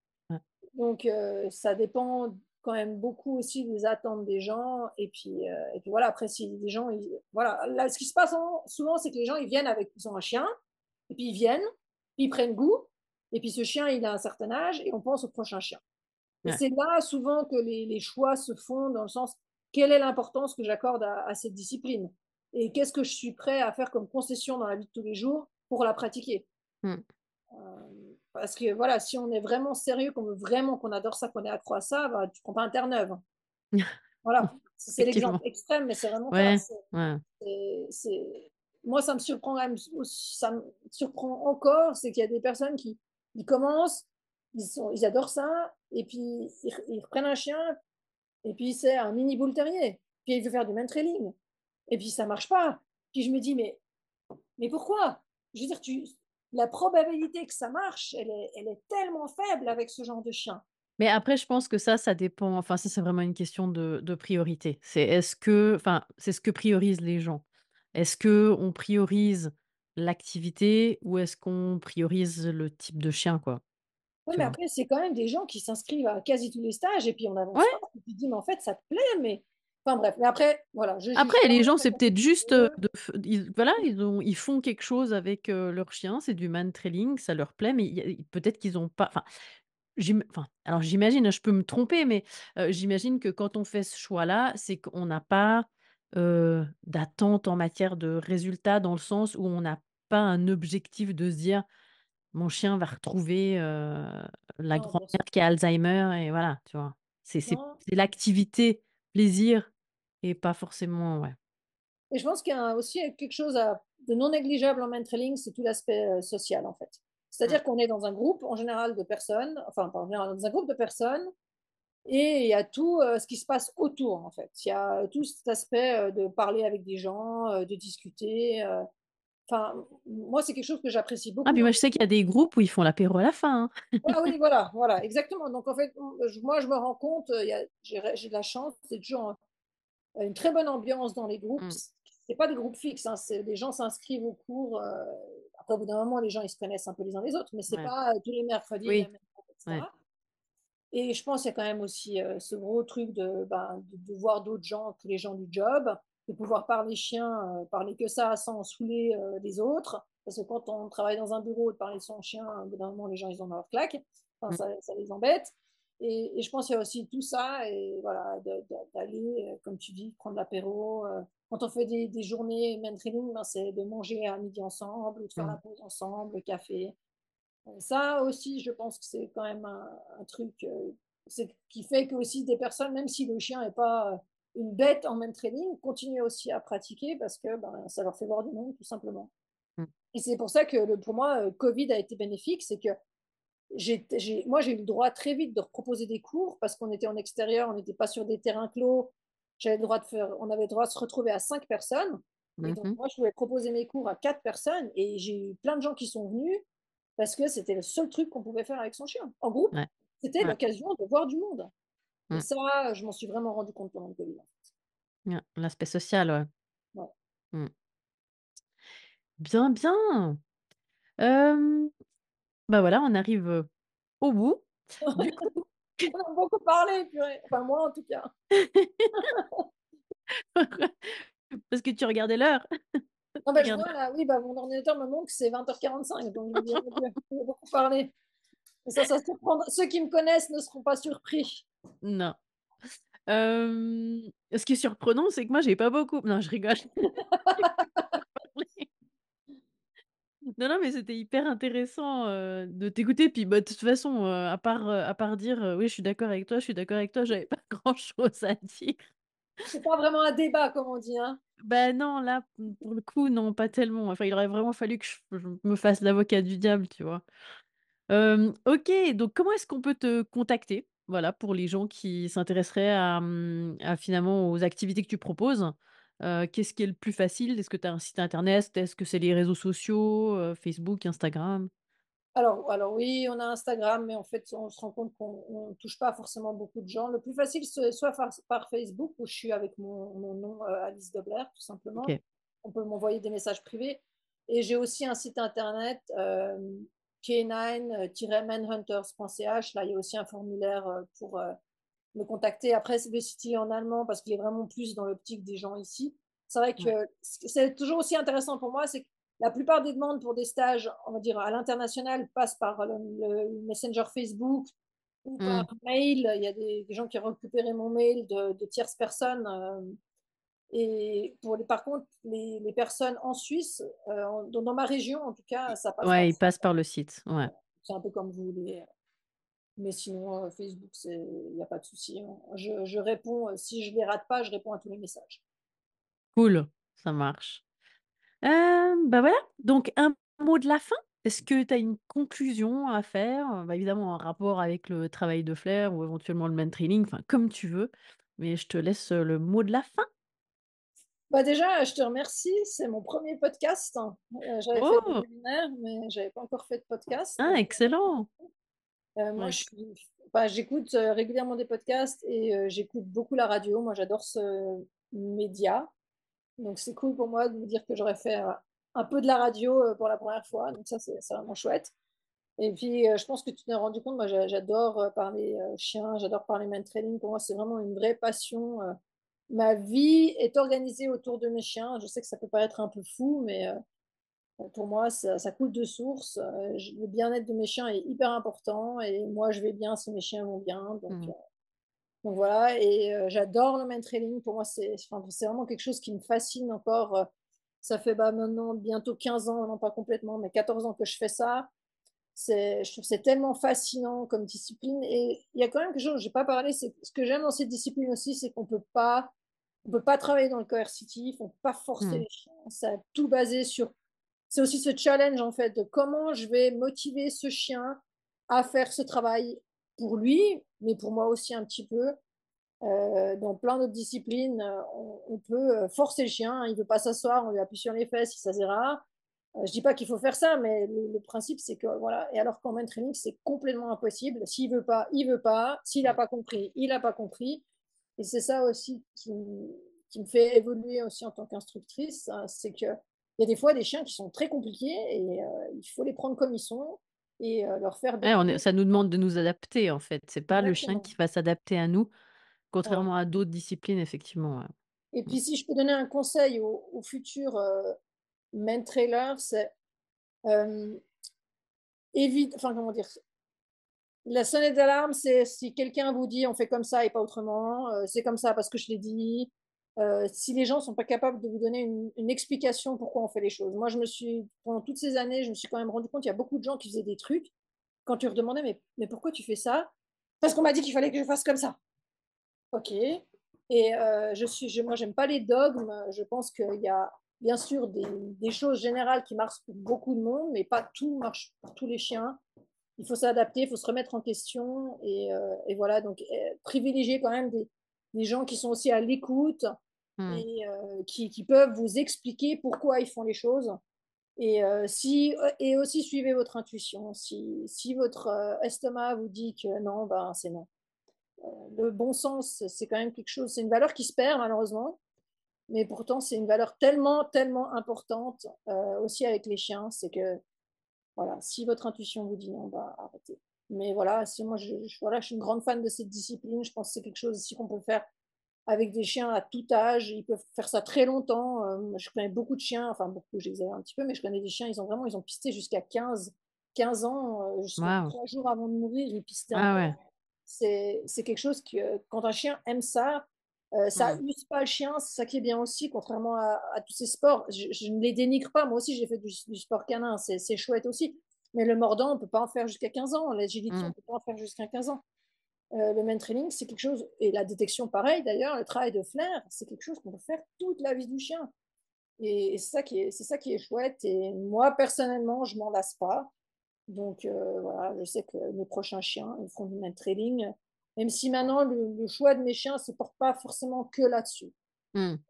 Donc euh, ça dépend quand même beaucoup aussi des attentes des gens. Et puis, euh, et puis voilà, après, si les gens, voilà, là, ce qui se passe souvent, c'est que les gens, ils viennent avec, ils ont un chien, et puis ils viennent, puis ils prennent goût, et puis ce chien, il a un certain âge, et on pense au prochain chien. C'est là souvent que les, choix se font dans le sens quelle est l'importance que j'accorde à, cette discipline? Et qu'est-ce que je suis prêt à faire comme concession dans la vie de tous les jours pour la pratiquer? Mmh. Euh, parce que voilà, si on est vraiment sérieux, qu'on veut vraiment qu'on adore ça, qu'on est accro à ça, bah, tu prends pas un Terre-Neuve. voilà, c'est l'exemple extrême, mais c'est vraiment Moi, ça me surprend même, ça me surprend encore, c'est qu'il y a des personnes qui ils commencent, ils, ils adorent ça, et puis ils, reprennent un chien, et puis c'est un mini bull terrier, puis il veut faire du main trailing, et puis ça marche pas. Puis je me dis, mais, mais pourquoi? Je veux dire, la probabilité que ça marche, elle est, elle est tellement faible avec ce genre de chien. Mais après, je pense que ça, ça dépend. Enfin, ça, c'est vraiment une question de, de priorité. C'est est-ce que, enfin, c'est ce que priorisent les gens. Est-ce que on priorise l'activité ou est-ce qu'on priorise le type de chien, quoi? Oui, mais après, c'est quand même des gens qui s'inscrivent à quasi tous les stages et puis on avance pas. Et tu dis, mais en fait, ça te plaît, mais. Enfin bref, mais après, voilà. après, les gens, c'est peut-être juste. De, voilà, ils, ont, ils font quelque chose avec leur chien, c'est du man trailing, ça leur plaît, mais peut-être qu'ils n'ont pas. Enfin, enfin, alors j'imagine, je peux me tromper, mais j'imagine que quand on fait ce choix-là, c'est qu'on n'a pas d'attente en matière de résultats, dans le sens où on n'a pas un objectif de se dire mon chien va retrouver la grand-mère qui a Alzheimer et voilà, tu vois? C'est l'activité plaisir et pas forcément ouais. Et je pense qu'il y a aussi quelque chose de non négligeable en main trailing, c'est tout l'aspect social en fait. C'est-à-dire qu'on est dans un groupe en général de personnes, enfin pas en général, dans un groupe de personnes Et il y a tout, ce qui se passe autour, en fait. Il y a tout cet aspect, de parler avec des gens, de discuter, enfin, moi, c'est quelque chose que j'apprécie Ah, beaucoup puis dans moi, je sais qu'il y a des groupes où ils font l'apéro à la fin, hein. Ah oui, voilà, voilà, exactement. Donc en fait, moi, je me rends compte, j'ai de la chance, c'est toujours, heu, une très bonne ambiance dans les groupes. C c'est pas des groupes fixes, hein, les gens s'inscrivent aux cours, heu, après au bout d'un moment, les gens, ils se connaissent un peu les uns les autres, mais c'est Ouais. pas, tous les mercredis la Oui. même et Ouais. cetera. Et je pense il y a quand même aussi, ce gros truc de, ben, de de voir d'autres gens que les gens du job, de pouvoir parler chien, heu, parler que ça sans saouler, heu, les autres. Parce que quand on travaille dans un bureau, de parler de son chien, au bout d'un moment, les gens, ils en ont marre claque. Enfin, Mmh. ça ça les embête. Et et je pense qu'il y a aussi tout ça et voilà, d'aller, heu, comme tu dis, prendre l'apéro, quand on fait des des journées mentoring, ben, c'est de manger à midi ensemble ou de faire la Mmh. pause ensemble, le café. Ça aussi, je pense que c'est quand même un un truc, qui fait qu'aussi des personnes, même si le chien est pas, une bête en mentoring, continuent aussi à pratiquer parce que, ben, ça leur fait voir du monde, tout simplement. Mmh. Et c'est pour ça que le pour moi, heu, covid a été bénéfique, c'est que moi, j'ai eu le droit très vite de reproposer des cours parce qu'on était en extérieur, on n'était pas sur des terrains clos. J'avais le droit de faire on avait le droit de se retrouver à 5 personnes et donc mh. moi, je pouvais proposer mes cours à 4 personnes et j'ai eu plein de gens qui sont venus parce que c'était le seul truc qu'on pouvait faire avec son chien, en groupe. Ouais. C'était Ouais. l'occasion de voir du monde. Et Mmh. ça, je m'en suis vraiment rendu compte pendant le covid, en fait. Ouais, l'aspect social, ouais. Ouais. Mmh. Bien, bien! Hem, bah, voilà, on arrive, au bout. Du coup On a beaucoup parlé, purée, enfin moi, en tout cas. Parce que tu regardais l'heure? Non, bah, je vois là, oui, bah, mon ordinateur me montre que c'est 20:45 donc je me dis: «Oh mon Dieu, on a beaucoup parlé». Et ça, ça surprendra ceux qui me connaissent ne seront pas surpris. Non. Hem, ce qui est surprenant, c'est que moi, j'ai pas beaucoup non, je rigole. Non, non, mais c'était hyper intéressant, heu, de t'écouter. Puis, bah, de toute façon, heu, à part, heu, à part dire, heu: «Oui, je suis d'accord avec toi, je suis d'accord avec toi», j'avais pas grand chose à dire. C'est pas vraiment un débat, comme on dit, hein? Bah, non, là, p pour le coup, non, pas tellement. Enfin, il aurait vraiment fallu que je f je me fasse l'avocat du diable, tu vois? Hem, OK, donc comment est-ce qu'on peut te contacter? Voilà, pour les gens qui s'intéresseraient à, mmh, à finalement aux activités que tu proposes. Qu'est-ce qui est le plus facile? Est-ce que tu as un site internet? Est-ce que c'est les réseaux sociaux, Facebook, Instagram? Alors alors oui, on a Instagram, mais en fait, on se rend compte qu'on on touche pas forcément beaucoup de gens. Le plus facile, c'est soit par Facebook où je suis avec mon mon nom, Alice Dobler, tout simplement. On peut m'envoyer des messages privés et j'ai aussi un site internet, hem, canine-manhunters.ch. Là, il y a aussi un formulaire, heu, pour, heu, me contacter. Après, c'est le site, est en allemand parce qu'il est vraiment plus dans l'optique des gens ici. C'est vrai que Ouais. c'est toujours aussi intéressant pour moi, c'est que la plupart des demandes pour des stages, on va dire à l'international, passent par le le Messenger Facebook ou par Mmh. mail. Il y a des des gens qui ont récupéré mon mail de de tierces personnes, et pour les par contre, les les personnes en Suisse, en dans dans ma région, en tout cas, ça passe par Ouais, il ça. passe par le site, ouais. C'est un peu comme vous voulez, mais sinon, heu, Facebook, il y a pas de souci, hein. Je je réponds, heu, si je les rate pas, je réponds à tous les messages. Cool, ça marche. Hem, bah, voilà, donc un mot de la fin? Est-ce que tu as une conclusion à faire? Bah, évidemment en rapport avec le travail de flair ou éventuellement le mentoring, enfin comme tu veux, mais je te laisse, le mot de la fin. Bah, déjà, je te remercie, c'est mon 1er podcast. Heu, j'avais fait des Oh! webinaires, mais j'avais pas encore fait de podcast, Ah excellent! Heu, moi, Ouais, je c suis bah, j'écoute, heu, régulièrement des podcasts et j'écoute beaucoup la radio. Moi, j'adore ce média, donc c'est cool pour moi de me dire que j'aurais fait, un peu de la radio, pour la 1re fois, donc ça, c'est c'est vraiment chouette et puis, je pense que tu t'es rendu compte, moi, j'a j'adore, parler, chiens, j'adore parler mentoring. Pour moi, c'est vraiment une vraie passion, ma vie est organisée autour de mes chiens. Je sais que ça peut paraître un peu fou, mais heu, pour moi, ça ça coule de source. Heu, j le bien-être de mes chiens est hyper important et moi, je vais bien si mes chiens vont bien, donc Mmh mh. donc voilà et j'adore le mentoring. Pour moi, c'est vraiment quelque chose qui me fascine encore, ça fait, bah, maintenant bientôt 15 ans, non pas complètement, mais 14 ans que je fais ça. Je trouve c'est tellement fascinant comme discipline et il y a quand même quelque chose dont j'ai pas parlé, c'est ce que j'aime dans cette discipline aussi, c'est qu'on peut pas on peut pas travailler dans le coercitif, on peut pas forcer Mmh. les chiens. C'est tout basé sur c'est aussi ce challenge, en fait, de comment je vais motiver ce chien à faire ce travail pour lui, mais pour moi aussi un petit peu. Heu, dans plein d'autres disciplines, heu, on on peut, heu, forcer le chien, hein, il veut pas s'asseoir, on lui appuie sur les fesses, il s'assera. Heu, je dis pas qu'il faut faire ça, mais le le principe, c'est que voilà et alors qu'en main training, c'est complètement impossible. S'il veut pas, il veut pas. S'il a Mmh. pas compris, il a pas compris et c'est ça aussi qui me fait évoluer aussi en tant qu'instructrice, hein, c'est qu'il y a des fois des chiens qui sont très compliqués et heu, il faut les prendre comme ils sont et heu, leur faire Ouais, on deviner est ça nous demande de nous adapter, en fait. C'est pas le chien qui va s'adapter à nous, contrairement à d'autres disciplines, effectivement, ouais. et Mmh. puis si je peux donner un conseil aux aux futurs, heu, main trailers, c'est, hem, évite enfin comment dire? La sonnette d'alarme, c'est si quelqu'un vous dit: «On fait comme ça et pas autrement», heu, c'est comme ça parce que je l'ai dit. Heu, si les gens sont pas capables de vous donner une explication pourquoi on fait les choses. Moi, je me suis pendant toutes ces années, je me suis quand même rendu compte, il y a beaucoup de gens qui faisaient des trucs. Quand tu leur demandais: «Mais mais pourquoi tu fais ça?» «Parce qu'on m'a dit qu'il fallait que je fasse comme ça». OK et heu, je suis je moi, j'aime pas les dogmes, je pense qu'il y a bien sûr des choses générales qui marchent pour beaucoup de monde, mais pas tout marche pour tous les chiens. Il faut s'adapter, il faut se remettre en question et et voilà donc heu, privilégier quand même des des gens qui sont aussi à l'écoute Mmh. et heu, qui qui peuvent vous expliquer pourquoi ils font les choses et heu, si et aussi suivez votre intuition. Si si votre, estomac vous dit que non, ben, c'est non. Le bon sens, c'est quand même quelque chose c'est une valeur qui se perd malheureusement, mais pourtant c'est une valeur tellement, tellement importante, aussi avec les chiens. C'est que voilà, si votre intuition vous dit non, bah, arrêtez. Mais voilà, si moi je je voilà, je suis une grande fan de cette discipline. Je pense que c'est quelque chose aussi qu'on peut faire avec des chiens à tout âge. Ils peuvent faire ça très longtemps. Heu, je connais beaucoup de chiens, enfin beaucoup, j'exagère un petit peu, mais je connais des chiens, ils ont vraiment ils ont pisté jusqu'à quinze, quinze ans, heu, jusqu'à Waouh! 3 jours avant de mourir, ils pistaient Ah ouais. c'est quelque chose que quand un chien aime ça, heu, ça Mmh. use pas le chien, c'est ça qui est bien aussi, contrairement à à tous ces sports. Je je ne les dénigre pas, moi aussi j'ai fait du du sport canin, c'est chouette aussi. Mais le mordant, on peut pas en faire jusqu'à 15 ans, l'agility, on Mmh. peut pas en faire jusqu'à 15 ans. Heu, le training c'est quelque chose et la détection pareil d'ailleurs, le travail de flair, c'est quelque chose qu'on peut faire toute la vie du chien et et c'est ça qui est c'est ça qui est chouette et moi personnellement, je m'en lasse pas. Donc heu, voilà, je sais que mes prochains chiens, ils feront du main training, même si maintenant le le choix de mes chiens se porte pas forcément que là-dessus.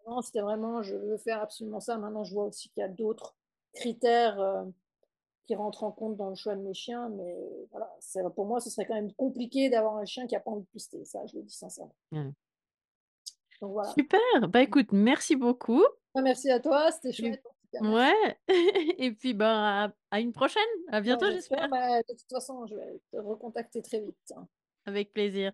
Avant, c'était vraiment: «Je veux faire absolument ça». Maintenant, je vois aussi qu'il y a d'autres critères, heu, qui rentrent en compte dans le choix de mes chiens, mais voilà, pour moi, ce serait quand même compliqué d'avoir un chien qui a pas envie de pister, ça, je le dis sincèrement. Mmh. Donc voilà. Super! Bah, écoute, merci beaucoup Bah, merci à toi, c'était et chouette ouais et puis, ben, à à une prochaine. À bientôt, j'espère, j'espère. bah, de toute façon, je vais te recontacter très vite, hein. Avec plaisir.